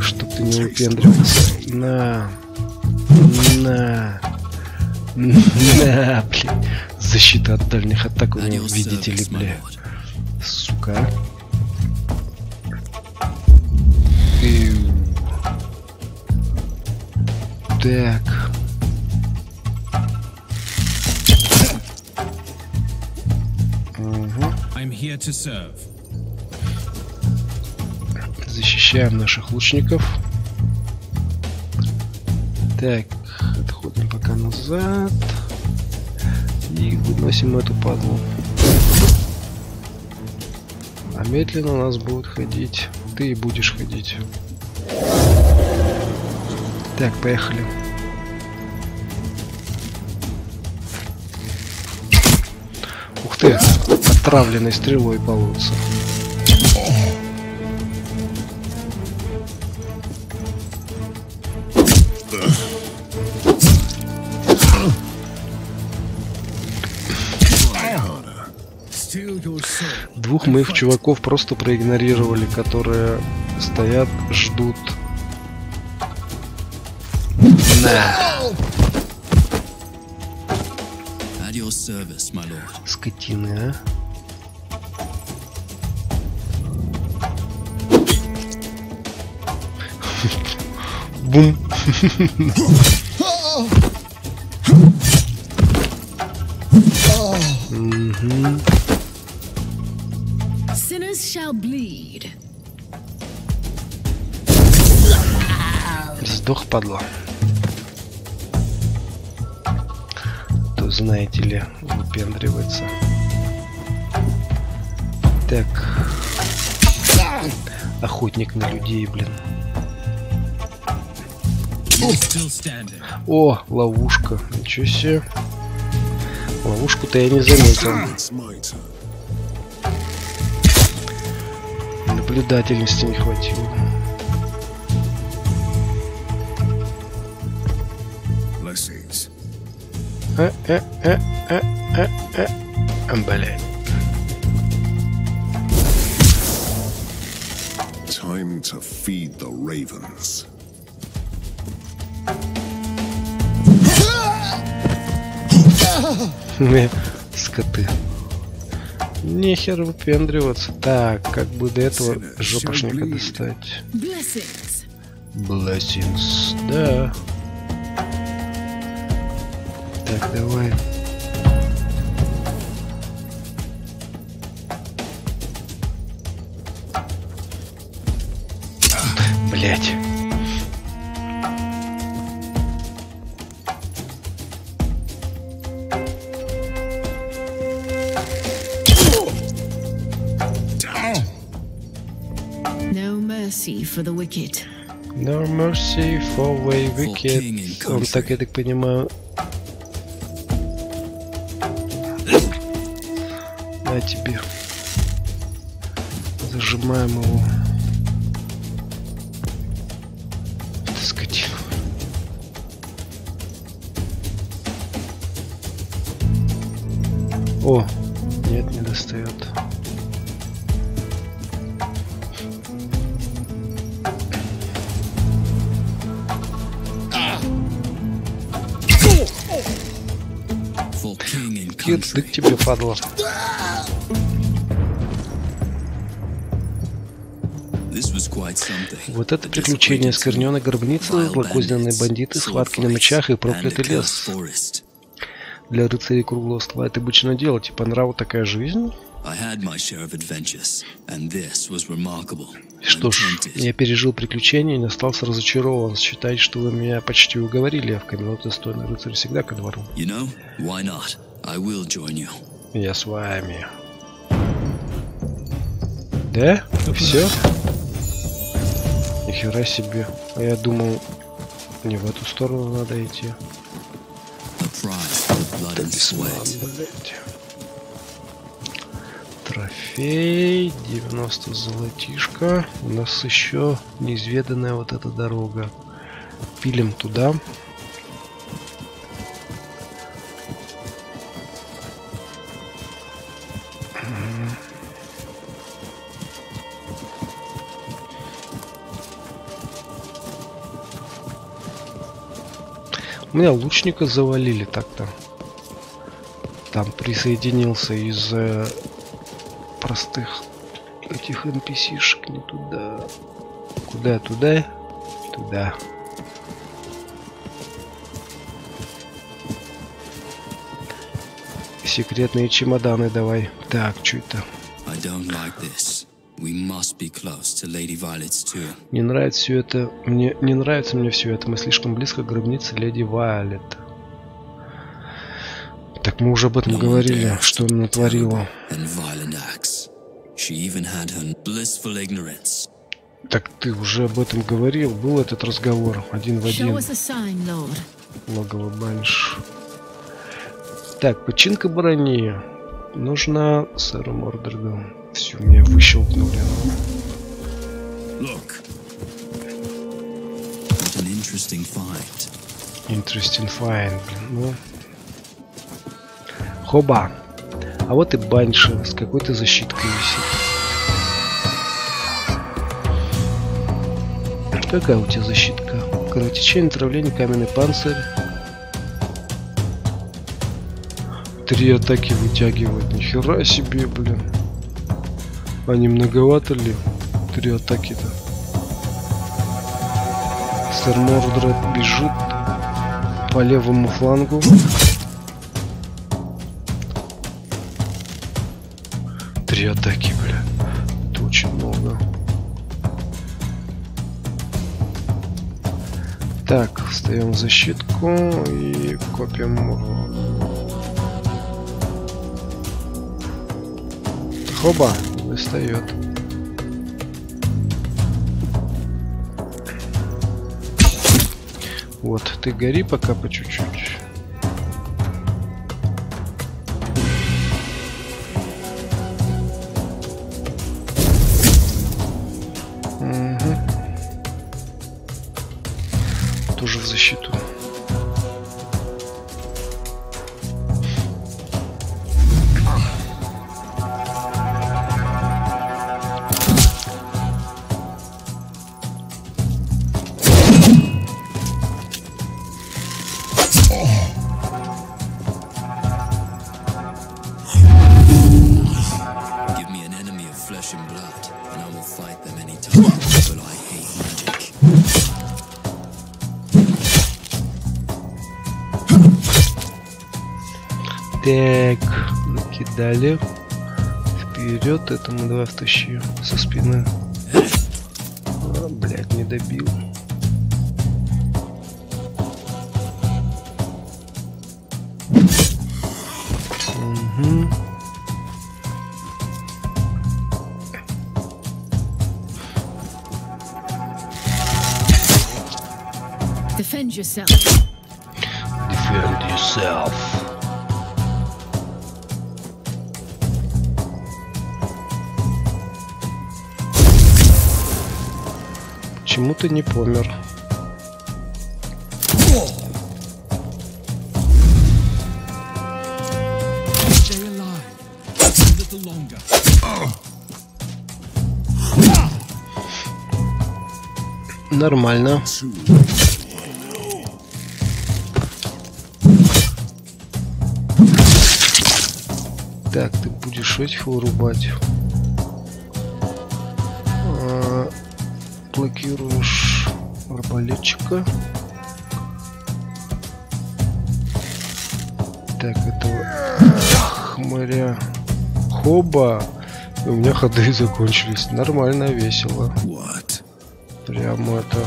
Чтоб ты не выпендривался. На. На. На, блин. Защита от дальних атак у него, видите ли, бля. Сука. Иу. Так. Защищаем наших лучников. Так, отходим пока назад. И выносим эту падлу. А медленно у нас будут ходить. Ты и будешь ходить. Так, поехали. Ух ты, отравленной стрелой получится. Двух моих чуваков просто проигнорировали, которые стоят, ждут. На, скотины, а. Бум. Мгм. Sinners shall bleed. Сдох, падла. То, знаете ли, выпендривается. Так. Охотник на людей, блин. О, ловушка. Ничего себе. Ловушку-то я не заметил. Наблюдательности не хватило. Э, э, э, э, э, э. Блядь. Time to feed the ravens. Скоты. Нехер выпендриваться. Так, как бы до этого жопошника достать. Blessings. Blessings, да. Так, давай. For the wicked. No mercy for way wicked. Он так, я так понимаю. На тебе. Зажимаем его. О, падла. Вот это приключение. гробница, vile злокозненные бандиты, схватки на мечах и проклятый лес. Для рыцарей круглого ствола это обычное дело. Типа нраву такая жизнь? Что ж, я пережил приключения и не остался разочарован. Считайте, что вы меня почти уговорили, а в Камелот достойный рыцарь всегда ко двору. You know, why not? I will join you. Я с вами. Да? Все? Нихера себе. А я думал, не в эту сторону надо идти. Трофей, 90 золотишка. У нас еще неизведанная вот эта дорога. Пилим туда. Меня лучника завалили так-то. Там присоединился из э, простых этих NPC-шек не туда. Куда? Туда? Туда. Секретные чемоданы давай. Так, что это? I don't like this. Не нравится все это. Мне не нравится мне все это. Мы слишком близко к гробнице леди Вайолет. Так мы уже об этом говорили, что она натворила. Blissful ignorance. Так ты уже об этом говорил, был этот разговор один в один. Логово банш. Так, починка брони. Нужна сэру Мордорду. Все, меня выщелкнули. Look, What an interesting find. Interesting find, блин. Ну. Хоба. А вот и банши с какой-то защиткой висит. Какая у тебя защитка? Кровотечение, отравление, каменный панцирь. Три атаки вытягивает. Нихера себе, блин. Не многовато ли? Три атаки-то. Сэр Мордред бежит по левому флангу. Три атаки, бля. Это очень много. Так, встаем в защитку и копим Хоба, достает. Вот, ты гори пока по чуть-чуть. Накидали. Вперед, это мы давай втащи со спины. А, блядь, не добил. Ты не помер? Нормально. Так, ты будешь этих вырубать. А, блокируешь арбалетчика. Так, этого хмыря. Хоба. И у меня ходы закончились. Нормально, весело. What? Прям это...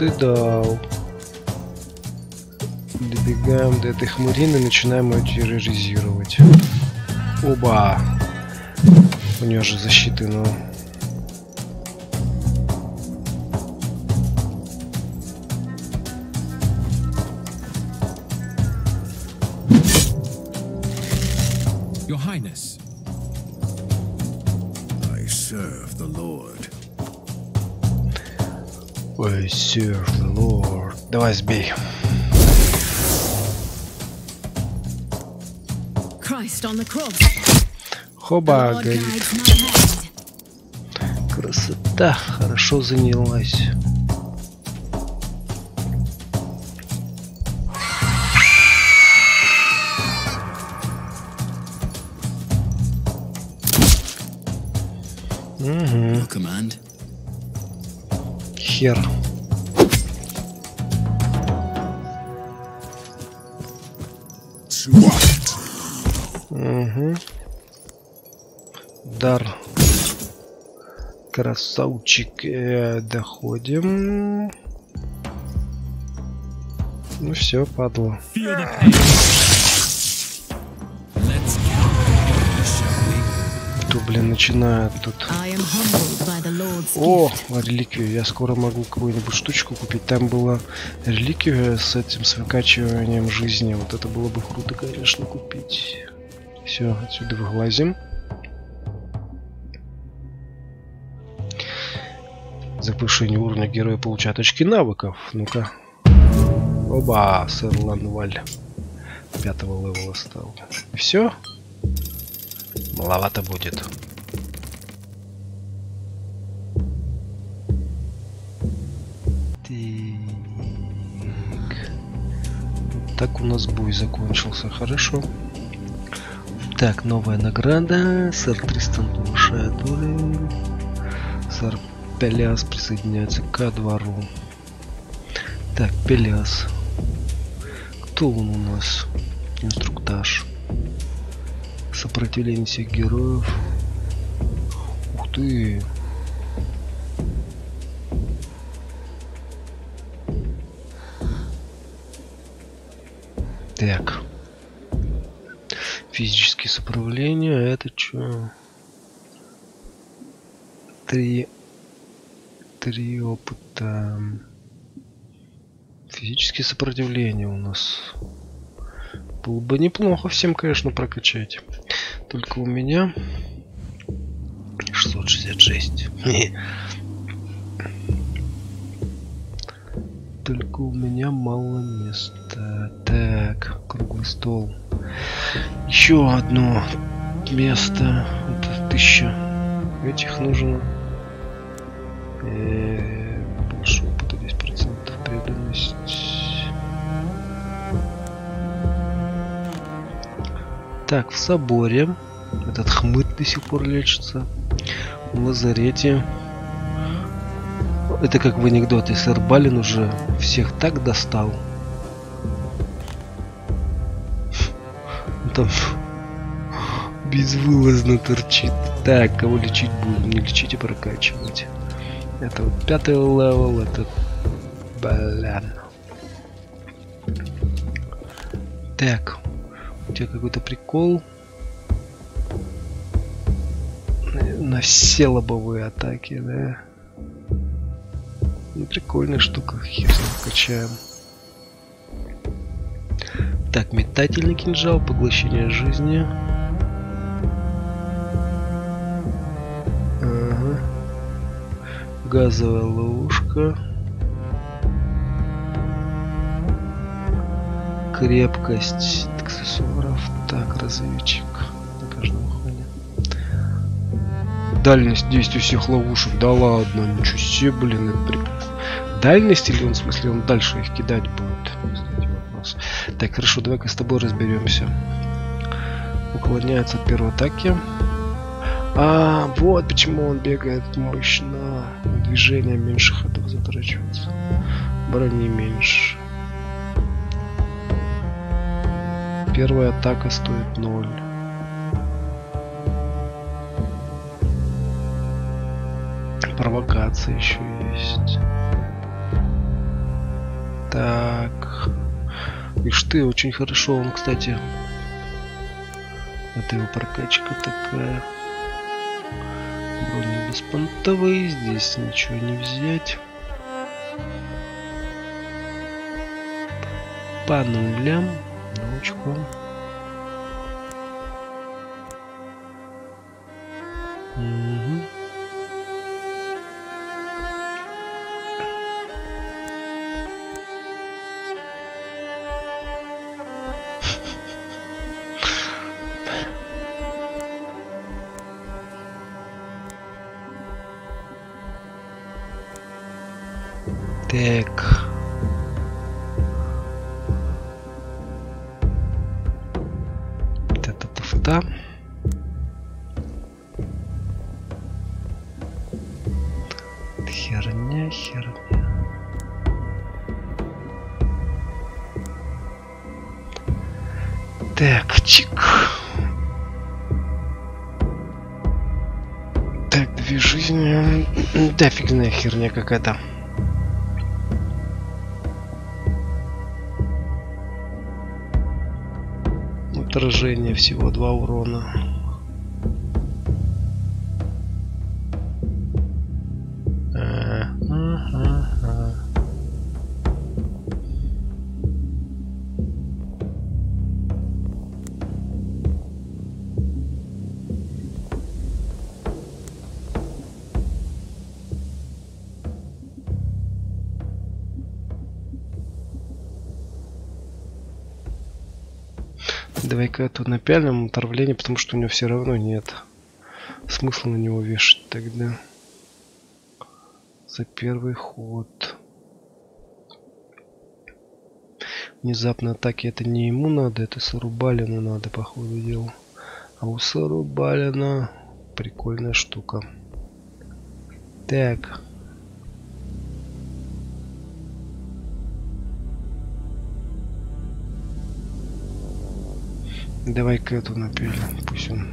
ты дал. Добегаем до этой хмурины, начинаем ее терроризировать. Оба! У нее же защиты, ну. Your Highness. I serve the Lord. Ой, serve the Lord. Давай сбей. Christ on the cross. The Хоба, горит. Красота, хорошо занялась. Угу? Хер. Угу. Дар. Красавчик. Э, доходим. Ну все, падло. Блин, начинает тут. О, реликвию. Я скоро могу какую-нибудь штучку купить. Там была реликвия с этим с выкачиванием жизни. Вот это было бы круто, конечно, купить. Все, отсюда выглазим. За повышение уровня героя получают очки навыков. Ну-ка. Оба, сэр Ланваль. Пятого левела стал. Все? Маловато будет. Так. Так у нас бой закончился, хорошо. Так, новая награда. Сэр Тристан повышает уровень. Сэр Пелиас присоединяется ко двору. Так, Пелиас. Что он у нас? Инструктаж. Сопротивление всех героев. Ух ты. Так. Физические сопротивления. Это что? Три. Три опыта. Физические сопротивления у нас. Было бы неплохо всем, конечно, прокачать. Только у меня 666. Только у меня мало места. Так, круглый стол. Еще одно место. Это тысяча. Этих нужно. Э, больше Так, в соборе. Этот хмырь до сих пор лечится. В лазарете. Это как в анекдоте. Сэр Балин уже всех так достал. Там безвылазно торчит. Так, кого лечить будем? Не лечить, а прокачивать. Это вот пятый level, это... Бля. Так, у тебя какой-то прикол. На- все лобовые атаки, да? Ну, прикольная штука, хер качаем. Так, метательный кинжал, поглощение жизни. Ага. Газовая ловушка. Крепкость аксессуаров. Так, разведчик. На каждом уходе. Дальность действия всех ловушек. Да ладно, ничего себе, блин. Это при... Дальность или он в смысле он дальше их кидать будет? Кстати, вопрос. Так, хорошо, давай-ка с тобой разберемся. Уклоняется от первой атаки. А, вот почему он бегает мощно. Движение меньше ходов затрачивается. Брони меньше. Первая атака стоит 0. Провокация еще есть. Так. Ишь ты, очень хорошо он, кстати. Это его прокачка такая. Брони беспонтовые, здесь ничего не взять. По нулям. Научку. Да, фигная херня какая-то. Отражение всего два урона. Напялим отравление, потому что у него все равно нет смысла на него вешать тогда. За первый ход. Внезапные атаки это не ему надо, это Сарубалину надо, по ходу. А у Сарубалина прикольная штука. Так. Давай-ка эту напилим. Пусть он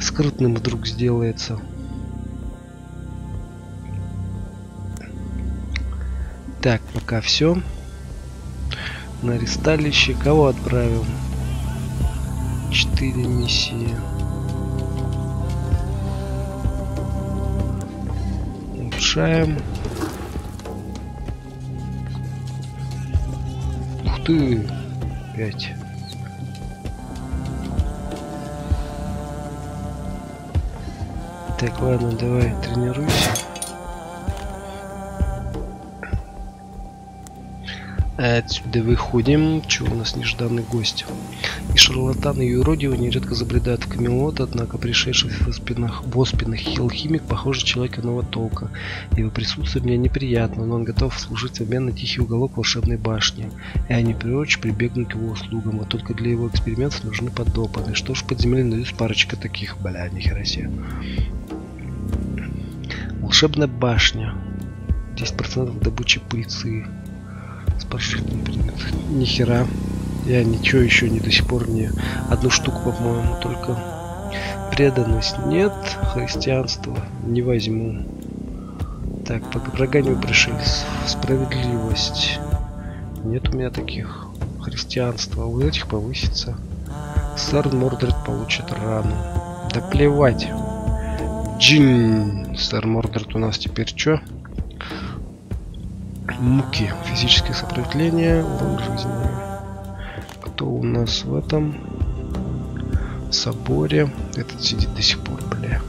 скрытным вдруг сделается. Так, пока все. На ресталище кого отправим? Четыре миссии. Улучшаем. Ух ты! Пять. Так, ладно, давай, тренируйся. Отсюда выходим. Че у нас нежданный гость? Шарлатаны и уродивы нередко забредают в Камелот, однако пришедший в оспинах, в оспинах хилхимик, похоже, человек иного толка. Его присутствие мне неприятно, но он готов служить в обмен на тихий уголок волшебной башни. И они прочь прибегнут к его услугам, а только для его экспериментов нужны подопытные. Что ж, в подземелье найдется парочка таких, бля, нихера себе. Волшебная башня. 10% добычи пыльцы. Спрашивает предмет. Ни хера. Я ничего еще не до сих пор не... Одну штуку, по-моему, только... Преданность нет. Христианство не возьму. Так, программе пришельцев. Справедливость. Нет у меня таких. Христианство. У этих повысится. Сэр Мордред получит рану. Да плевать. Джин. Сэр Мордред у нас теперь что? Муки. Физическое сопротивление. Урон жизни. Кто у нас в этом соборе? Этот сидит до сих пор, бля.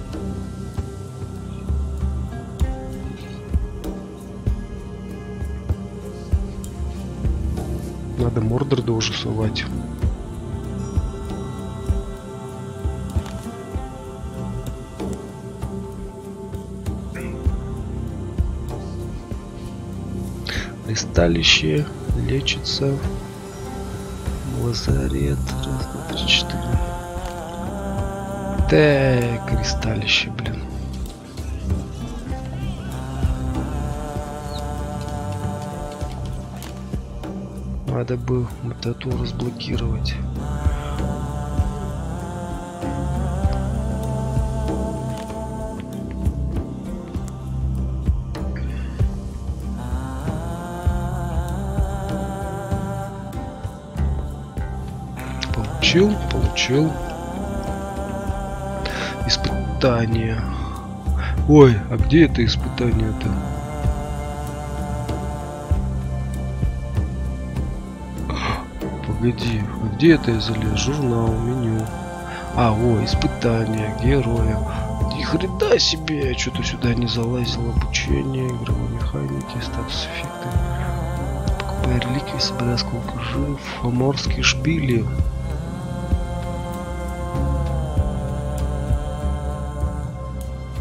Надо Мордорда уже сувать. Листалище лечится. Лазарет. Раз, два, три, четыре. Так, кристалище, блин. Надо бы вот эту разблокировать. Получил, получил. Испытание. Ой, а где это испытание-то? Погоди, а где это я залез? Журнал, меню. А, о, испытания, героя. Ни хрена себе, я что-то сюда не залазил. Обучение, игровой механики, статус эффекты. Покупай реликвии, собирай осколки жив, аморские шпили.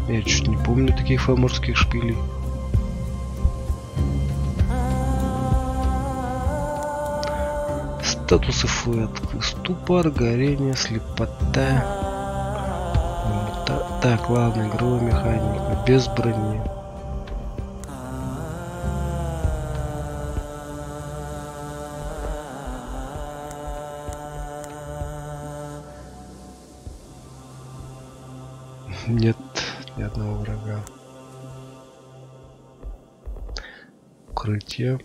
Я чуть не помню таких фаморских шпилей. Статусы флетка. Ступор, горение, слепота. Та- Так, ладно, игровая механика. Без брони. Укрытие.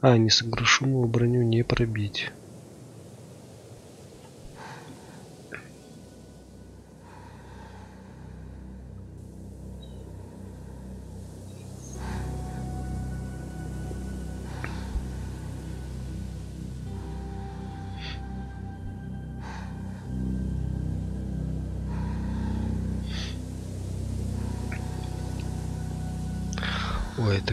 А, несокрушимую броню не пробить.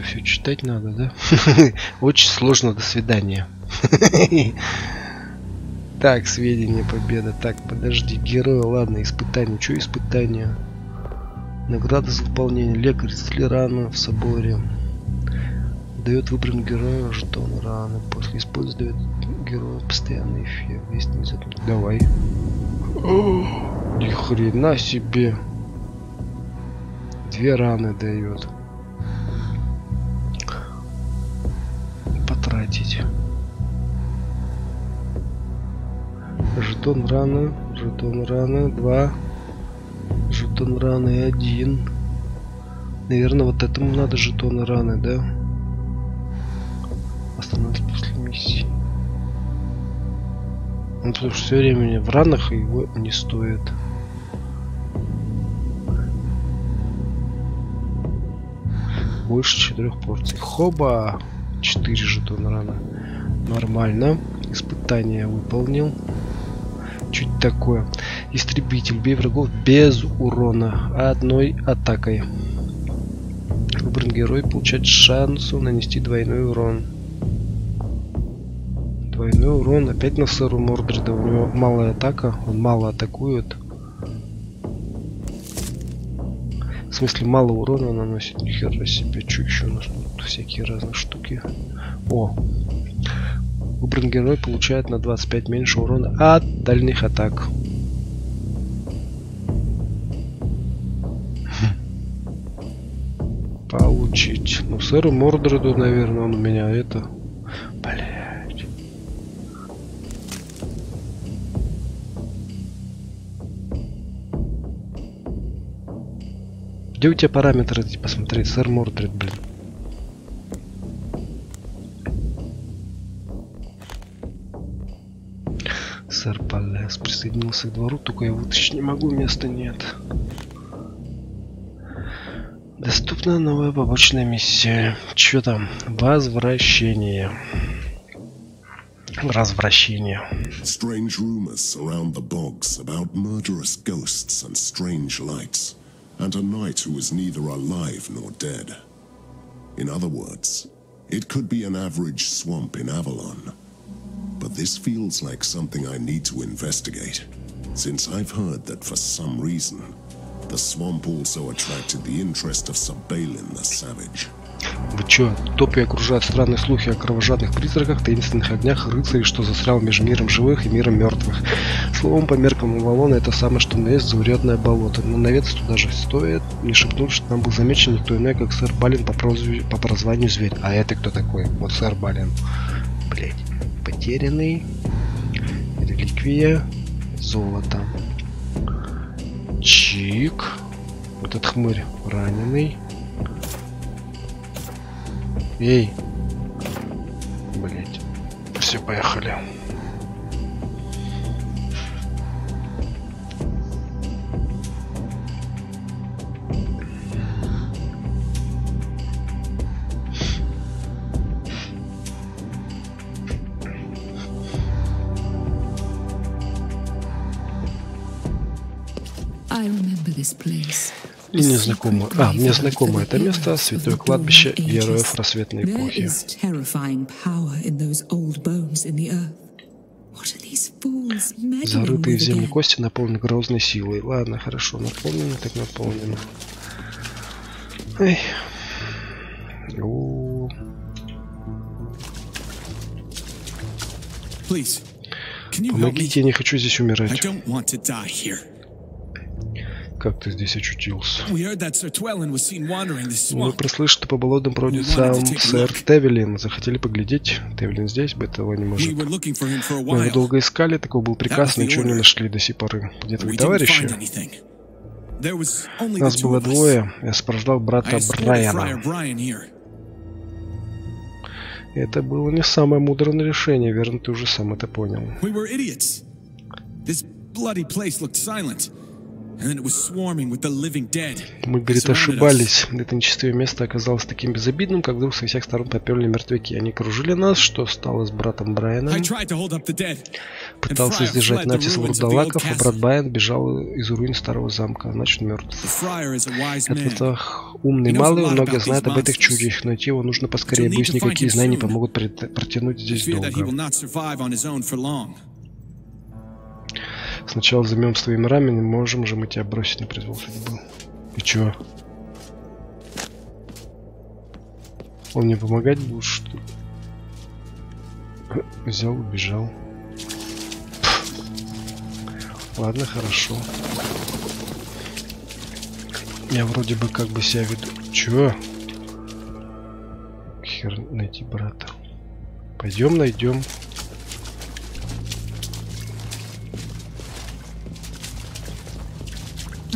Все читать надо, да? Очень сложно. До свидания. Так, сведения, победа. Так, подожди, героя, ладно, испытание. Что испытание? Награда за выполнение. Лекарь раны в соборе. Дает выбранному герою жетон раны. После использования дает герою постоянный эффект. Если не за- Давай. Ни хрена себе. Две раны дает. Жетон раны, жетон раны, два. Жетон раны один. Наверное, вот этому надо жетоны раны, да? Остановиться после миссии. Ну, потому что все время в ранах его не стоит. Больше четырех порций. Хоба! Четыре жетона раны. Нормально. Испытание выполнил. Чуть такое. Истребитель. Бей врагов без урона. Одной атакой. Выбран герой получает шансу нанести двойной урон. Двойной урон. Опять на сыру Мордреда. У него малая атака. Он мало атакует. В смысле, мало урона наносит. Нихера себе. Что еще у нас тут? Всякие разные штуки. О! Выбран герой получает на 25 меньше урона от дальних атак. Получить. Ну, сэру Мордреду, наверное, он у меня это... Блять. Где у тебя параметры посмотреть? Сэр Мордред, блин. Присоединился к двору, только я вытащить не могу, места нет. Доступна новая побочная миссия. Что там? Возвращение. Развращение. Strange rumors surround the bogs about murderous ghosts and strange lights, and a knight who is neither alive nor dead. In other words, it could be an average swamp in Avalon. But this feels like something I need to investigate, since I've heard that for some reason, the swamp also attracted the interest of Sabelin the Savage. Вы чё, топи окружают странные слухи о кровожадных призраках, таинственных огнях, рыцарей, что застрял между миром живых и миром мертвых. Словом, по меркам Авалона это самое, что на есть заурядное болото. Но наведаться туда же стоит. Не шепнуть, что там был замечен никто иной, как сэр Балин по, прозву... по прозванию Зверь. А это кто такой? Вот сэр Балин. Блять. Потерянный. Реликвия. Золото. Чик. Вот этот хмырь раненый. Эй. Блять. Все, поехали. Place. И незнакомо. А, мне знакомо это место, святое кладбище героев рассветной эпохи. Зарытые в again? кости наполнены грозной силой. Ладно, хорошо, наполнено, так наполнено. Эй. Please, me? Помогите, я не хочу здесь умирать. Как ты здесь очутился? Мы прослышали, что по болотам бродит сам сэр Тевелин. Захотели поглядеть. Тевелин здесь, бы этого не может. Мы его долго искали, такой был приказ, ничего не нашли до сих поры. Где твои товарищи? Нас было двое. Я сопровождал брата Брайана. Это было не самое мудрое решение, верно, ты уже сам это понял. Мы, говорит, ошибались. Это нечистое место оказалось таким безобидным, как вдруг со всех сторон поперли мертвяки. Они кружили нас, что стало с братом Брайаном. Пытался сдержать натиск вурдалаков, а брат. Брайан бежал из руин старого замка, значит мертв. Этот умный малый, lot много знает об этих чудищах. Найти его нужно поскорее, боюсь, никакие знания не помогут протянуть здесь долго. Сначала займем с твоими ранами, можем же мы тебя бросить на произвол судьбы. И чё? Он мне помогать будет, что ли? Взял, убежал. Ладно, хорошо. Я вроде бы как бы себя веду. Чё? Хер найти брата. Пойдем найдем.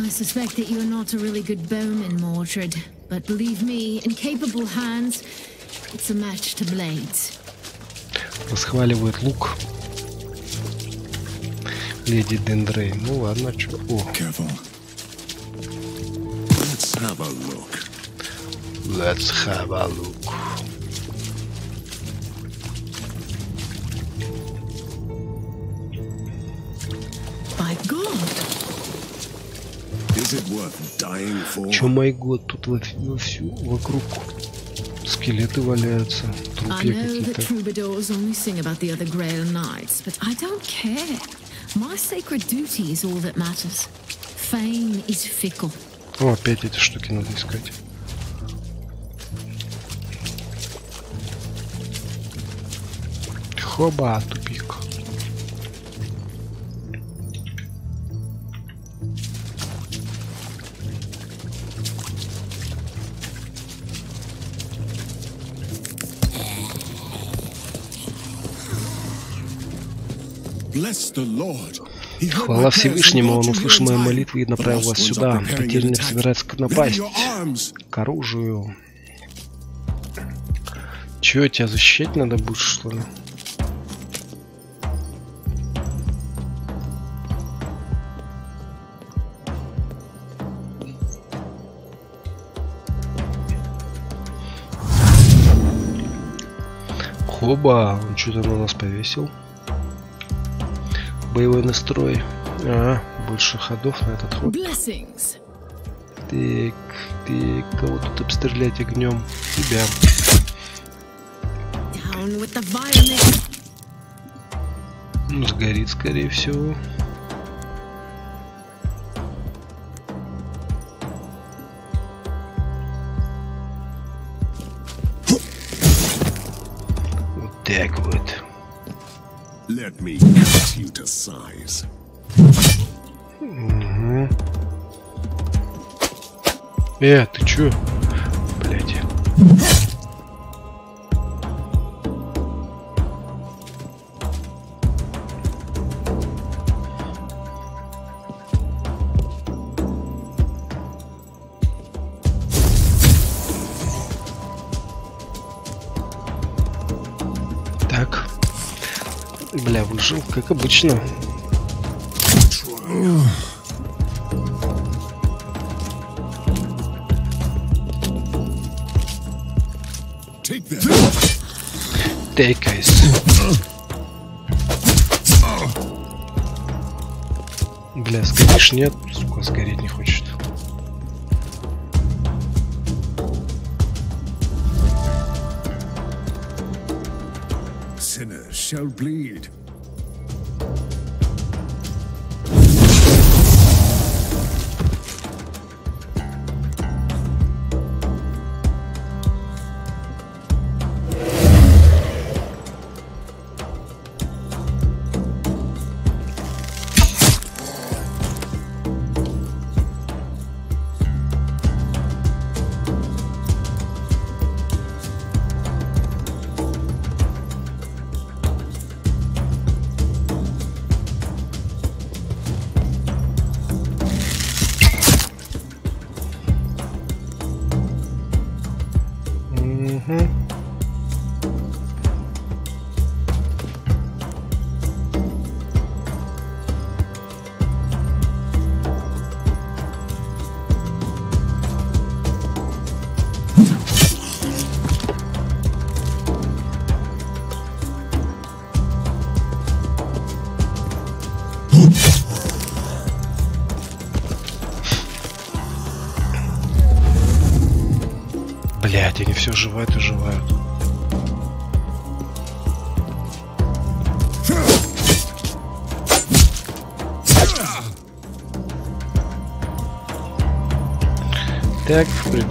I suspect that you are not a really good bowman, Mordred. But believe me, in capable hands, it's a match to blades. Расхваливает лук. Леди Дендрей. Ну ладно, чё. О, Careful. Let's have a look. let's have a look. Чё мой год тут во, вовсю, вокруг скелеты валяются, трупья какие-то. О, опять эти штуки надо искать. Хоба, тупик. Хвала Всевышнему, он услышал time. молитвы и направил вас сюда. собирается Ready напасть к оружию. Чё, тебя защищать надо будет, что ли? Хоба, он что-то на нас повесил. Боевой настрой. А, больше ходов на этот ход. Blessings! Так, так, кого тут обстрелять огнем? Тебя. Down with the violence! Ну, сгорит, скорее всего. Вот так вот. Let me size. Э, ты чё? Блядь. Как обычно. Take this. Бля, сгоришь? Нет, сука, сгореть не хочет. Sinners shall bleed.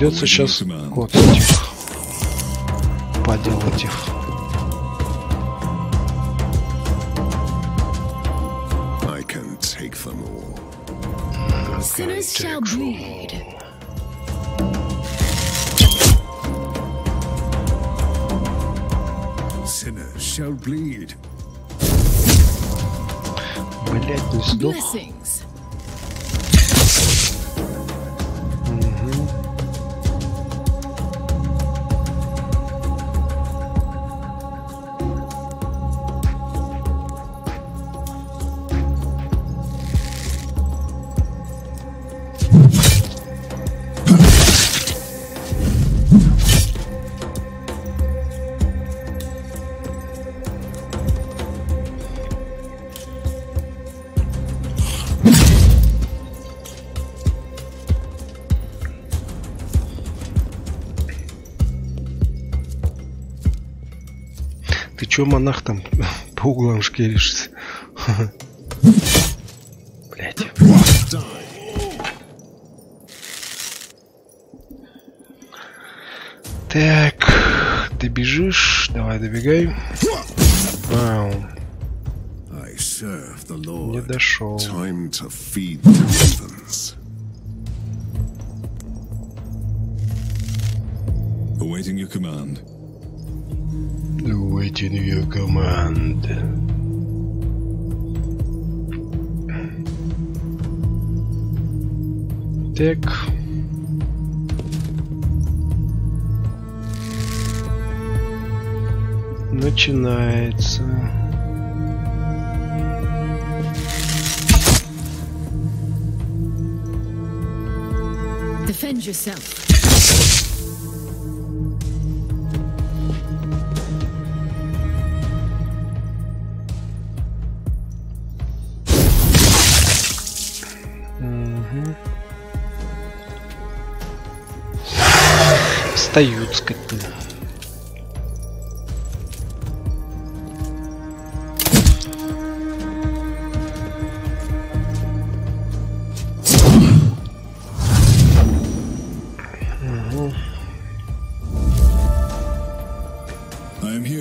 Придется сейчас коцать их. Поделать их. Sinners shall bleed. sinners shall bleed. Блять, не сдох. Blessings. Чё, монах, там по углам шкеришься? Блять. Так, ты бежишь, давай добегай. Вау, не дошел. command. Так. Начинается. Defend yourself. Встают скотина.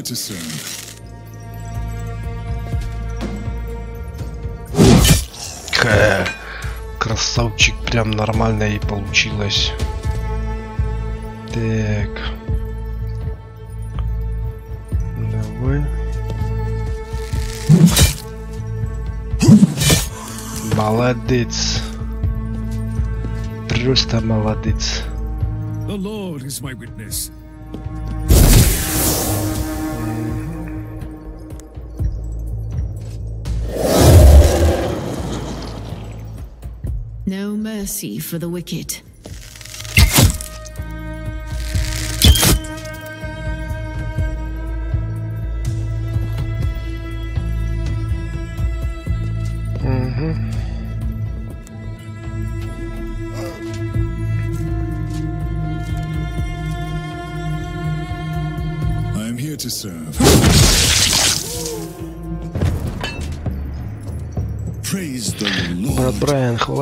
To serve. Красавчик, прям нормально и получилось. Так. Давай. Молодец. Просто молодец. The Lord is my witness. No mercy for the wicked.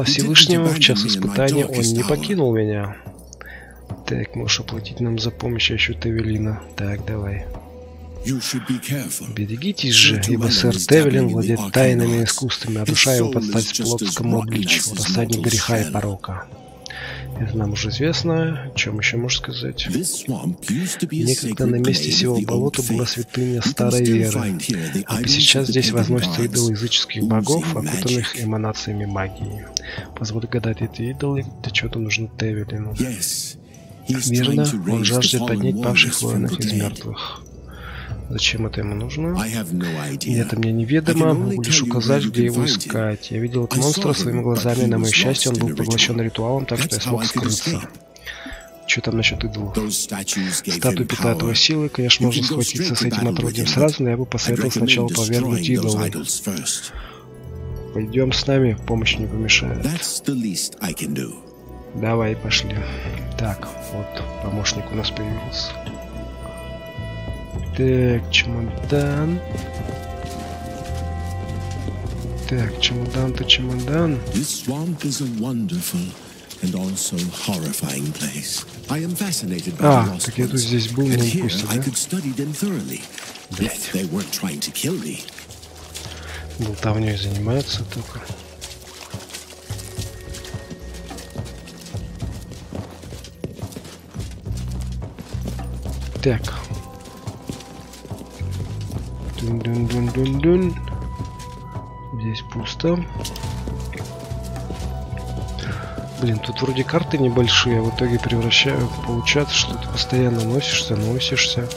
Всевышнему, в час испытания он не покинул меня. Так, можешь оплатить нам за помощь, а еще Тевелина. Так, давай. Берегитесь же, ибо сэр Тевелин владеет тайными искусствами, а душа его подстать плотскому обличию, рассадник греха и порока. Это нам уже известно. О чем еще можешь сказать? Некогда на месте сего болота была святыня старой веры. А сейчас здесь возносятся идолы языческих богов, окутанных эманациями магии. Позволь гадать, эти идолы для чего-то нужны Тевелину. Верно, он жаждет поднять павших воинов из мертвых. Зачем это ему нужно? Idea. Нет, мне неведомо, могу лишь указать, где его искать. Я видел этого монстра своими глазами, на мое счастье, он был поглощен ритуалом, так что я смог скрыться. Что там насчет gave Статуи питают его силы, конечно, можно схватиться с этим отродьем сразу, но я бы посоветовал сначала повергнуть idols first. Пойдем с нами, помощь не помешает. Давай, пошли. Так, вот, помощник у нас появился. Так, чемодан. Так, чемодан-то чемодан. This swamp is a wonderful and also horrifying place. I am fascinated by А, the lost так я тут ones. здесь был на And here импульсе, I да? could study them thoroughly. If they weren't trying to kill me. Болтовней занимаются только. Так. Дун-дун-дун-дун-дун. Здесь пусто. Блин, тут вроде карты небольшие, а в итоге превращаю. Получается, что ты постоянно носишься, носишься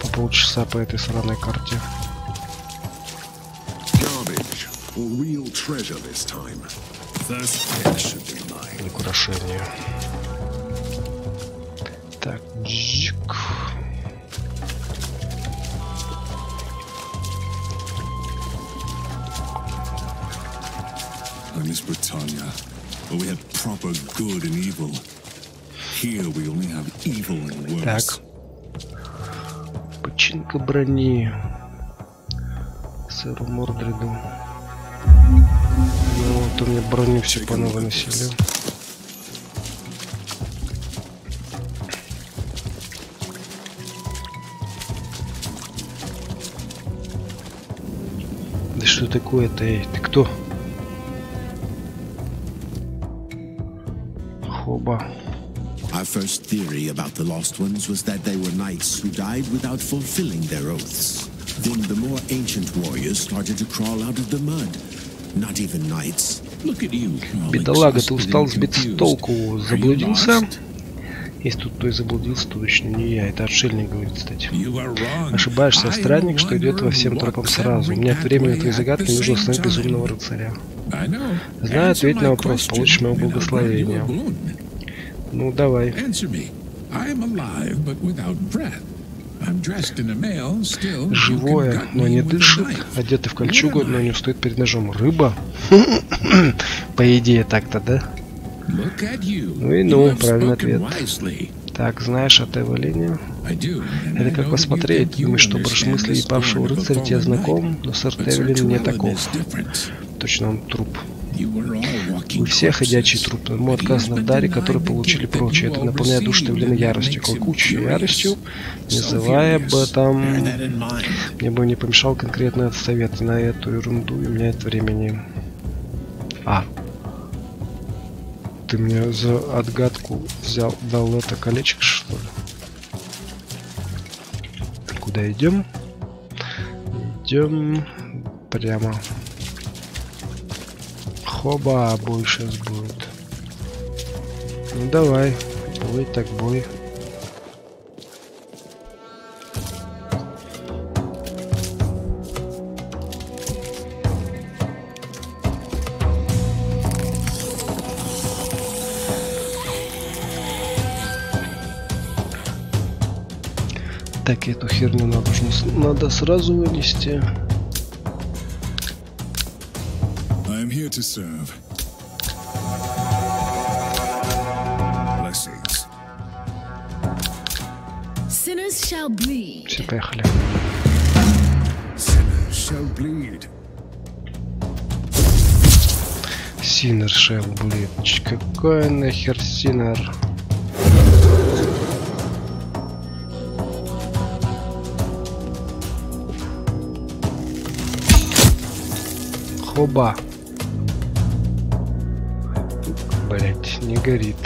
по полчаса по этой сраной карте. Garbage, or джик. I miss Britannia, where we had proper good and evil. Here we only have evil and Так. worse. Починка брони. Сэру Мордреду. Ну, вот у меня броню все по новой носили. Да что такое-то, эй? Ты кто? Хоба. Our first theory about the Lost Ones was that they were knights who died without fulfilling their oaths. Then the more ancient warriors started to crawl out of the mud. Not even knights. Look at you. Бедолага, ты устал and сбиться с толку, заблудился? Если тут кто и заблудился, то точно не я. Это отшельник говорит, кстати. Ошибаешься, странник, что идет во всем тропам сразу. bring Нет that времени твои загадки, нужно time. безумного рыцаря. Знаю, ответь на вопрос, получишь моего and Ну, давай. Живое, но не дышит, одетый в кольчугу, но не устоит перед ножом. Рыба? По идее так-то, да? Ну и ну, правильный ответ. Так, знаешь от Эвелине? Это как посмотреть, думаешь, что брешь мысли the павшего рыцаря тебе знаком, но сэр Эвелин не таков. Точно он труп. Вы все ходячий corpses. труп, но ему отказано в даре, который получили прочие. Это наполняет душу that яростью, furious. яростью, that in mind. Мне бы не помешал конкретный совет на эту ерунду, и у меня нет времени. А. Ты мне за отгадку взял, дал это колечко, что ли? Куда идем? Идем прямо. Хоба, бой сейчас будет. Ну давай, бой так бой. Так, эту херню надо, надо сразу вынести. Here to serve. Blessings. Sinners shall bleed. Все, поехали. Sinners shall bleed. Синер шел, блин. Какой нахер Синер? Хоба. Не горит.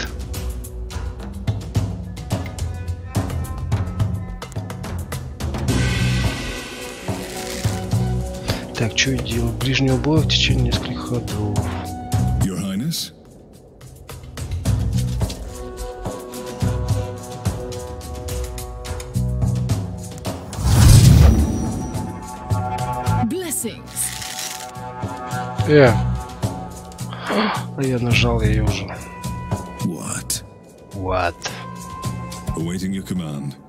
Так, что делать? Ближнего боя в течение нескольких ходов. Your Highness? Blessings. Э. А я нажал ее уже. Your command.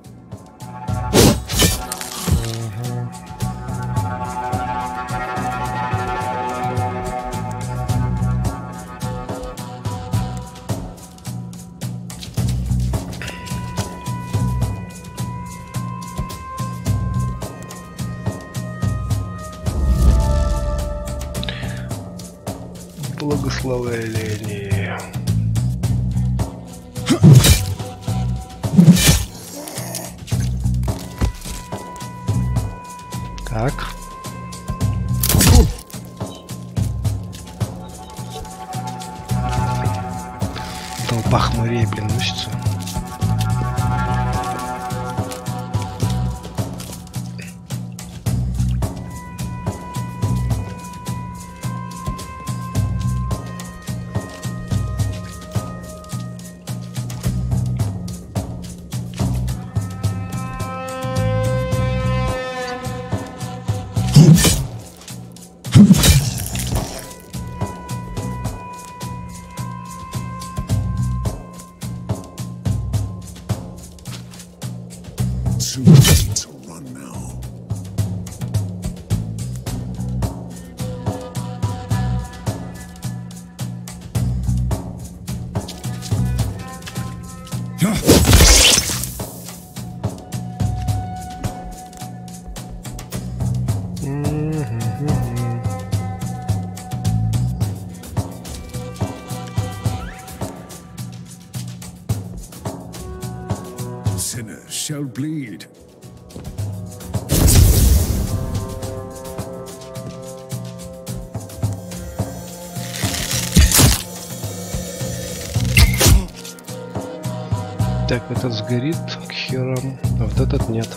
Sinners shall bleed. Этот сгорит к херам, а вот этот нет.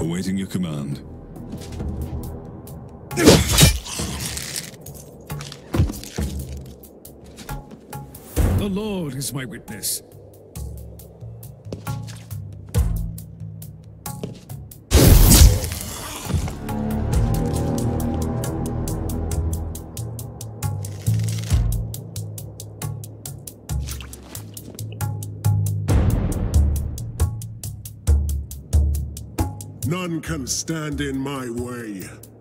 Awaiting your command. The Lord is my witness. can stand in my way.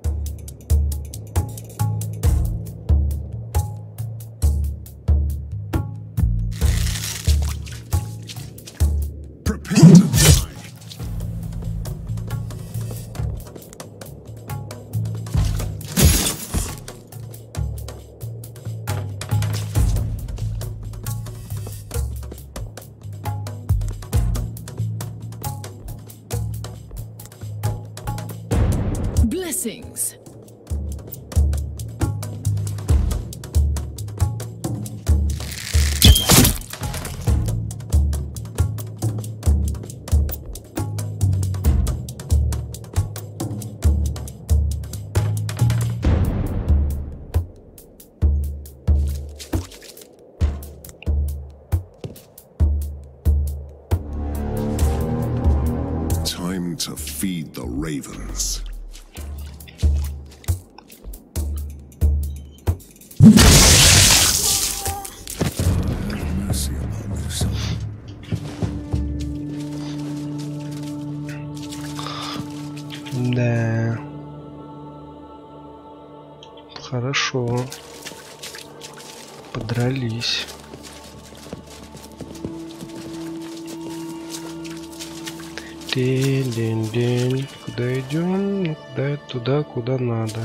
туда, куда надо.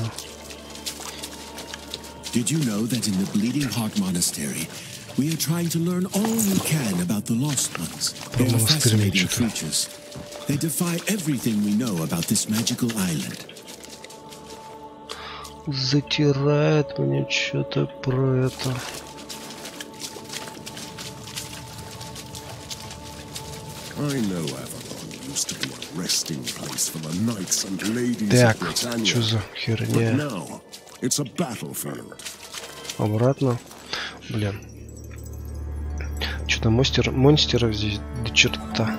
Did you know that in the Bleeding Heart Monastery, we are trying to learn all we can about the Lost Ones? They are fascinating creatures. They defy everything we know about this magical island. Затирает мне что-то про это. I know I've Так, что за херня? Обратно. Блин. Что-то монстер, монстеров здесь до черта.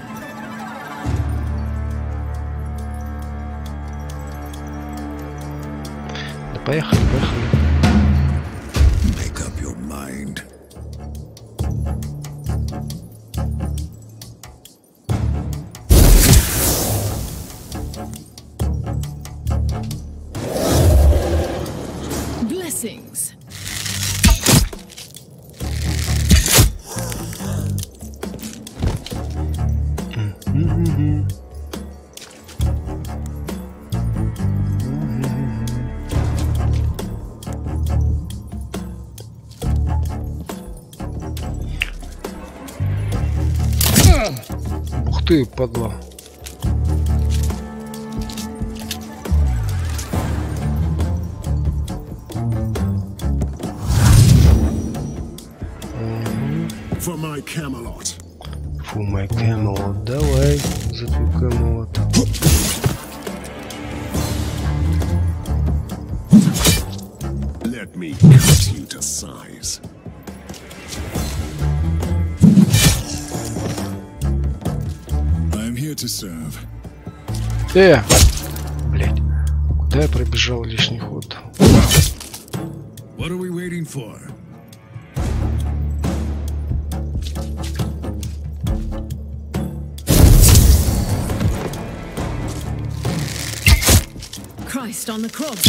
Да поехали, поехали. Ты, падла. Э! Блять. Куда я пробежал лишний ход? What are we waiting for? Christ on the cross.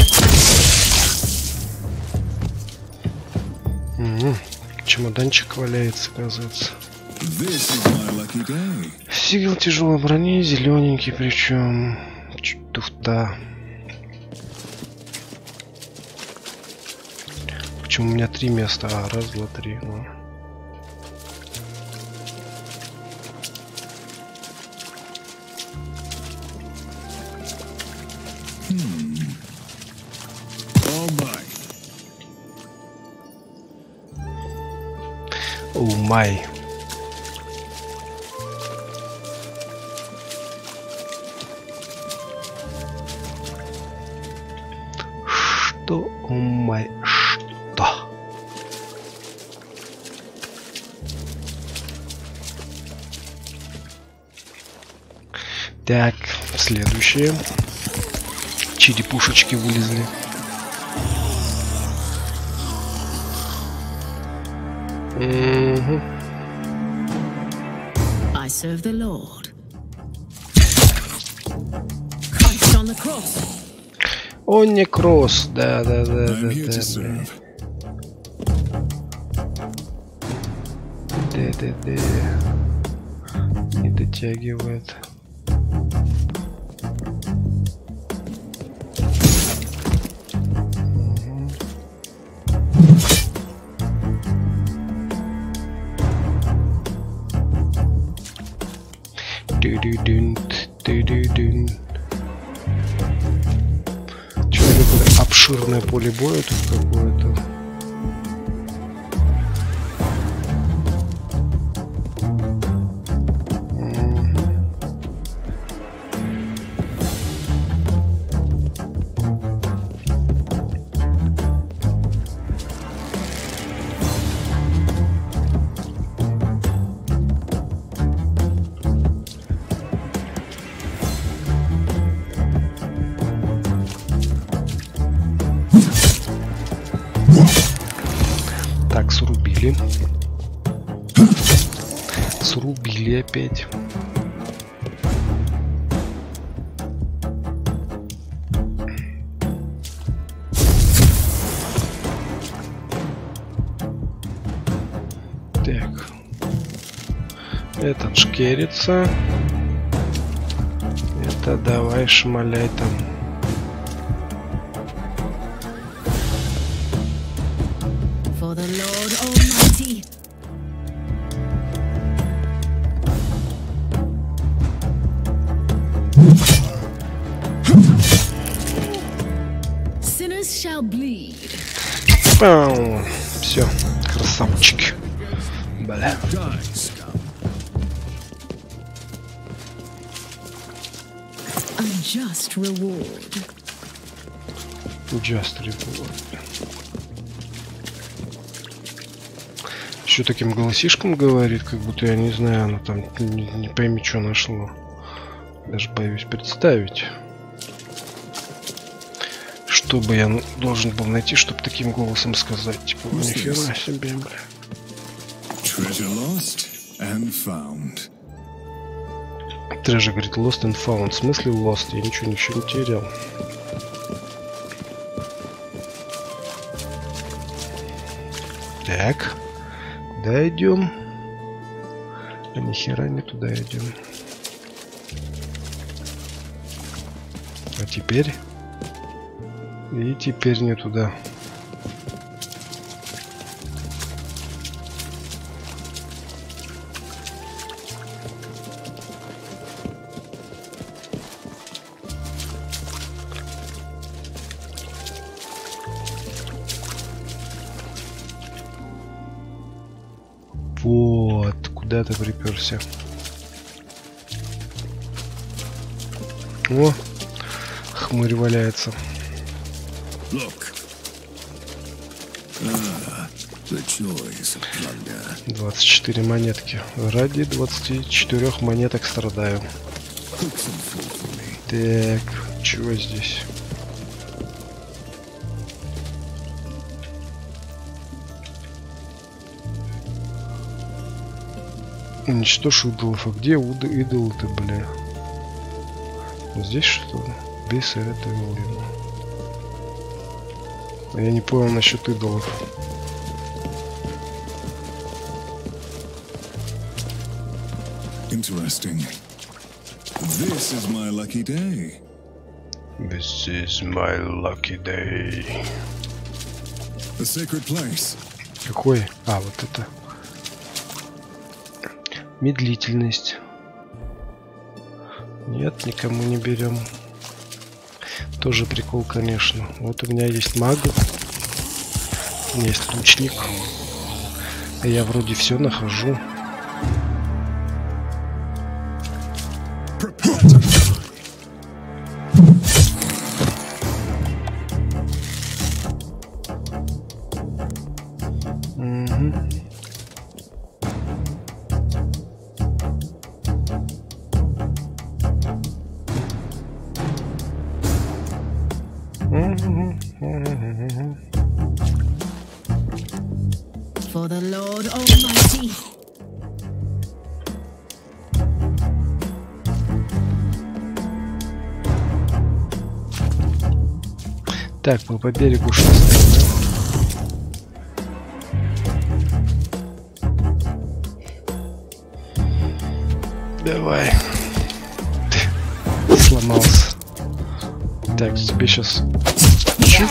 Угу. Чемоданчик валяется, оказывается. This is my lucky day. Сигел тяжелой брони, зелененький причем. Туфта. Почему у меня три места? А, раз, два, три. Ну. Mine. О Так, следующее. Черепушечки вылезли. I serve the Lord. Christ on the cross. О, некроз. Да, да, да, да, да, да. serve. Да, да, да. Не дотягивает. Шкерится. Это давай шмаляй там. Just reward. Еще таким голосишком говорит, как будто я не знаю, она там не, не пойми, что нашло. Даже боюсь представить. Что бы я должен был найти, чтобы таким голосом сказать? Типа, нихера себе, бля. Treasure lost and found. Трежа говорит lost and found. В смысле lost? Я ничего, ничего не терял. Так. Куда идем? А нихера не туда идем. А теперь? И теперь не туда. Вот, куда ты приперся? О, хмырь валяется. Look. Ah, the joys of plunder. 24 монетки. Ради 24 монеток страдаю. Так, чего здесь? Уничтожь идолов. А где идолы-то, бля? Вот Здесь что ли? Без это ему. А Я не понял насчет идолов. Interesting. This is my lucky day. This is my lucky day. The sacred place. Какой? А, вот это. Медлительность. Нет, никому не берем. Тоже прикол, конечно. Вот у меня есть маг. У меня есть лучник. Я вроде все нахожу. Так, мы по берегу да? Давай. Сломался. Так, тебе сейчас чук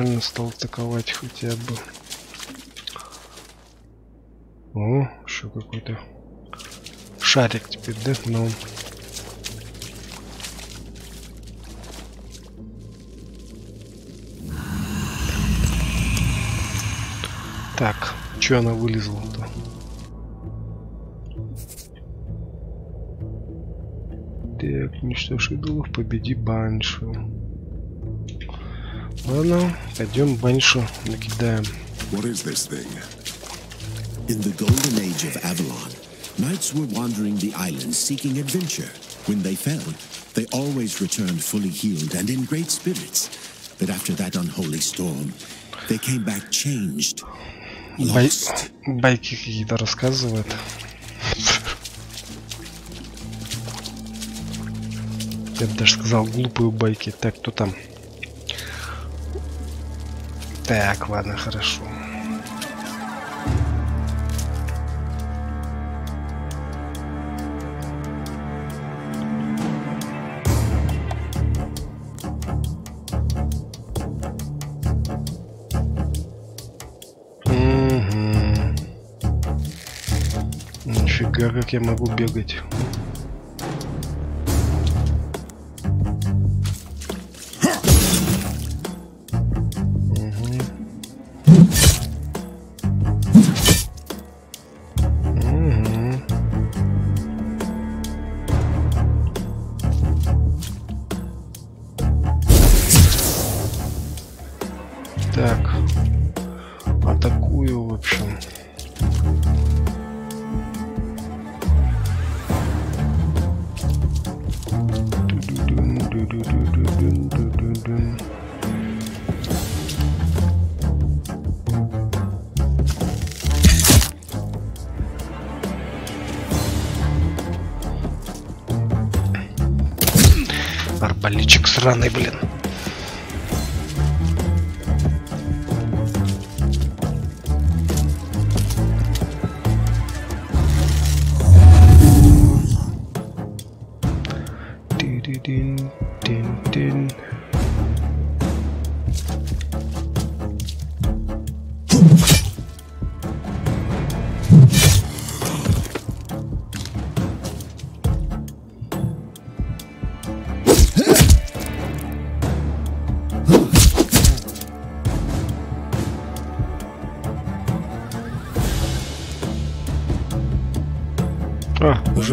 нормально стал атаковать хотя бы. О, еще какой-то шарик теперь, да? Ну. Так, что она вылезла-то? Так, уничтожь идолов, победи Баншу. Ладно, пойдем Баншу накидаем. What is this thing? In the golden age of Avalon, knights were wandering the islands seeking adventure. When they fell, they always returned fully healed and in great spirits. But after that unholy storm, they came back changed, Бай... lost. Байки какие-то рассказывает. Я бы даже сказал глупые байки. Так, кто там? Так, ладно, хорошо. Мгм. Нифига, как я могу бегать. Сраный, блин.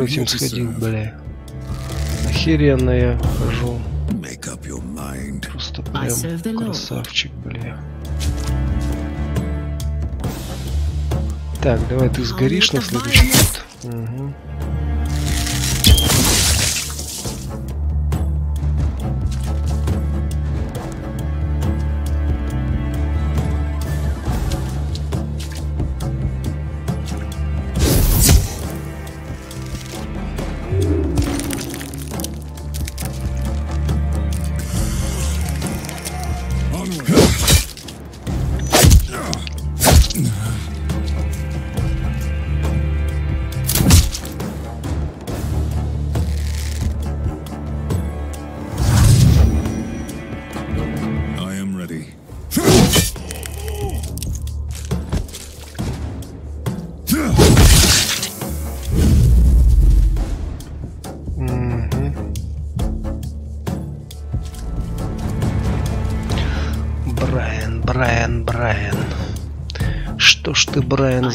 Уже этим сходил, бля. Охеренно я хожу. Просто прям красавчик, бля. Так, давай ты сгоришь на следующий год.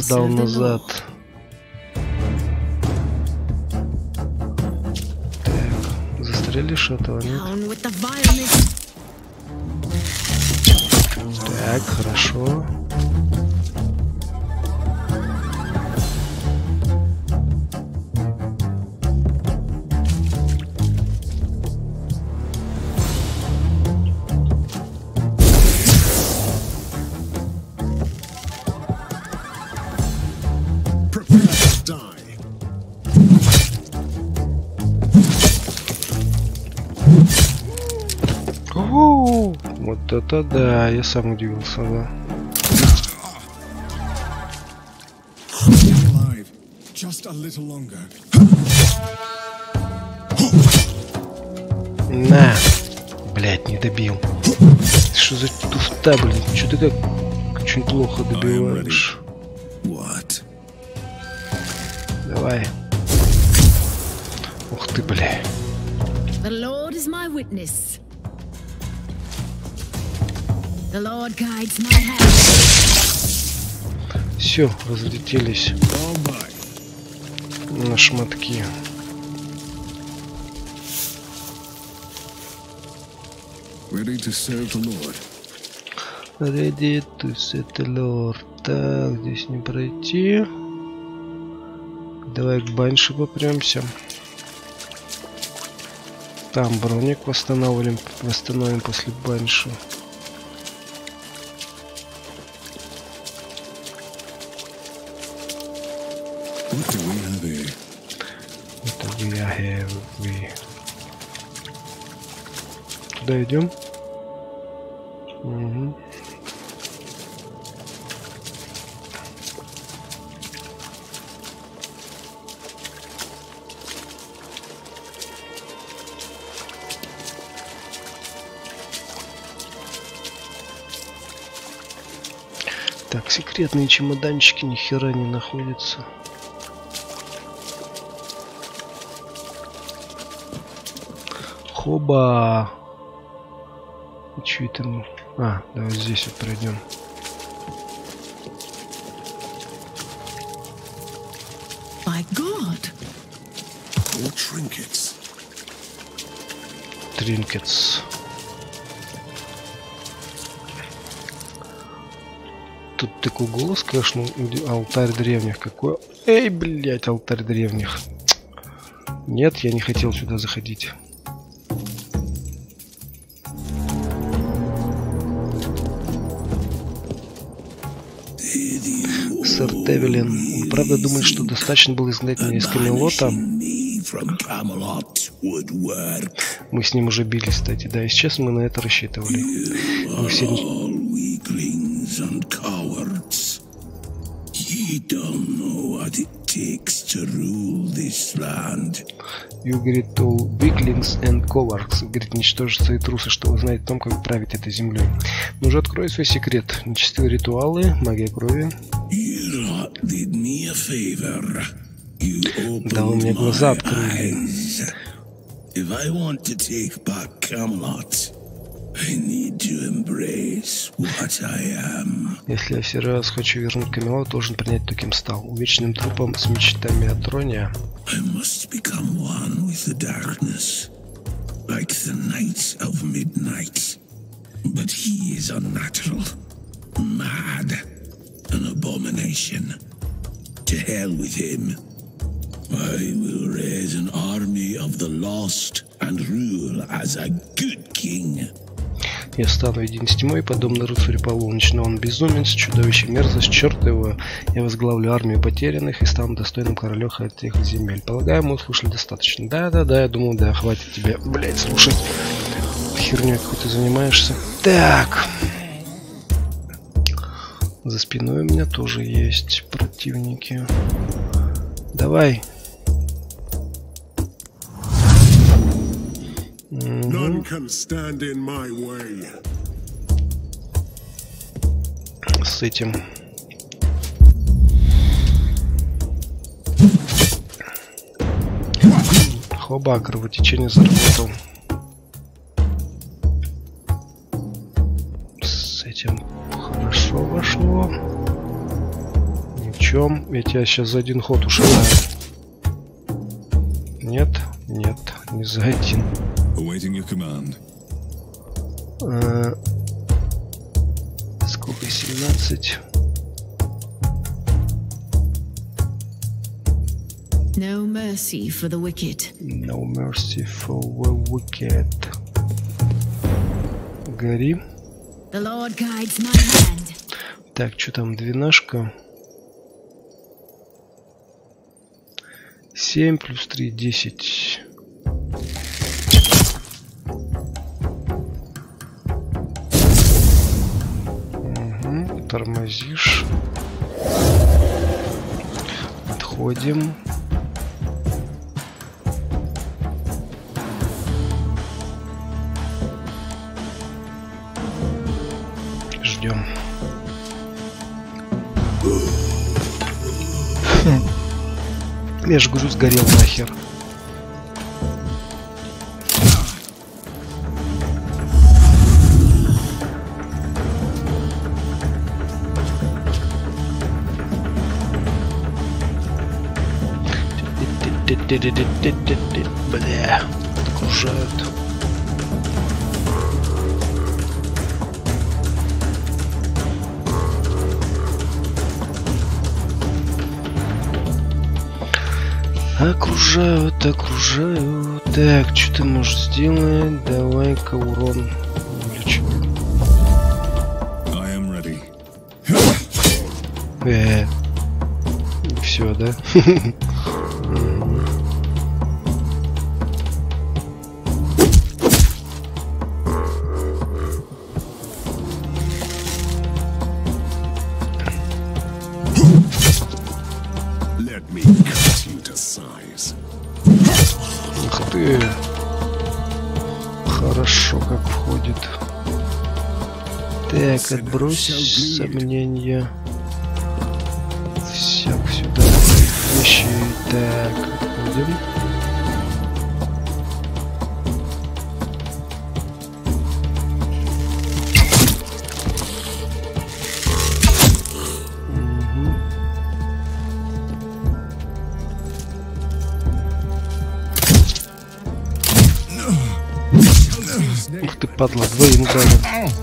Сдал назад? Так, застрелишь этого, нет? Это да, я сам удивился, да. На! Блять, не добил. Что за туфта, блин? Что ты так очень плохо добиваешь? Все, разлетелись на шматки. Ready to serve the Lord. Ready to settle Так, здесь не пройти. Давай к банше попремся. Там броник восстановим, восстановим после банши. Туда идем? Мгм. Так, секретные чемоданчики ни хера не находятся. Хоба. Че это мы? А, давай здесь вот пройдем. By God. Trinkets. Тринкетс. Тут такой голос, конечно, алтарь древних. Какой? Эй, блядь, алтарь древних. Нет, я не хотел сюда заходить. Сэр Тевелин, вы правда думали, что достаточно было изгнать меня из Камелота? Мы с ним уже бились, кстати, да, и сейчас мы на это рассчитывали. Мы все... You, говорит, all weaklings and cowards. Говорит, ничтожество и трусы, что вы знаете о том, как править этой землей. Ну же, открой свой секрет. Нечистые ритуалы, магия крови. You Да вы мне глаза открыли. eyes. If I want to take back Camelot, I need to embrace what I am. Если я все раз хочу вернуть Камелот, должен принять то, кем стал. Увечным трупом с мечтами о троне. I must become one with the darkness, like the night of midnight. But he is unnatural, mad, an abomination. To hell with him. I will raise an army of the lost and rule as a good king. Я стану един с подобно рыцарю полуночного. Он безумен, чудовище мерзость, черт его. Я возглавлю армию потерянных и стану достойным королем этих земель. Полагаю, мы услышали достаточно. Да-да-да, я думаю, да, хватит тебе, блядь, слушать. Херню какой-то занимаешься. Так. За спиной у меня тоже есть противники. Давай. Way. с этим. Хоба, кровотечение заработал. Ничем. Я тебя сейчас за один ход ушиваю. Нет, нет, не за один. Э, Сколько? 17. No mercy for the wicked. No mercy for the wicked. Гори. The Lord guides my hand. Так, что там, двенашка? 7 плюс 3, 10. Угу, тормозишь. Отходим. убьем. Я же говорю, сгорел нахер. Бля, окружают. Окружают, окружают. Так, что ты можешь сделать? Давай-ка урон увеличим. Ready. Э, все, да? отбрось сомнения. Всяк сюда. Вещи. Так. Мгм. Ух ты, падла, двоим ударом.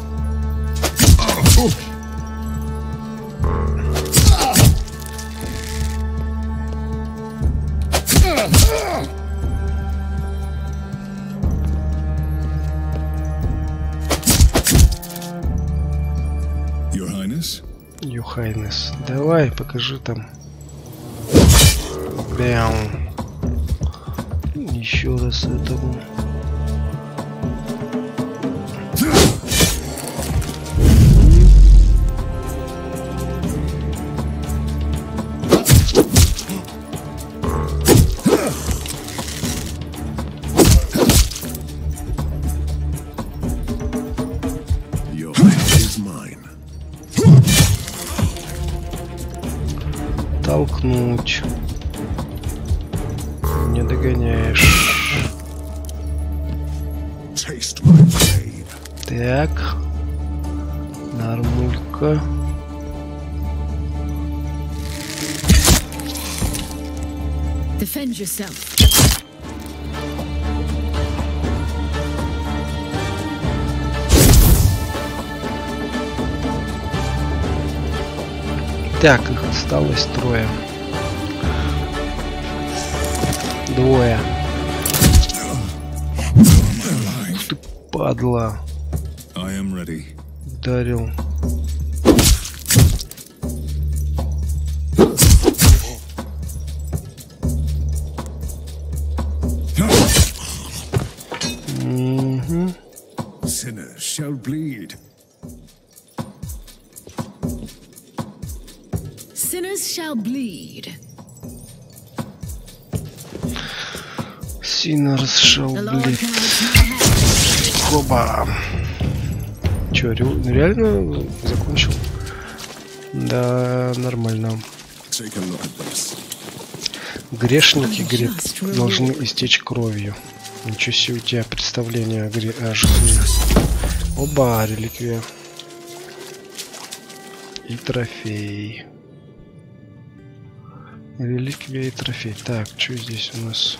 Давай, покажи там. Толкнуть. Не догоняешь. Taste my blade. Так. Нормулька. Defend yourself. Так, осталось трое. Двое. Ты, падла. Ударил. Реально закончил? Да, нормально. Грешники, говорит, должны истечь кровью. Ничего себе у тебя представление о, гре... о жизни. Оба, реликвия. И трофей. Реликвия и трофей. Так, что здесь у нас?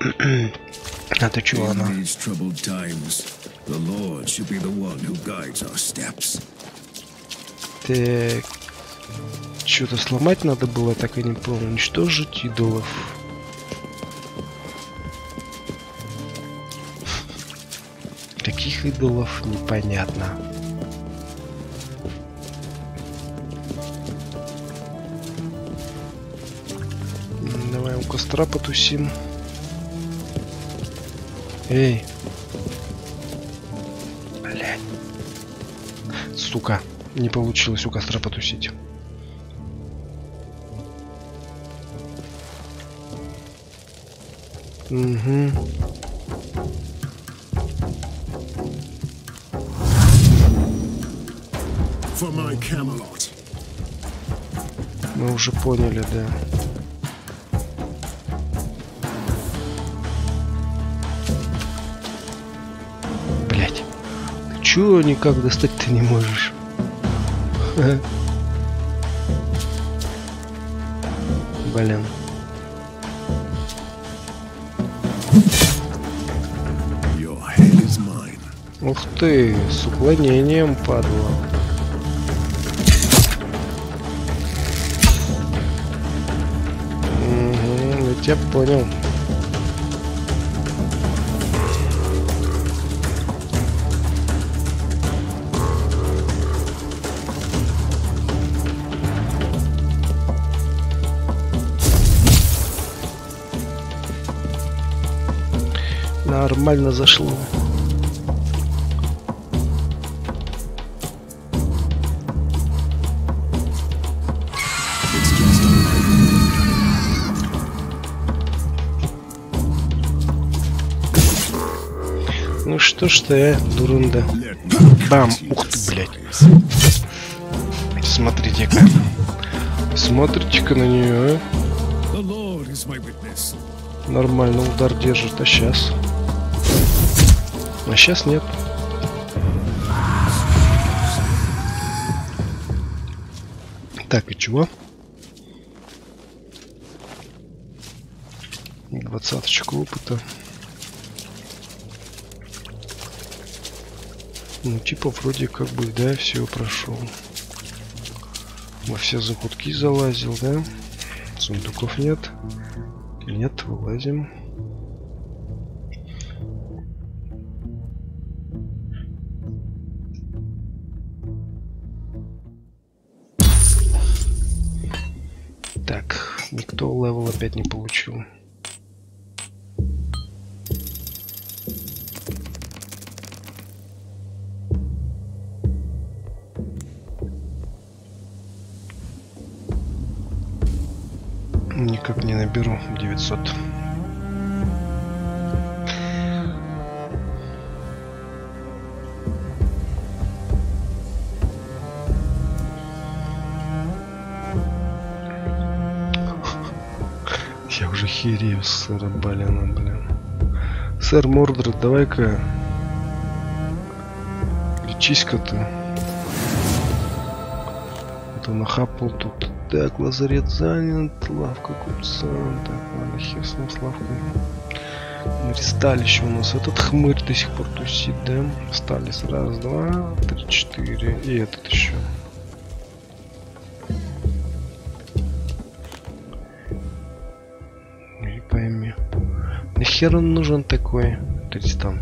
should be the one who guides our steps. Так. Что-то сломать надо было, так и не понял. Уничтожить идолов. Каких идолов, непонятно. костра потусим. Эй. Блядь. Сука. Не получилось у костра потусить. Угу. Мы уже поняли, да. Ты чё никак достать-то не можешь? Блин. Ух ты, с уклонением, падла. Угу, я тебя понял. Нормально зашло. Ну что ж ты, э, дурында. Бам! Ух ты, блядь. Смотрите-ка. Смотрите-ка на нее, а. Нормально удар держит, а сейчас? Сейчас нет. Так, и чего? Двадцаточка опыта. Ну, типа, вроде как бы, да, все прошел. Во все закутки залазил, да? Сундуков нет. Нет, вылазим. Опять не получил. Уже херею с сэром Баляном, блин. Сэр Мордред, давай-ка лечись-ка ты. А то нахапал тут. Так, лазарет занят, лавка купца. Так, ладно, хер с ним, с лавкой. Ристалище у нас этот хмырь до сих пор тусит, да? Остались раз, два, три, четыре. И этот еще. Нахер он нужен такой, Тристан?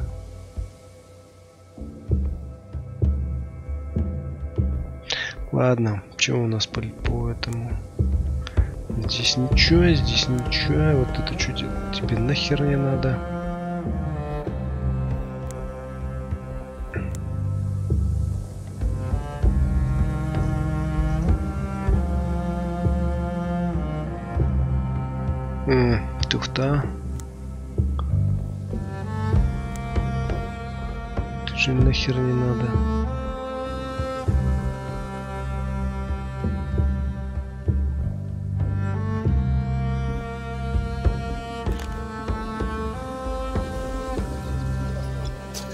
Ладно, что у нас по, по этому? Здесь ничего, здесь ничего. Вот это что тебе, нахер не надо? М, Тухта. Же нахер не надо.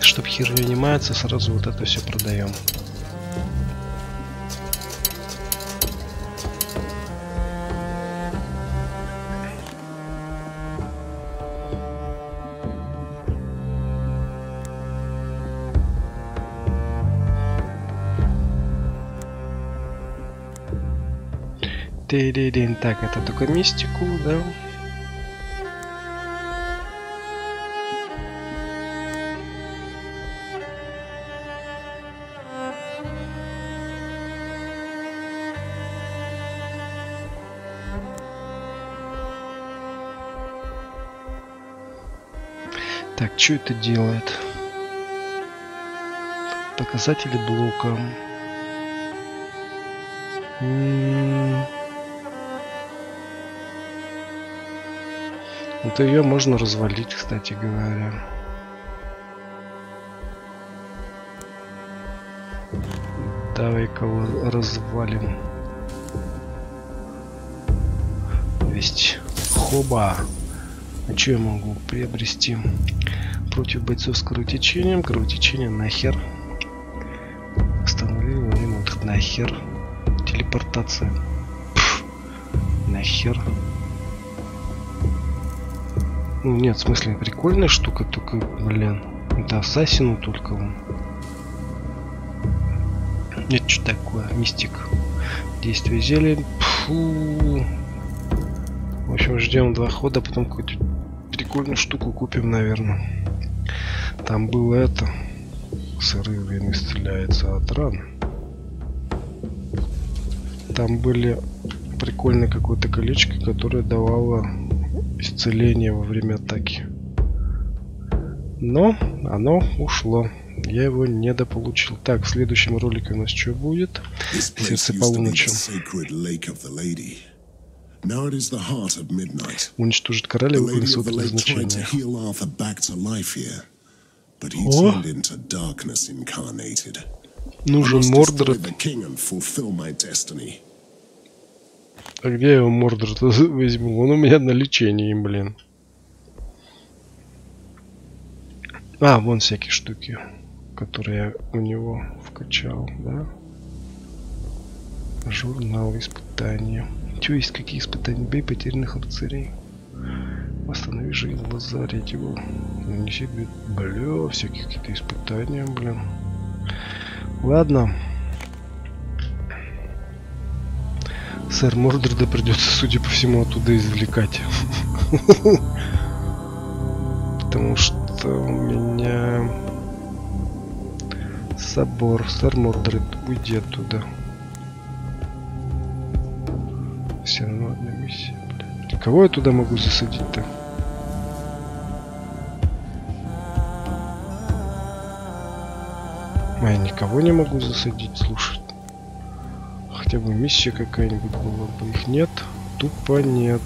Чтоб херню не маяться, сразу вот это все продаем. Ты-ди-дин. Так, это только мистику, да? Так, что это делает? Показатели блока. М, Вот ее можно развалить, кстати говоря. Давай-ка развалим. 200. Хоба. А что я могу приобрести? Против бойцов с кровотечением. Кровотечение нахер. Остановили минут. Нахер. Телепортация. Пфф. Нахер. Ну нет, в смысле, прикольная штука, только, блин. Это ассасину только он. Нет, что такое? Мистик. Действие зелья. Фу. В общем, ждем два хода, потом какую-то прикольную штуку купим, наверное. Там было это. Сырые вины стреляется от ран. Там были прикольное какое-то колечко, которое давало исцеление во время атаки. Но оно ушло. Я его недополучил. Так, в следующем ролике у нас что будет? Сердце полуночи. Уничтожить короля выполнить свое предназначение. О! Нужен Мордред. А где его Мордред возьму? Он у меня на лечении, блин. А, вон всякие штуки, которые я у него вкачал, да? Журнал испытания. Че есть какие испытания? Бей потерянных рыцарей. Восстанови жизнь, лазарить его. Нанеси, бля, всякие какие-то испытания, блин. Ладно. Сэр Мордреда придется, судя по всему, оттуда извлекать. Потому что у меня собор. Сэр Мордред, уйди оттуда. Все равно одна миссия. Кого я туда могу засадить-то? А я никого не могу засадить, слушай. Хотя бы миссия какая-нибудь была бы. Их нет. Тупо нет.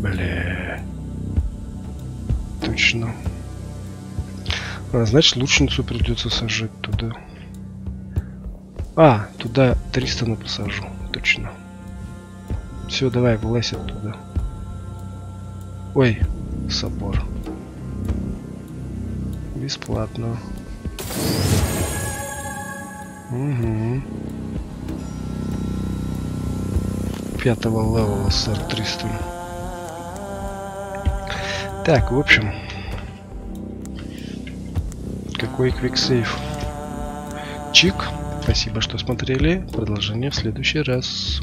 Бля. Точно. А, значит, лучницу придется сажать туда. А, туда 300 на посажу. Точно. Все, давай, вылазь оттуда. Ой, собор. Бесплатно. Угу. Пятого левела с R300. Так, в общем. Какой квиксейв? Чик. Спасибо, что смотрели. Продолжение в следующий раз.